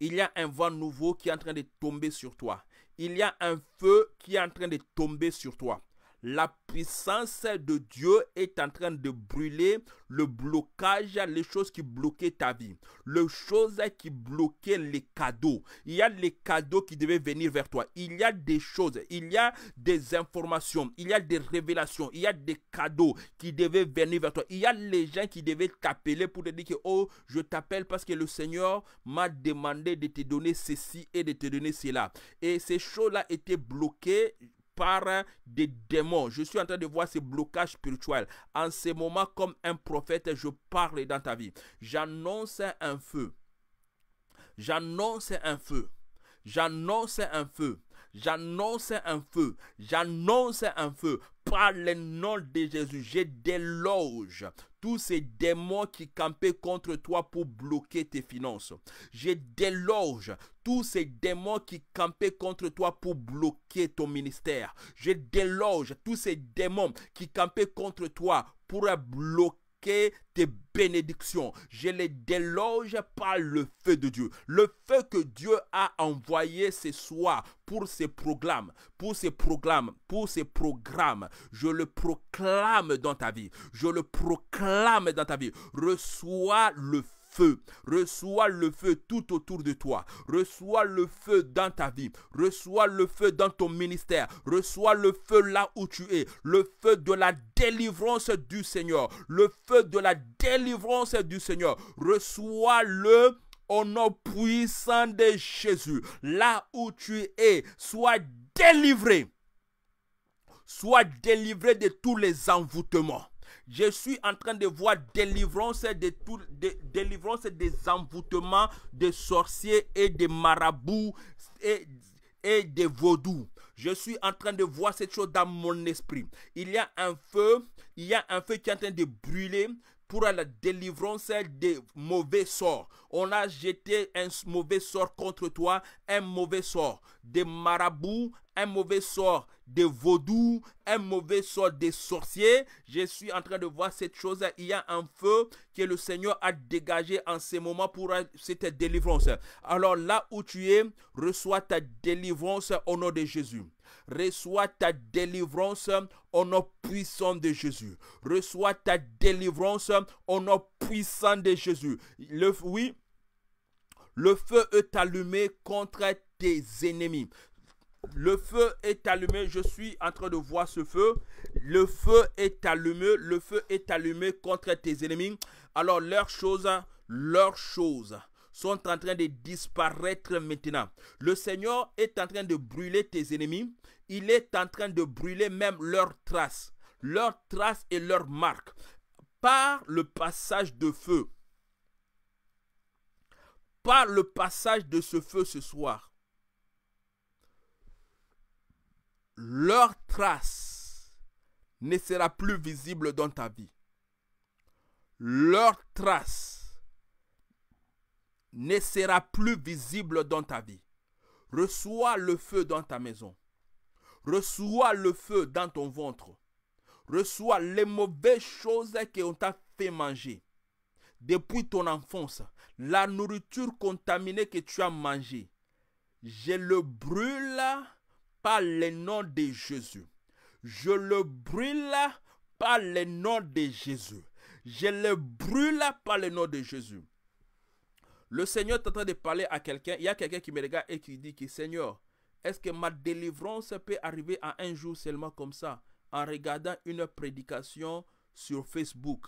Il y a un vent nouveau qui est en train de tomber sur toi. Il y a un feu qui est en train de tomber sur toi la puissance de Dieu est en train de brûler le blocage, les choses qui bloquaient ta vie, les choses qui bloquaient les cadeaux. Il y a les cadeaux qui devaient venir vers toi. Il y a des choses, il y a des informations, il y a des révélations, il y a des cadeaux qui devaient venir vers toi. Il y a les gens qui devaient t'appeler pour te dire que, oh, je t'appelle parce que le Seigneur m'a demandé de te donner ceci et de te donner cela. Et ces choses-là étaient bloquées par des démons. Je suis en train de voir ces blocages spirituels. En ce moment, comme un prophète, je parle dans ta vie. J'annonce un feu. J'annonce un feu. J'annonce un feu. J'annonce un feu. J'annonce un feu. Par le nom de Jésus, je déloge tous ces démons qui campaient contre toi pour bloquer tes finances. Je déloge tous ces démons qui campaient contre toi pour bloquer ton ministère. Je déloge tous ces démons qui campaient contre toi pour bloquer tes bénédictions. Je les déloge par le feu de Dieu. Le feu que Dieu a envoyé ce soir pour ces programmes, pour ces programmes, pour ces programmes. Je le proclame dans ta vie. Je le proclame dans ta vie. Reçois le feu Reçois le feu tout autour de toi. Reçois le feu dans ta vie. Reçois le feu dans ton ministère. Reçois le feu là où tu es. Le feu de la délivrance du Seigneur. Le feu de la délivrance du Seigneur. Reçois-le au nom puissant de Jésus. Là où tu es, sois délivré. Sois délivré de tous les envoûtements. Je suis en train de voir délivrance, délivrance des envoûtements des sorciers et des marabouts et, et des vaudous. Je suis en train de voir cette chose dans mon esprit. Il y a un feu, il y a un feu qui est en train de brûler pour la délivrance des mauvais sorts. On a jeté un mauvais sort contre toi, un mauvais sort des marabouts, un mauvais sort des vaudous, un mauvais sort des sorciers. Je suis en train de voir cette chose. Il y a un feu que le Seigneur a dégagé en ce moment pour cette délivrance. Alors là où tu es, reçois ta délivrance au nom de Jésus. Reçois ta délivrance au nom puissant de Jésus. Reçois ta délivrance au nom puissant de Jésus. Oui, le feu est allumé contre tes ennemis. Le feu est allumé. Je suis en train de voir ce feu. Le feu est allumé. Le feu est allumé contre tes ennemis. Alors leurs choses, leurs choses sont en train de disparaître maintenant. Le Seigneur est en train de brûler tes ennemis. Il est en train de brûler même leurs traces. Leurs traces et leurs marques. Par le passage de feu. Par le passage de ce feu ce soir leur trace ne sera plus visible dans ta vie. Leur trace ne sera plus visible dans ta vie. Reçois le feu dans ta maison. Reçois le feu dans ton ventre. Reçois les mauvaises choses qu'on t'a fait manger. Depuis ton enfance, la nourriture contaminée que tu as mangée, je le brûle par le nom de Jésus. Je le brûle par le nom de Jésus. Je le brûle par le nom de Jésus. Le Seigneur est en train de parler à quelqu'un. Il y a quelqu'un qui me regarde et qui dit Seigneur, est-ce que ma délivrance peut arriver à un jour seulement comme ça, en regardant une prédication sur Facebook?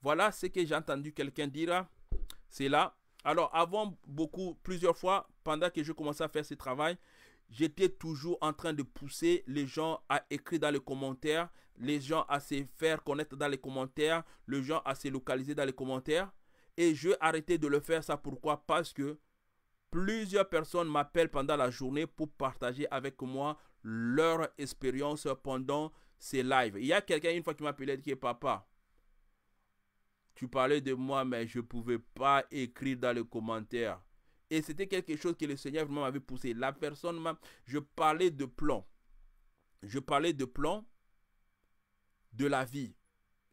Voilà ce que j'ai entendu quelqu'un dire. C'est là. Alors, avant beaucoup, plusieurs fois, pendant que je commençais à faire ce travail, j'étais toujours en train de pousser les gens à écrire dans les commentaires, les gens à se faire connaître dans les commentaires, les gens à se localiser dans les commentaires. Et je vais arrêter de le faire ça pourquoi? Parce que plusieurs personnes m'appellent pendant la journée pour partager avec moi leur expérience pendant ces lives. Il y a quelqu'un une fois qui m'a appelé et dit papa, tu parlais de moi, mais je ne pouvais pas écrire dans les commentaires. Et c'était quelque chose que le Seigneur m'avait poussé. La personne m'a... Je parlais de plan. Je parlais de plan de la vie.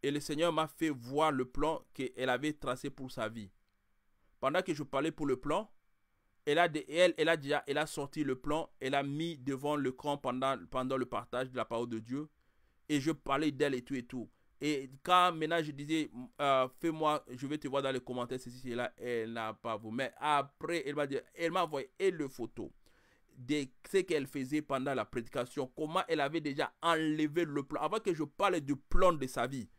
Et le Seigneur m'a fait voir le plan qu'elle avait tracé pour sa vie. Pendant que je parlais pour le plan, elle a, elle, a déjà elle a sorti le plan, elle a mis devant le cran pendant, pendant le partage de la parole de Dieu. Et je parlais d'elle et tout et tout. Et quand maintenant je disais, euh, fais-moi, je vais te voir dans les commentaires, ceci, cela, elle n'a pas vu. Mais après, elle m'a dit, elle m'a envoyé le photo de ce qu'elle faisait pendant la prédication, comment elle avait déjà enlevé le plan. Avant que je parle du plan de sa vie,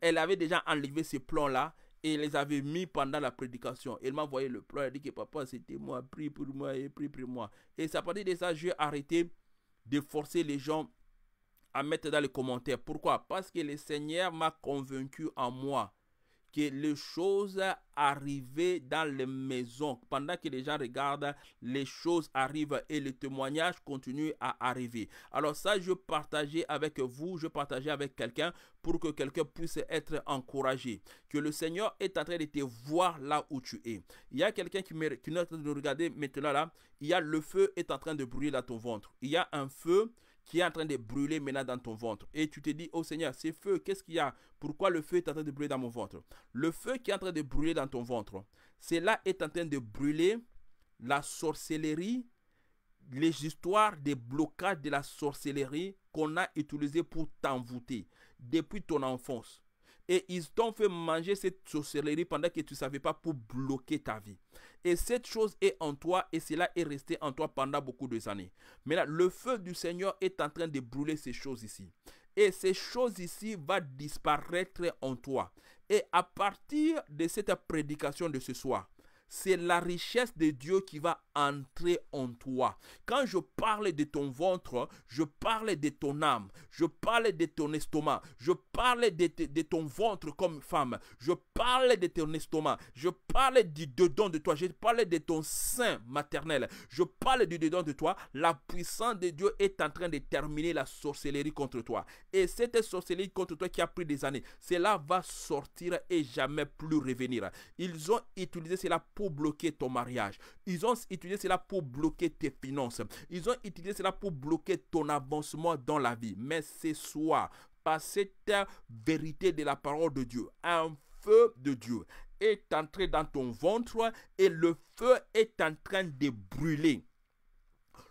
elle avait déjà enlevé ce plan-là et les avait mis pendant la prédication. Elle m'a envoyé le plan, elle dit que papa, c'était moi, prie pour moi et prie pour moi. Et c'est à partir de ça, j'ai arrêté de forcer les gens à mettre dans les commentaires. Pourquoi? Parce que le Seigneur m'a convaincu en moi que les choses arrivaient dans les maisons. Pendant que les gens regardent, les choses arrivent et le témoignage continue à arriver. Alors ça, je partageais avec vous, je partageais avec quelqu'un pour que quelqu'un puisse être encouragé. Que le Seigneur est en train de te voir là où tu es. Il y a quelqu'un qui, qui est en train de regarder maintenant là. Il y a le feu est en train de brûler dans ton ventre. Il y a un feu qui est en train de brûler maintenant dans ton ventre. Et tu te dis, oh Seigneur, ce feu, qu'est-ce qu'il y a? Pourquoi le feu est en train de brûler dans mon ventre? Le feu qui est en train de brûler dans ton ventre, cela est en train de brûler la sorcellerie, les histoires des blocages de la sorcellerie qu'on a utilisé pour t'envoûter depuis ton enfance. Et ils t'ont fait manger cette sorcellerie pendant que tu ne savais pas pour bloquer ta vie. Et cette chose est en toi et cela est resté en toi pendant beaucoup d'années. Mais là, le feu du Seigneur est en train de brûler ces choses ici. Et ces choses ici vont disparaître en toi. Et à partir de cette prédication de ce soir, c'est la richesse de Dieu qui va entrer en toi. Quand je parle de ton ventre, je parle de ton âme, je parle de ton estomac, je parle de, ton ventre comme femme, parle de ton estomac, je parle du dedans de toi, je parle de ton sein maternel, je parle du dedans de toi. La puissance de Dieu est en train de terminer la sorcellerie contre toi. Et cette sorcellerie contre toi qui a pris des années, cela va sortir et jamais plus revenir. Ils ont utilisé cela pour bloquer ton mariage. Ils ont utilisé cela pour bloquer tes finances. Ils ont utilisé cela pour bloquer ton avancement dans la vie. Mais ce soir, par cette vérité de la parole de Dieu, un feu de Dieu est entré dans ton ventre et le feu est en train de brûler.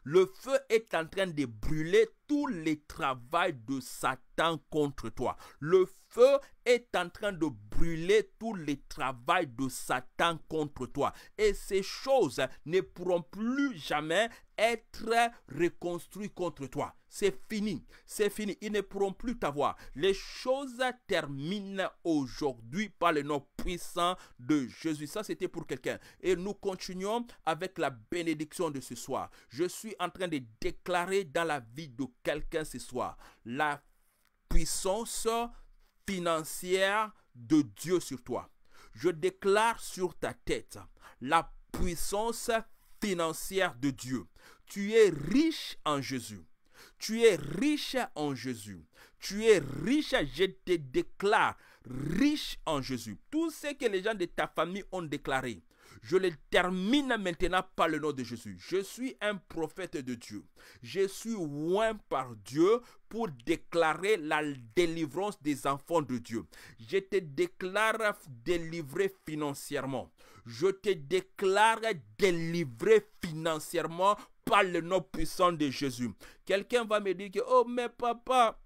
Le feu est en train de brûler tous les travaux de Satan contre toi. Le feu est en train de brûler tous les travaux de Satan contre toi. Et ces choses ne pourront plus jamais être reconstruites contre toi. C'est fini. C'est fini. Ils ne pourront plus t'avoir. Les choses terminent aujourd'hui par le nom puissant de Jésus. Ça, c'était pour quelqu'un. Et nous continuons avec la bénédiction de ce soir. Je suis en train de déclarer dans la vie de quelqu'un ce soir la puissance financière de Dieu sur toi. Je déclare sur ta tête la puissance financière de Dieu. Tu es riche en Jésus. Tu es riche en Jésus. Tu es riche, je te déclare riche en Jésus. Tout ce que les gens de ta famille ont déclaré, je le termine maintenant par le nom de Jésus. Je suis un prophète de Dieu. Je suis oint par Dieu pour déclarer la délivrance des enfants de Dieu. Je te déclare délivré financièrement. Je te déclare délivré financièrement par le nom puissant de Jésus. Quelqu'un va me dire que, oh mais papa,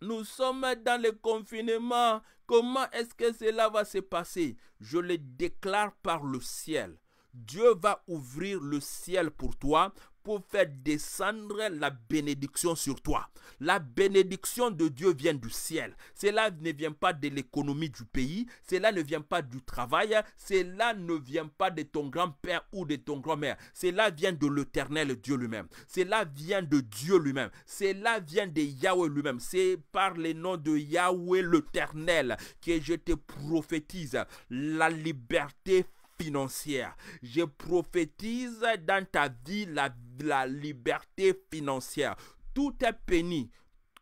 nous sommes dans le confinement. Comment est-ce que cela va se passer? Je le déclare par le ciel. Dieu va ouvrir le ciel pour toi pour faire descendre la bénédiction sur toi. La bénédiction de Dieu vient du ciel. Cela ne vient pas de l'économie du pays, cela ne vient pas du travail, cela ne vient pas de ton grand-père ou de ton grand-mère. Cela vient de l'éternel Dieu lui-même. Cela vient de Dieu lui-même. Cela vient de Yahweh lui-même. C'est par le nom de Yahweh l'éternel que je te prophétise la liberté financière. Je prophétise dans ta vie la, la liberté financière. Tout est péni,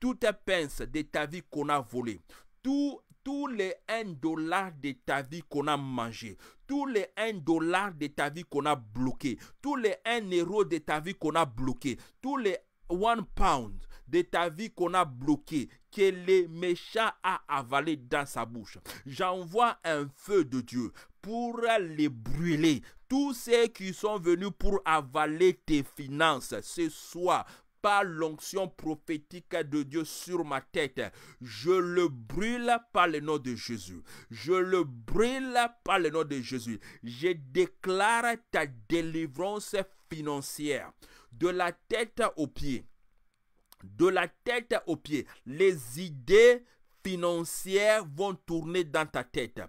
tout est pince de ta vie qu'on a volé. Tout tous les 1 dollar de ta vie qu'on a mangé, tous les 1 dollar de ta vie qu'on a bloqué, tous les 1 euro de ta vie qu'on a bloqué, tous les 1 pound de ta vie qu'on a bloqué, que le méchant a avalé dans sa bouche. J'envoie un feu de Dieu pour les brûler. Tous ceux qui sont venus pour avaler tes finances ce soir, par l'onction prophétique de Dieu sur ma tête. Je le brûle par le nom de Jésus. Je le brûle par le nom de Jésus. Je déclare ta délivrance financière de la tête aux pieds. De la tête aux pieds. Les idées financières vont tourner dans ta tête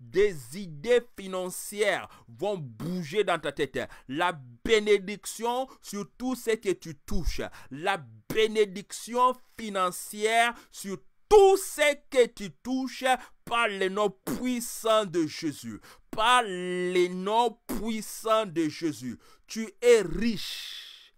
des idées financières vont bouger dans ta tête. La bénédiction sur tout ce que tu touches. La bénédiction financière sur tout ce que tu touches par le nom puissant de Jésus. Par le nom puissant de Jésus. Tu es riche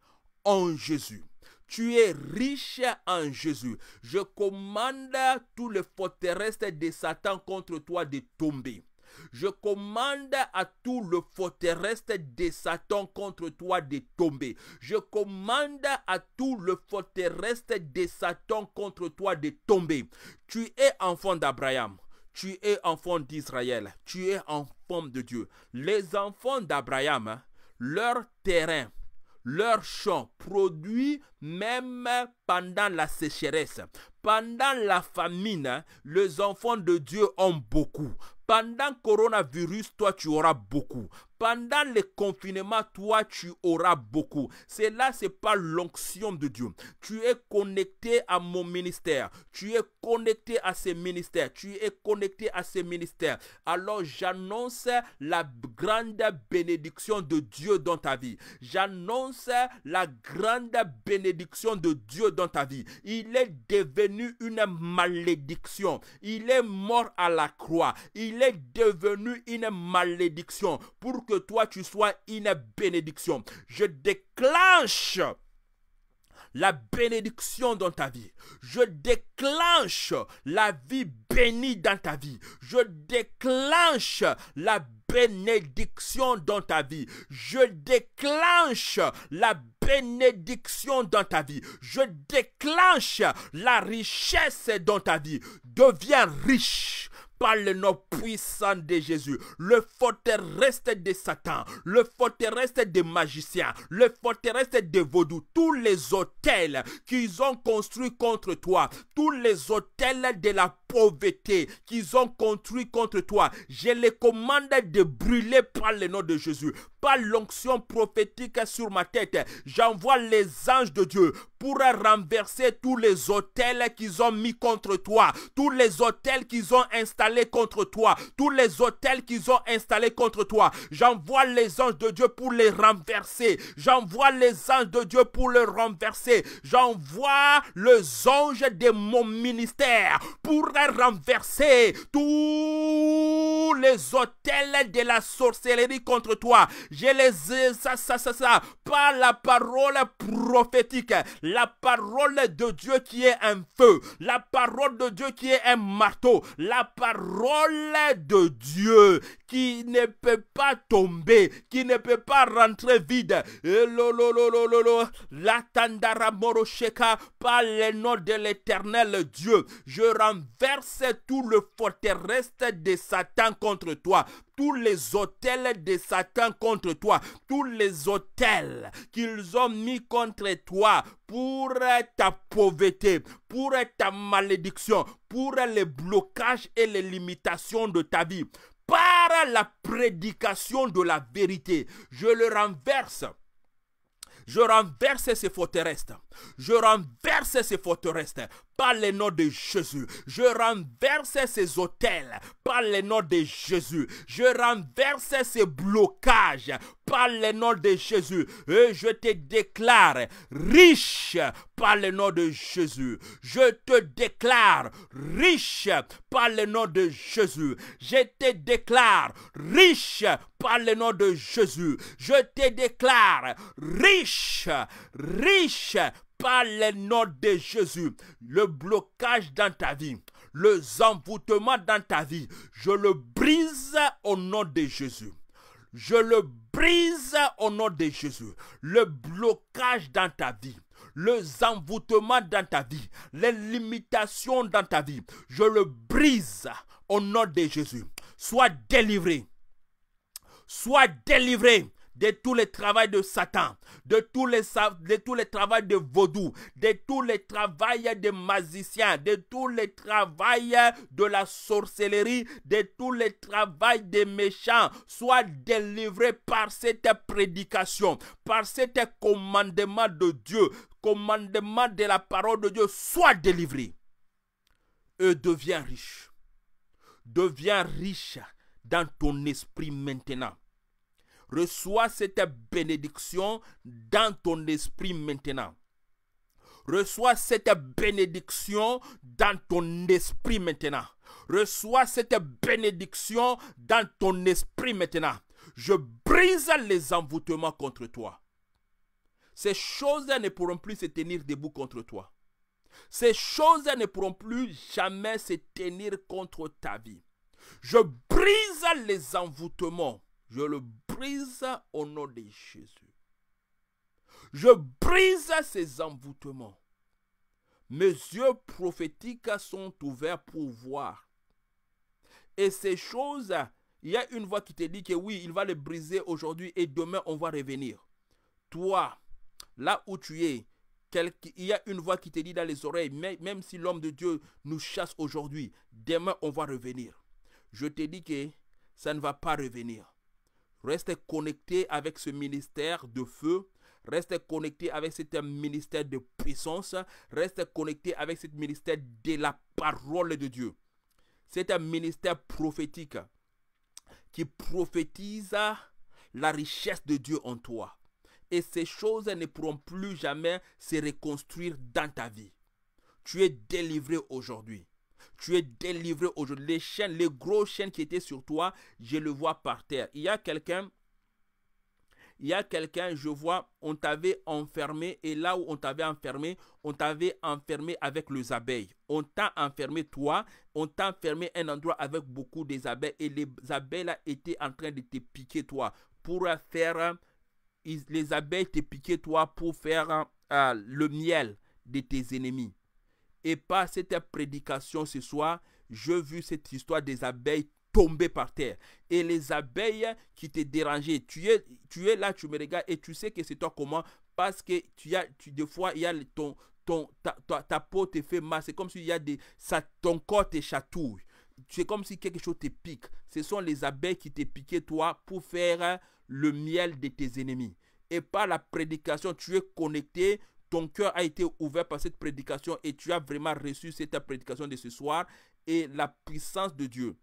en Jésus. Tu es riche en Jésus. Je commande tous les forteresses de Satan contre toi de tomber. Je commande à tout le forteresse de Satan contre toi de tomber. Je commande à tout le forteresse de Satan contre toi de tomber. Tu es enfant d'Abraham. Tu es enfant d'Israël. Tu es enfant de Dieu. Les enfants d'Abraham, leur terrain, leur champ produit même pendant la sécheresse. Pendant la famine, les enfants de Dieu ont beaucoup. Pendant coronavirus, toi, tu auras beaucoup. Pendant le confinement, toi, tu auras beaucoup. C'est là, c'est pas l'onction de Dieu. Tu es connecté à mon ministère. Tu es connecté à ces ministères. Tu es connecté à ces ministères. Alors, j'annonce la grande bénédiction de Dieu dans ta vie. J'annonce la grande bénédiction de Dieu dans ta vie. Il est devenu une malédiction. Il est mort à la croix. Il est devenu une malédiction pour toi tu sois une bénédiction. Je déclenche la bénédiction dans ta vie. Je déclenche la vie bénie dans ta vie. Je déclenche la bénédiction dans ta vie. Je déclenche la bénédiction dans ta vie. Je déclenche la richesse dans ta vie. Deviens riche par le nom puissant de Jésus. Le forteresse de Satan, le forteresse des magiciens, le forteresse des vaudous, tous les hôtels qu'ils ont construits contre toi, tous les hôtels de la pauvreté qu'ils ont construits contre toi, je les commande de brûler par le nom de Jésus, par l'onction prophétique sur ma tête. J'envoie les anges de Dieu pour renverser tous les hôtels qu'ils ont mis contre toi, tous les hôtels qu'ils ont installés contre toi, tous les hôtels qu'ils ont installés contre toi. J'envoie les anges de Dieu pour les renverser. J'envoie les anges de Dieu pour les renverser. J'envoie les anges de mon ministère pour renverser tous les hôtels de la sorcellerie contre toi. Je les ça, ça, ça, ça, par la parole prophétique, la parole de Dieu qui est un feu, la parole de Dieu qui est un marteau, la parole de Dieu qui ne peut pas tomber, qui ne peut pas rentrer vide. La tandara morosheka par le nom de l'éternel Dieu. Je renverse tout le forteresse de Satan contre toi tous les hôtels de Satan contre toi, tous les hôtels qu'ils ont mis contre toi pour ta pauvreté, pour ta malédiction, pour les blocages et les limitations de ta vie. Par la prédication de la vérité, je le renverse. Je renverse ces forteresses. Je renverse ces forteresses par le nom de Jésus. Je renverse ces hôtels par le nom de Jésus. Je renverse ces blocages par le nom de Jésus. Et je te déclare riche par le nom de Jésus. Je te déclare riche par le nom de Jésus. Je te déclare riche par le nom de Jésus. Je te déclare riche, riche par le nom de Jésus, le blocage dans ta vie, le envoûtement dans ta vie, je le brise au nom de Jésus. Je le brise au nom de Jésus. Le blocage dans ta vie, le envoûtement dans ta vie, les limitations dans ta vie, je le brise au nom de Jésus. Sois délivré. Sois délivré de tous les travaux de Satan, de tous les, de tous les travaux de vaudou, de tous les travaux de magiciens, de tous les travaux de la sorcellerie, de tous les travaux des méchants. Sois délivré par cette prédication, par cet commandement de Dieu, commandement de la parole de Dieu. Sois délivré. Et deviens riche. Deviens riche dans ton esprit maintenant. Reçois cette bénédiction dans ton esprit maintenant. Reçois cette bénédiction dans ton esprit maintenant. Reçois cette bénédiction dans ton esprit maintenant. Je brise les envoûtements contre toi. Ces choses ne pourront plus se tenir debout contre toi. Ces choses ne pourront plus jamais se tenir contre ta vie. Je brise les envoûtements. Je le brise au nom de Jésus. Je brise ces envoûtements. Mes yeux prophétiques sont ouverts pour voir. Et ces choses, il y a une voix qui te dit que oui, il va les briser aujourd'hui et demain on va revenir. Toi, là où tu es, il y a une voix qui te dit dans les oreilles, même si l'homme de Dieu nous chasse aujourd'hui, demain on va revenir. Je te dis que ça ne va pas revenir. Reste connecté avec ce ministère de feu. Reste connecté avec ce ministère de puissance. Reste connecté avec ce ministère de la parole de Dieu. C'est un ministère prophétique qui prophétise la richesse de Dieu en toi. Et ces choses ne pourront plus jamais se reconstruire dans ta vie. Tu es délivré aujourd'hui. Tu es délivré aujourd'hui. Les chaînes, les gros chaînes qui étaient sur toi, je le vois par terre. Il y a quelqu'un, il y a quelqu'un, je vois, on t'avait enfermé et là où on t'avait enfermé, on t'avait enfermé avec les abeilles. On t'a enfermé toi, on t'a enfermé un endroit avec beaucoup des abeilles et les abeilles là étaient en train de te piquer toi pour faire, les abeilles te piquaient toi pour faire euh, le miel de tes ennemis. Et par cette prédication ce soir, je vu cette histoire des abeilles tomber par terre. Et les abeilles qui te dérangeaient, tu es, tu es là, tu me regardes et tu sais que c'est toi comment? Parce que tu as, des fois, il y a ton, ton, ta, ta, peau te fait mal. C'est comme s'il y a des, ton corps te chatouille. C'est comme si quelque chose te pique. Ce sont les abeilles qui te piquaient toi pour faire le miel de tes ennemis. Et par la prédication, tu es connecté, ton cœur a été ouvert par cette prédication et tu as vraiment reçu cette prédication de ce soir et la puissance de Dieu.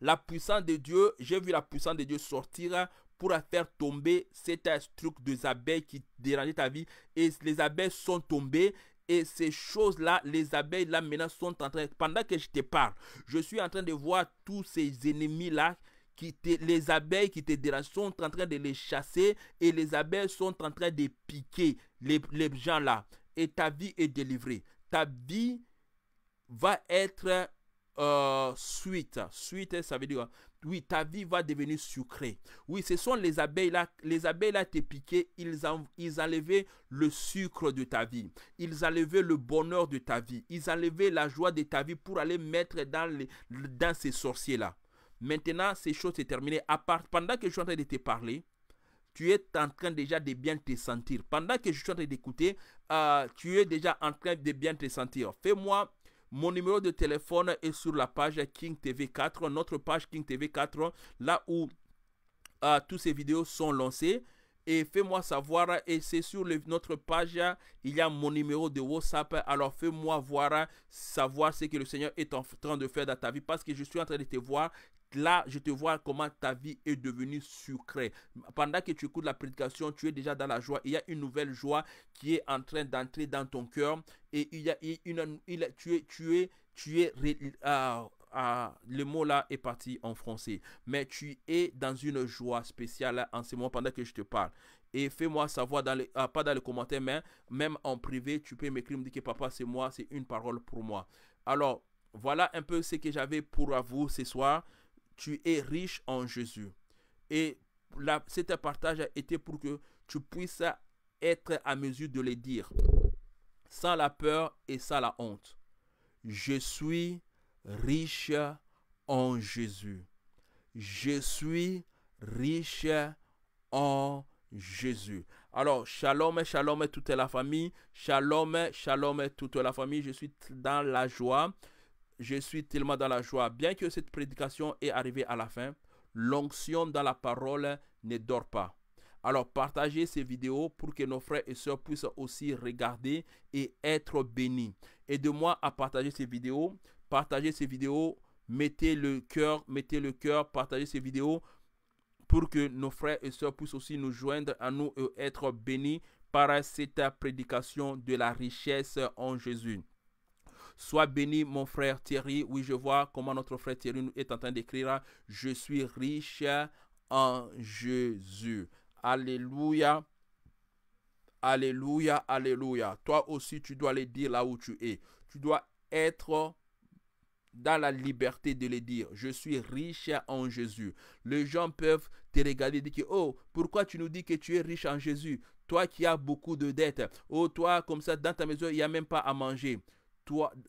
La puissance de Dieu, j'ai vu la puissance de Dieu sortir pour faire tomber cet truc des abeilles qui dérangeait ta vie. Et les abeilles sont tombées. Et ces choses-là, les abeilles là maintenant sont en train, pendant que je te parle, je suis en train de voir tous ces ennemis-là qui les abeilles qui te dérangent sont en train de les chasser et les abeilles sont en train de piquer les, les gens là. Et ta vie est délivrée. Ta vie va être euh, suite. Suite, ça veut dire, oui, ta vie va devenir sucrée. Oui, ce sont les abeilles là. Les abeilles là t'es piqué. Ils, ont, ils enlevaient le sucre de ta vie. Ils enlevaient le bonheur de ta vie. Ils enlevaient la joie de ta vie pour aller mettre dans ces sorciers là. Maintenant, ces choses sont terminées. Pendant que je suis en train de te parler, tu es en train déjà de bien te sentir. Pendant que je suis en train d'écouter, euh, tu es déjà en train de bien te sentir. Fais-moi, mon numéro de téléphone est sur la page King TV 4, notre page King TV 4, là où euh, toutes ces vidéos sont lancées et fais-moi savoir. Et c'est sur notre page, il y a mon numéro de WhatsApp. Alors fais-moi voir, savoir ce que le Seigneur est en train de faire dans ta vie parce que je suis en train de te voir. Là, je te vois comment ta vie est devenue sucrée. Pendant que tu écoutes la prédication, tu es déjà dans la joie. Il y a une nouvelle joie qui est en train d'entrer dans ton cœur. Et il y a une, tu es, euh, ah, le mot là est parti en français. Mais tu es dans une joie spéciale en ce moment pendant que je te parle. Et fais-moi savoir, dans ah, pas dans les commentaires, mais même en privé, tu peux m'écrire, me dire que papa, c'est moi, c'est une parole pour moi. Alors, voilà un peu ce que j'avais pour vous ce soir. Tu es riche en Jésus. Et la, cet partage a été pour que tu puisses être à mesure de le dire sans la peur et sans la honte. Je suis riche en Jésus. Je suis riche en Jésus. Alors, shalom, shalom toute la famille. Shalom, shalom toute la famille. Je suis dans la joie. Je suis tellement dans la joie. Bien que cette prédication est arrivée à la fin, l'onction dans la parole ne dort pas. Alors partagez ces vidéos pour que nos frères et sœurs puissent aussi regarder et être bénis. Aidez-moi à partager ces vidéos. Partagez ces vidéos. Mettez le cœur, mettez le cœur, partagez ces vidéos pour que nos frères et sœurs puissent aussi nous joindre à nous et être bénis par cette prédication de la richesse en Jésus. Sois béni, mon frère Thierry. Oui, je vois comment notre frère Thierry est en train d'écrire Je suis riche en Jésus. Alléluia. Alléluia, alléluia. Toi aussi, tu dois le dire là où tu es. Tu dois être dans la liberté de le dire. Je suis riche en Jésus. Les gens peuvent te regarder et dire oh, pourquoi tu nous dis que tu es riche en Jésus? Toi qui as beaucoup de dettes. Oh, toi, comme ça, dans ta maison, il n'y a même pas à manger.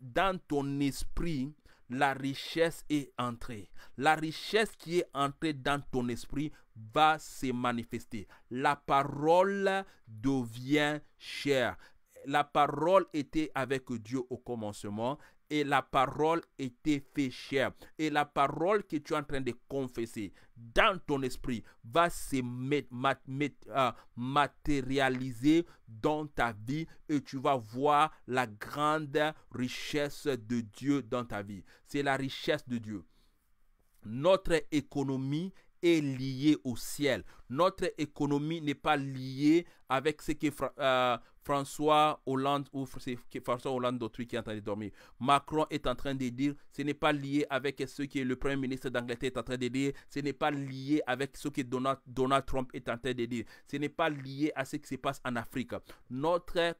Dans ton esprit, la richesse est entrée. La richesse qui est entrée dans ton esprit va se manifester. La parole devient chère. La parole était avec Dieu au commencement et la parole était fait chair. Et la parole que tu es en train de confesser dans ton esprit va se euh, matérialiser dans ta vie et tu vas voir la grande richesse de Dieu dans ta vie. C'est la richesse de Dieu. Notre économie est liée au ciel. Notre économie n'est pas liée avec ce que euh, François Hollande ou François Hollande d'autrui qui est en train de dormir. Macron est en train de dire, ce n'est pas lié avec ce que le Premier ministre d'Angleterre est en train de dire, ce n'est pas lié avec ce que Donald, Donald Trump est en train de dire, ce n'est pas lié à ce qui se passe en Afrique. Notre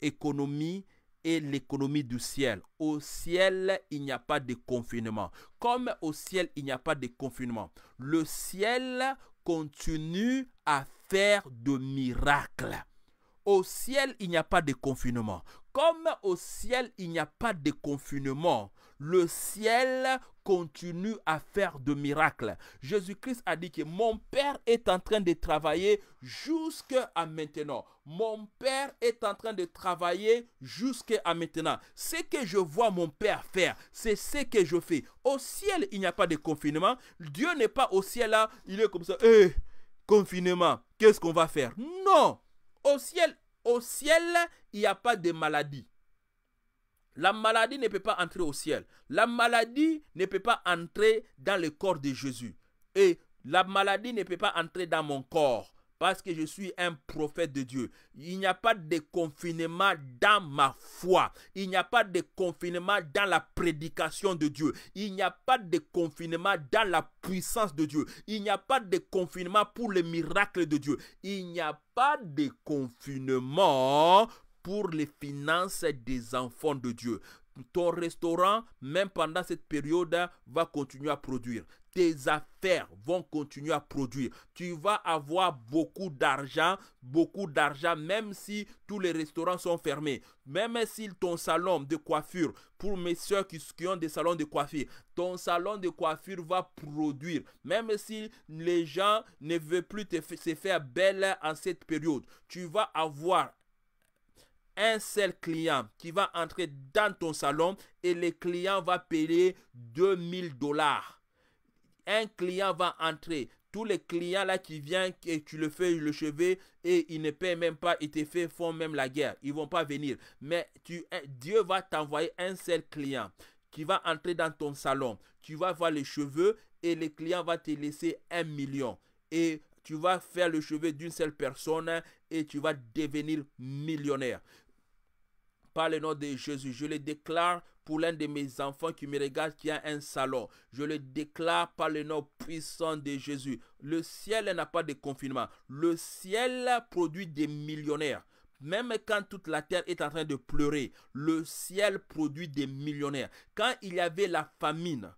économie l'économie du ciel. Au ciel, il n'y a pas de confinement. Comme au ciel, il n'y a pas de confinement. Le ciel continue à faire de miracles. Au ciel, il n'y a pas de confinement. Comme au ciel, il n'y a pas de confinement, le ciel continue à faire de miracles. Jésus-Christ a dit que mon Père est en train de travailler jusqu'à maintenant. Mon Père est en train de travailler jusqu'à maintenant. Ce que je vois mon Père faire, c'est ce que je fais. Au ciel, il n'y a pas de confinement. Dieu n'est pas au ciel là, il est comme ça. Eh, confinement, qu'est-ce qu'on va faire? Non au ciel, au ciel, il n'y a pas de maladie. La maladie ne peut pas entrer au ciel. La maladie ne peut pas entrer dans le corps de Jésus. Et la maladie ne peut pas entrer dans mon corps parce que je suis un prophète de Dieu. Il n'y a pas de confinement dans ma foi. Il n'y a pas de confinement dans la prédication de Dieu. Il n'y a pas de confinement dans la puissance de Dieu. Il n'y a pas de confinement pour les miracles de Dieu. Il n'y a pas de confinement pour les finances des enfants de Dieu ton restaurant, même pendant cette période, va continuer à produire tes affaires vont continuer à produire. Tu vas avoir beaucoup d'argent, beaucoup d'argent, même si tous les restaurants sont fermés. Même si ton salon de coiffure, pour mes soeurs qui, ont des salons de coiffure, ton salon de coiffure va produire. Même si les gens ne veulent plus te, se faire belle en cette période, tu vas avoir un seul client qui va entrer dans ton salon et le client va payer 2000 dollars un client va entrer. Tous les clients là qui viennent et tu le fais le cheveu et ils ne paient même pas, ils te font même la guerre. Ils vont pas venir. Mais tu, Dieu va t'envoyer un seul client qui va entrer dans ton salon. Tu vas voir les cheveux et le client va te laisser un million. Et tu vas faire le cheveu d'une seule personne et tu vas devenir millionnaire. Par le nom de Jésus, je le déclare pour l'un de mes enfants qui me regarde, qui a un salon. Je le déclare par le nom puissant de Jésus. Le ciel n'a pas de confinement. Le ciel produit des millionnaires. Même quand toute la terre est en train de pleurer, le ciel produit des millionnaires. Quand il y avait la famine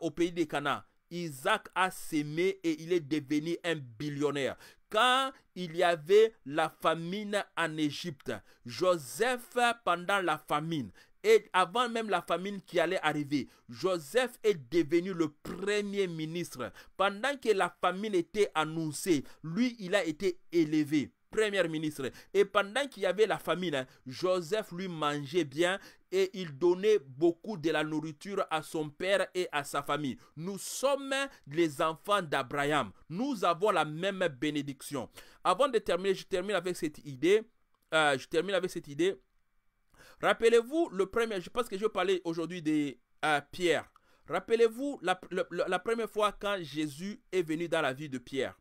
au pays des Cana, Isaac a sémé et il est devenu un billionnaire. Quand il y avait la famine en Égypte, Joseph, pendant la famine, et avant même la famine qui allait arriver, Joseph est devenu le premier ministre. Pendant que la famine était annoncée, lui, il a été élevé premier ministre. Et pendant qu'il y avait la famine, hein, Joseph lui mangeait bien et il donnait beaucoup de la nourriture à son père et à sa famille. Nous sommes les enfants d'Abraham. Nous avons la même bénédiction. Avant de terminer, je termine avec cette idée. Euh, je termine avec cette idée. Rappelez-vous le premier, je pense que je vais parler aujourd'hui de euh, Pierre. Rappelez-vous la, la, première fois quand Jésus est venu dans la vie de Pierre.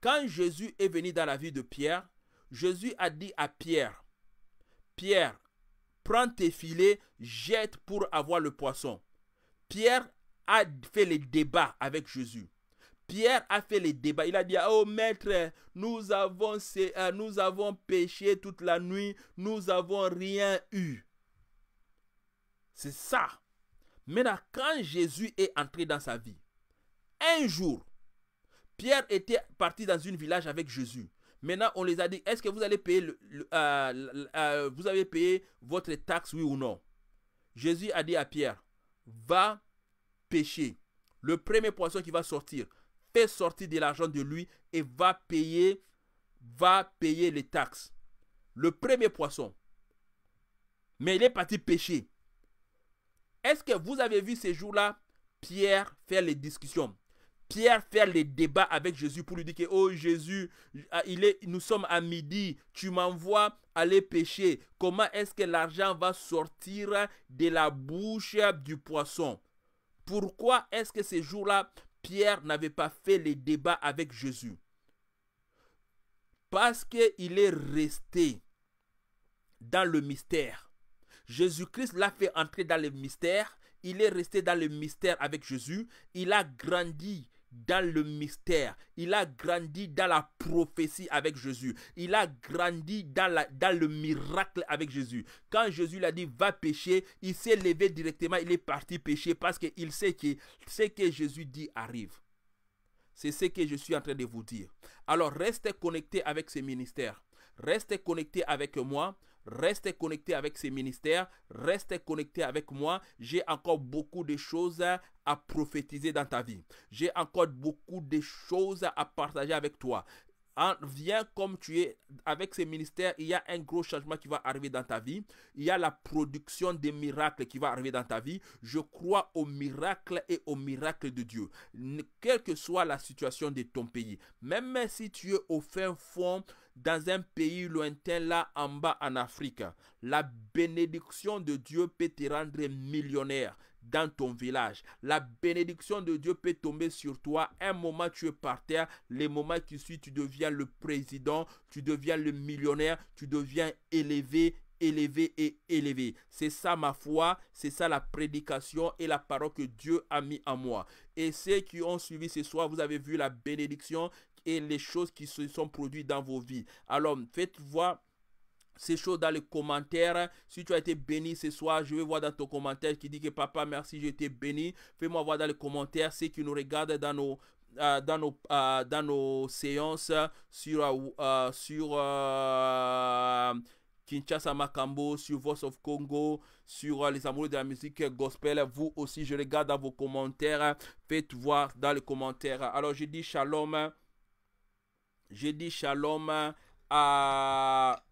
Quand Jésus est venu dans la vie de Pierre, Jésus a dit à Pierre, Pierre, prends tes filets, jette pour avoir le poisson. Pierre a fait le débat avec Jésus. Pierre a fait les débats. Il a dit, oh maître, nous avons, euh, nous avons péché toute la nuit, nous n'avons rien eu. C'est ça. Maintenant, quand Jésus est entré dans sa vie, un jour, Pierre était parti dans un village avec Jésus. Maintenant, on les a dit, est-ce que vous allez payer, euh, euh, vous avez payé votre taxe, oui ou non? Jésus a dit à Pierre, va pêcher. Le premier poisson qui va sortir, fait sortir de l'argent de lui et va payer, va payer les taxes. Le premier poisson. Mais il est parti pêcher. Est-ce que vous avez vu ces jours-là Pierre faire les discussions? Pierre faire les débats avec Jésus pour lui dire que, oh Jésus, ah, il est, nous sommes à midi, tu m'envoies aller pêcher. Comment est-ce que l'argent va sortir de la bouche du poisson? Pourquoi est-ce que ces jours-là, Pierre n'avait pas fait les débats avec Jésus? Parce qu'il est resté dans le mystère. Jésus-Christ l'a fait entrer dans le mystère. Il est resté dans le mystère avec Jésus. Il a grandi dans le mystère. Il a grandi dans la prophétie avec Jésus. Il a grandi dans, le miracle avec Jésus. Quand Jésus l'a dit va pécher, il s'est levé directement, il est parti pécher parce qu'il sait que ce que Jésus dit arrive. C'est ce que je suis en train de vous dire. Alors restez connectés avec ce ministère. Restez connectés avec moi. Restez connecté avec ces ministères, restez connecté avec moi. J'ai encore beaucoup de choses à prophétiser dans ta vie. J'ai encore beaucoup de choses à partager avec toi. viens comme tu es avec ces ministères, il y a un gros changement qui va arriver dans ta vie. Il y a la production des miracles qui va arriver dans ta vie. Je crois aux miracles et aux miracles de Dieu. Quelle que soit la situation de ton pays, même si tu es au fin fond dans un pays lointain là en bas en Afrique, la bénédiction de Dieu peut te rendre millionnaire dans ton village. La bénédiction de Dieu peut tomber sur toi. Un moment, tu es par terre. Les moments qui suivent, tu deviens le président, tu deviens le millionnaire, tu deviens élevé, élevé et élevé. C'est ça ma foi, c'est ça la prédication et la parole que Dieu a mis en moi. Et ceux qui ont suivi ce soir, vous avez vu la bénédiction et les choses qui se sont produites dans vos vies. Alors, faites voir ces choses dans les commentaires. Si tu as été béni ce soir, je vais voir dans ton commentaire qui dit que papa, merci, j'ai été béni. Fais-moi voir dans les commentaires ceux qui nous regardent dans nos euh, dans, nos, euh, dans nos séances sur, euh, sur Kinshasa Makambo, sur Voice of Congo, sur les amoureux de la musique gospel. Vous aussi, je regarde dans vos commentaires. Faites voir dans les commentaires. Alors, je dis shalom j'ai dit shalom à,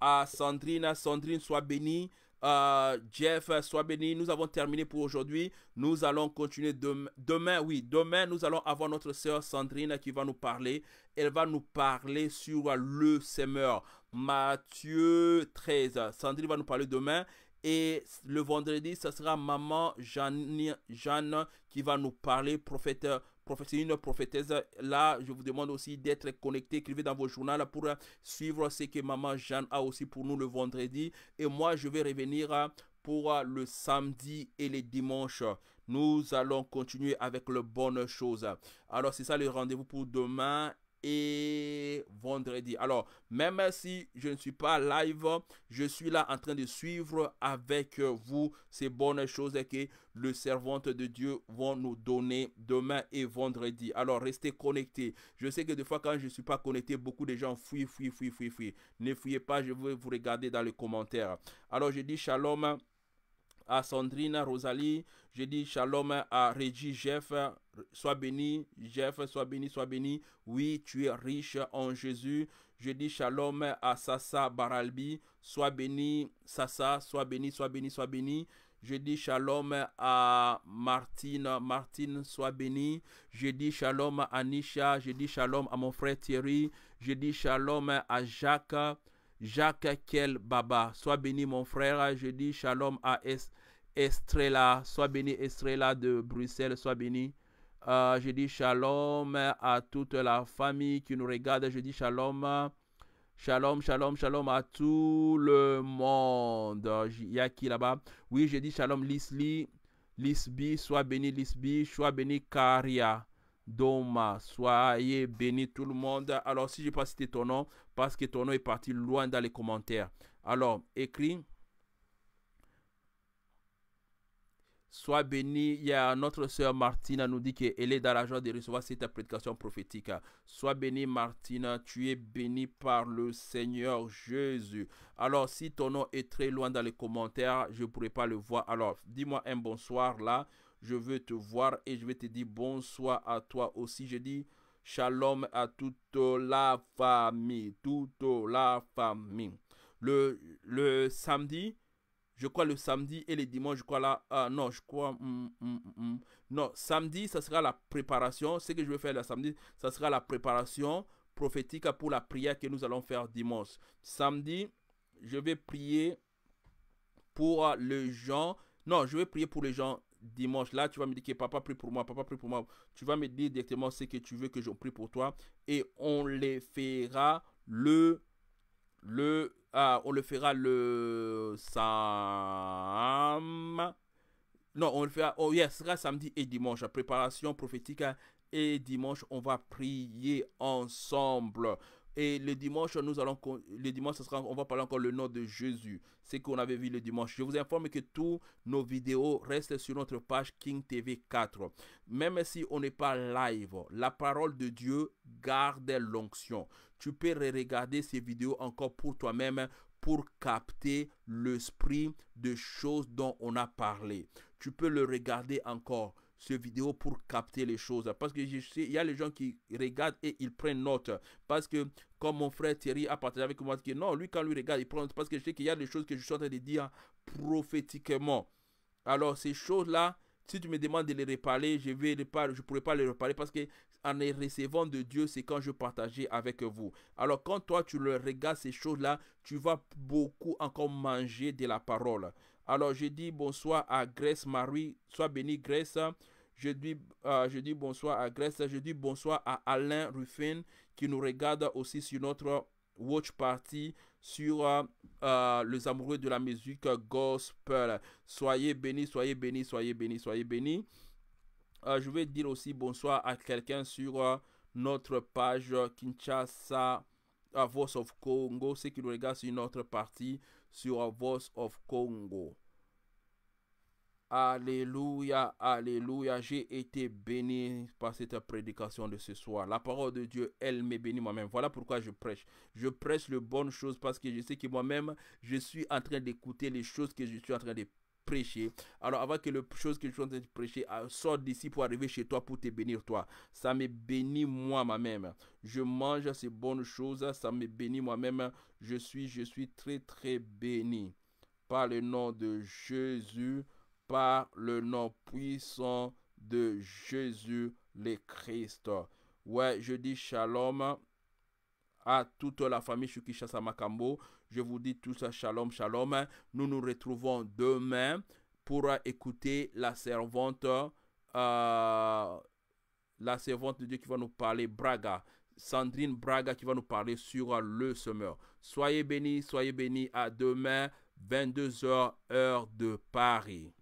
à Sandrine. Sandrine, sois bénie. Euh, Jeff, sois béni. Nous avons terminé pour aujourd'hui. Nous allons continuer demain. Oui, demain, nous allons avoir notre sœur Sandrine qui va nous parler. Elle va nous parler sur le semeur. Matthieu 13. Sandrine va nous parler demain. Et le vendredi, ce sera maman Jeanne, Jeanne qui va nous parler, prophète prophétie, une prophétesse. Là, je vous demande aussi d'être connecté. Écrivez dans vos journaux pour suivre ce que Maman Jeanne a aussi pour nous le vendredi. Et moi, je vais revenir pour le samedi et les dimanches. Nous allons continuer avec les bonnes choses. Alors, c'est ça le rendez-vous pour demain et vendredi. Alors, même si je ne suis pas live, je suis là en train de suivre avec vous ces bonnes choses que le servant de Dieu vont nous donner demain et vendredi. Alors, restez connectés. Je sais que des fois, quand je ne suis pas connecté, beaucoup de gens fuient, fuient, fuient, fuient. Ne fuyez pas, je vais vous regarder dans les commentaires. Alors, je dis shalom à Sandrine, Rosalie. Je dis shalom à Reggie, Jeff. Sois béni, Jeff, sois béni, sois béni. Oui, tu es riche en Jésus. Je dis shalom à Sasa Baralbi. Sois béni, Sasa, sois béni, sois béni, sois béni. Je dis shalom à Martine. Martine, sois béni. Je dis shalom à Nisha. Je dis shalom à mon frère Thierry. Je dis shalom à Jacques. Jacques Kel Baba. Sois béni, mon frère. Je dis shalom à Estrella. Sois béni, Estrella de Bruxelles. Sois béni. Euh, je dis shalom à toute la famille qui nous regarde. Je dis shalom. Shalom, shalom, shalom à tout le monde. Il y a qui là-bas? Oui, je dis shalom, Lisli. Lisbi, sois béni, Lisbi. Sois béni, Karia. Doma, soyez béni tout le monde. Alors, si je n'ai pas cité ton nom, parce que ton nom est parti loin dans les commentaires. Alors, écris. Sois béni. Il y a notre sœur Martina nous dit qu'elle est dans la joie de recevoir cette prédication prophétique. Sois béni Martina, tu es béni par le Seigneur Jésus. Alors si ton nom est très loin dans les commentaires, je ne pourrai pas le voir. Alors dis-moi un bonsoir là. Je veux te voir et je vais te dire bonsoir à toi aussi. Je dis shalom à toute la famille. Toute la famille. Le, le samedi, je crois le samedi et le dimanche, je crois là, ah non, je crois, mm, mm, mm, non, samedi, ça sera la préparation, ce que je vais faire le samedi, ça sera la préparation prophétique pour la prière que nous allons faire dimanche. Samedi, je vais prier pour les gens, non, je vais prier pour les gens dimanche. Là, tu vas me dire que papa prie pour moi, papa prie pour moi. Tu vas me dire directement ce que tu veux que je prie pour toi et on les fera le le ah, on le fera le sam. Non, on le fera. Oh, yes, sera samedi et dimanche. Préparation prophétique. Et dimanche, on va prier ensemble. Et le dimanche, nous allons, le dimanche, sera, on va parler encore le nom de Jésus. C'est qu'on avait vu le dimanche. Je vous informe que tous nos vidéos restent sur notre page King TV 4. Même si on n'est pas live, la parole de Dieu garde l'onction. Tu peux regarder ces vidéos encore pour toi-même pour capter l'esprit de choses dont on a parlé. Tu peux le regarder encore ce vidéo pour capter les choses. Parce que je sais, il y a les gens qui regardent et ils prennent note. Parce que, comme mon frère Thierry a partagé avec moi, que non, lui, quand lui regarde, il prend note. Parce que je sais qu'il y a des choses que je suis en train de dire prophétiquement. Alors, ces choses-là, si tu me demandes de les reparler, je vais je pourrais pas les reparler parce que en les recevant de Dieu, c'est quand je partageais avec vous. Alors quand toi tu le regardes ces choses-là, tu vas beaucoup encore manger de la parole. Alors je dis bonsoir à Grace Marie, sois béni Grace. Je dis, euh, je dis bonsoir à Grace, je dis bonsoir à Alain Ruffin qui nous regarde aussi sur notre watch party sur euh, euh, les amoureux de la musique gospel. Soyez bénis, soyez bénis, soyez bénis, soyez bénis. Je vais dire aussi bonsoir à quelqu'un sur notre page Kinshasa Voice of Congo, ceux qui nous regardent sur notre partie sur Voice of Congo. Alléluia, Alléluia. J'ai été béni par cette prédication de ce soir. La parole de Dieu, elle m'est bénie moi-même. Voilà pourquoi je prêche. Je prêche le bonnes choses parce que je sais que moi-même, je suis en train d'écouter les choses que je suis en train de prêcher. Alors avant que les choses que je suis en train de prêcher euh, sortent d'ici pour arriver chez toi pour te bénir toi. Ça me bénit moi-même. Je mange ces bonnes choses. Ça me bénit moi-même. Je suis, je suis très très béni. Par le nom de Jésus par le nom puissant de Jésus le Christ. Ouais, je dis shalom à toute la famille Shukishasa Makambo. Je vous dis tout ça, shalom, shalom. Nous nous retrouvons demain pour écouter la servante, euh, la servante de Dieu qui va nous parler, Braga. Sandrine Braga qui va nous parler sur le semeur. Soyez bénis, soyez bénis. À demain, 22h, heure de Paris.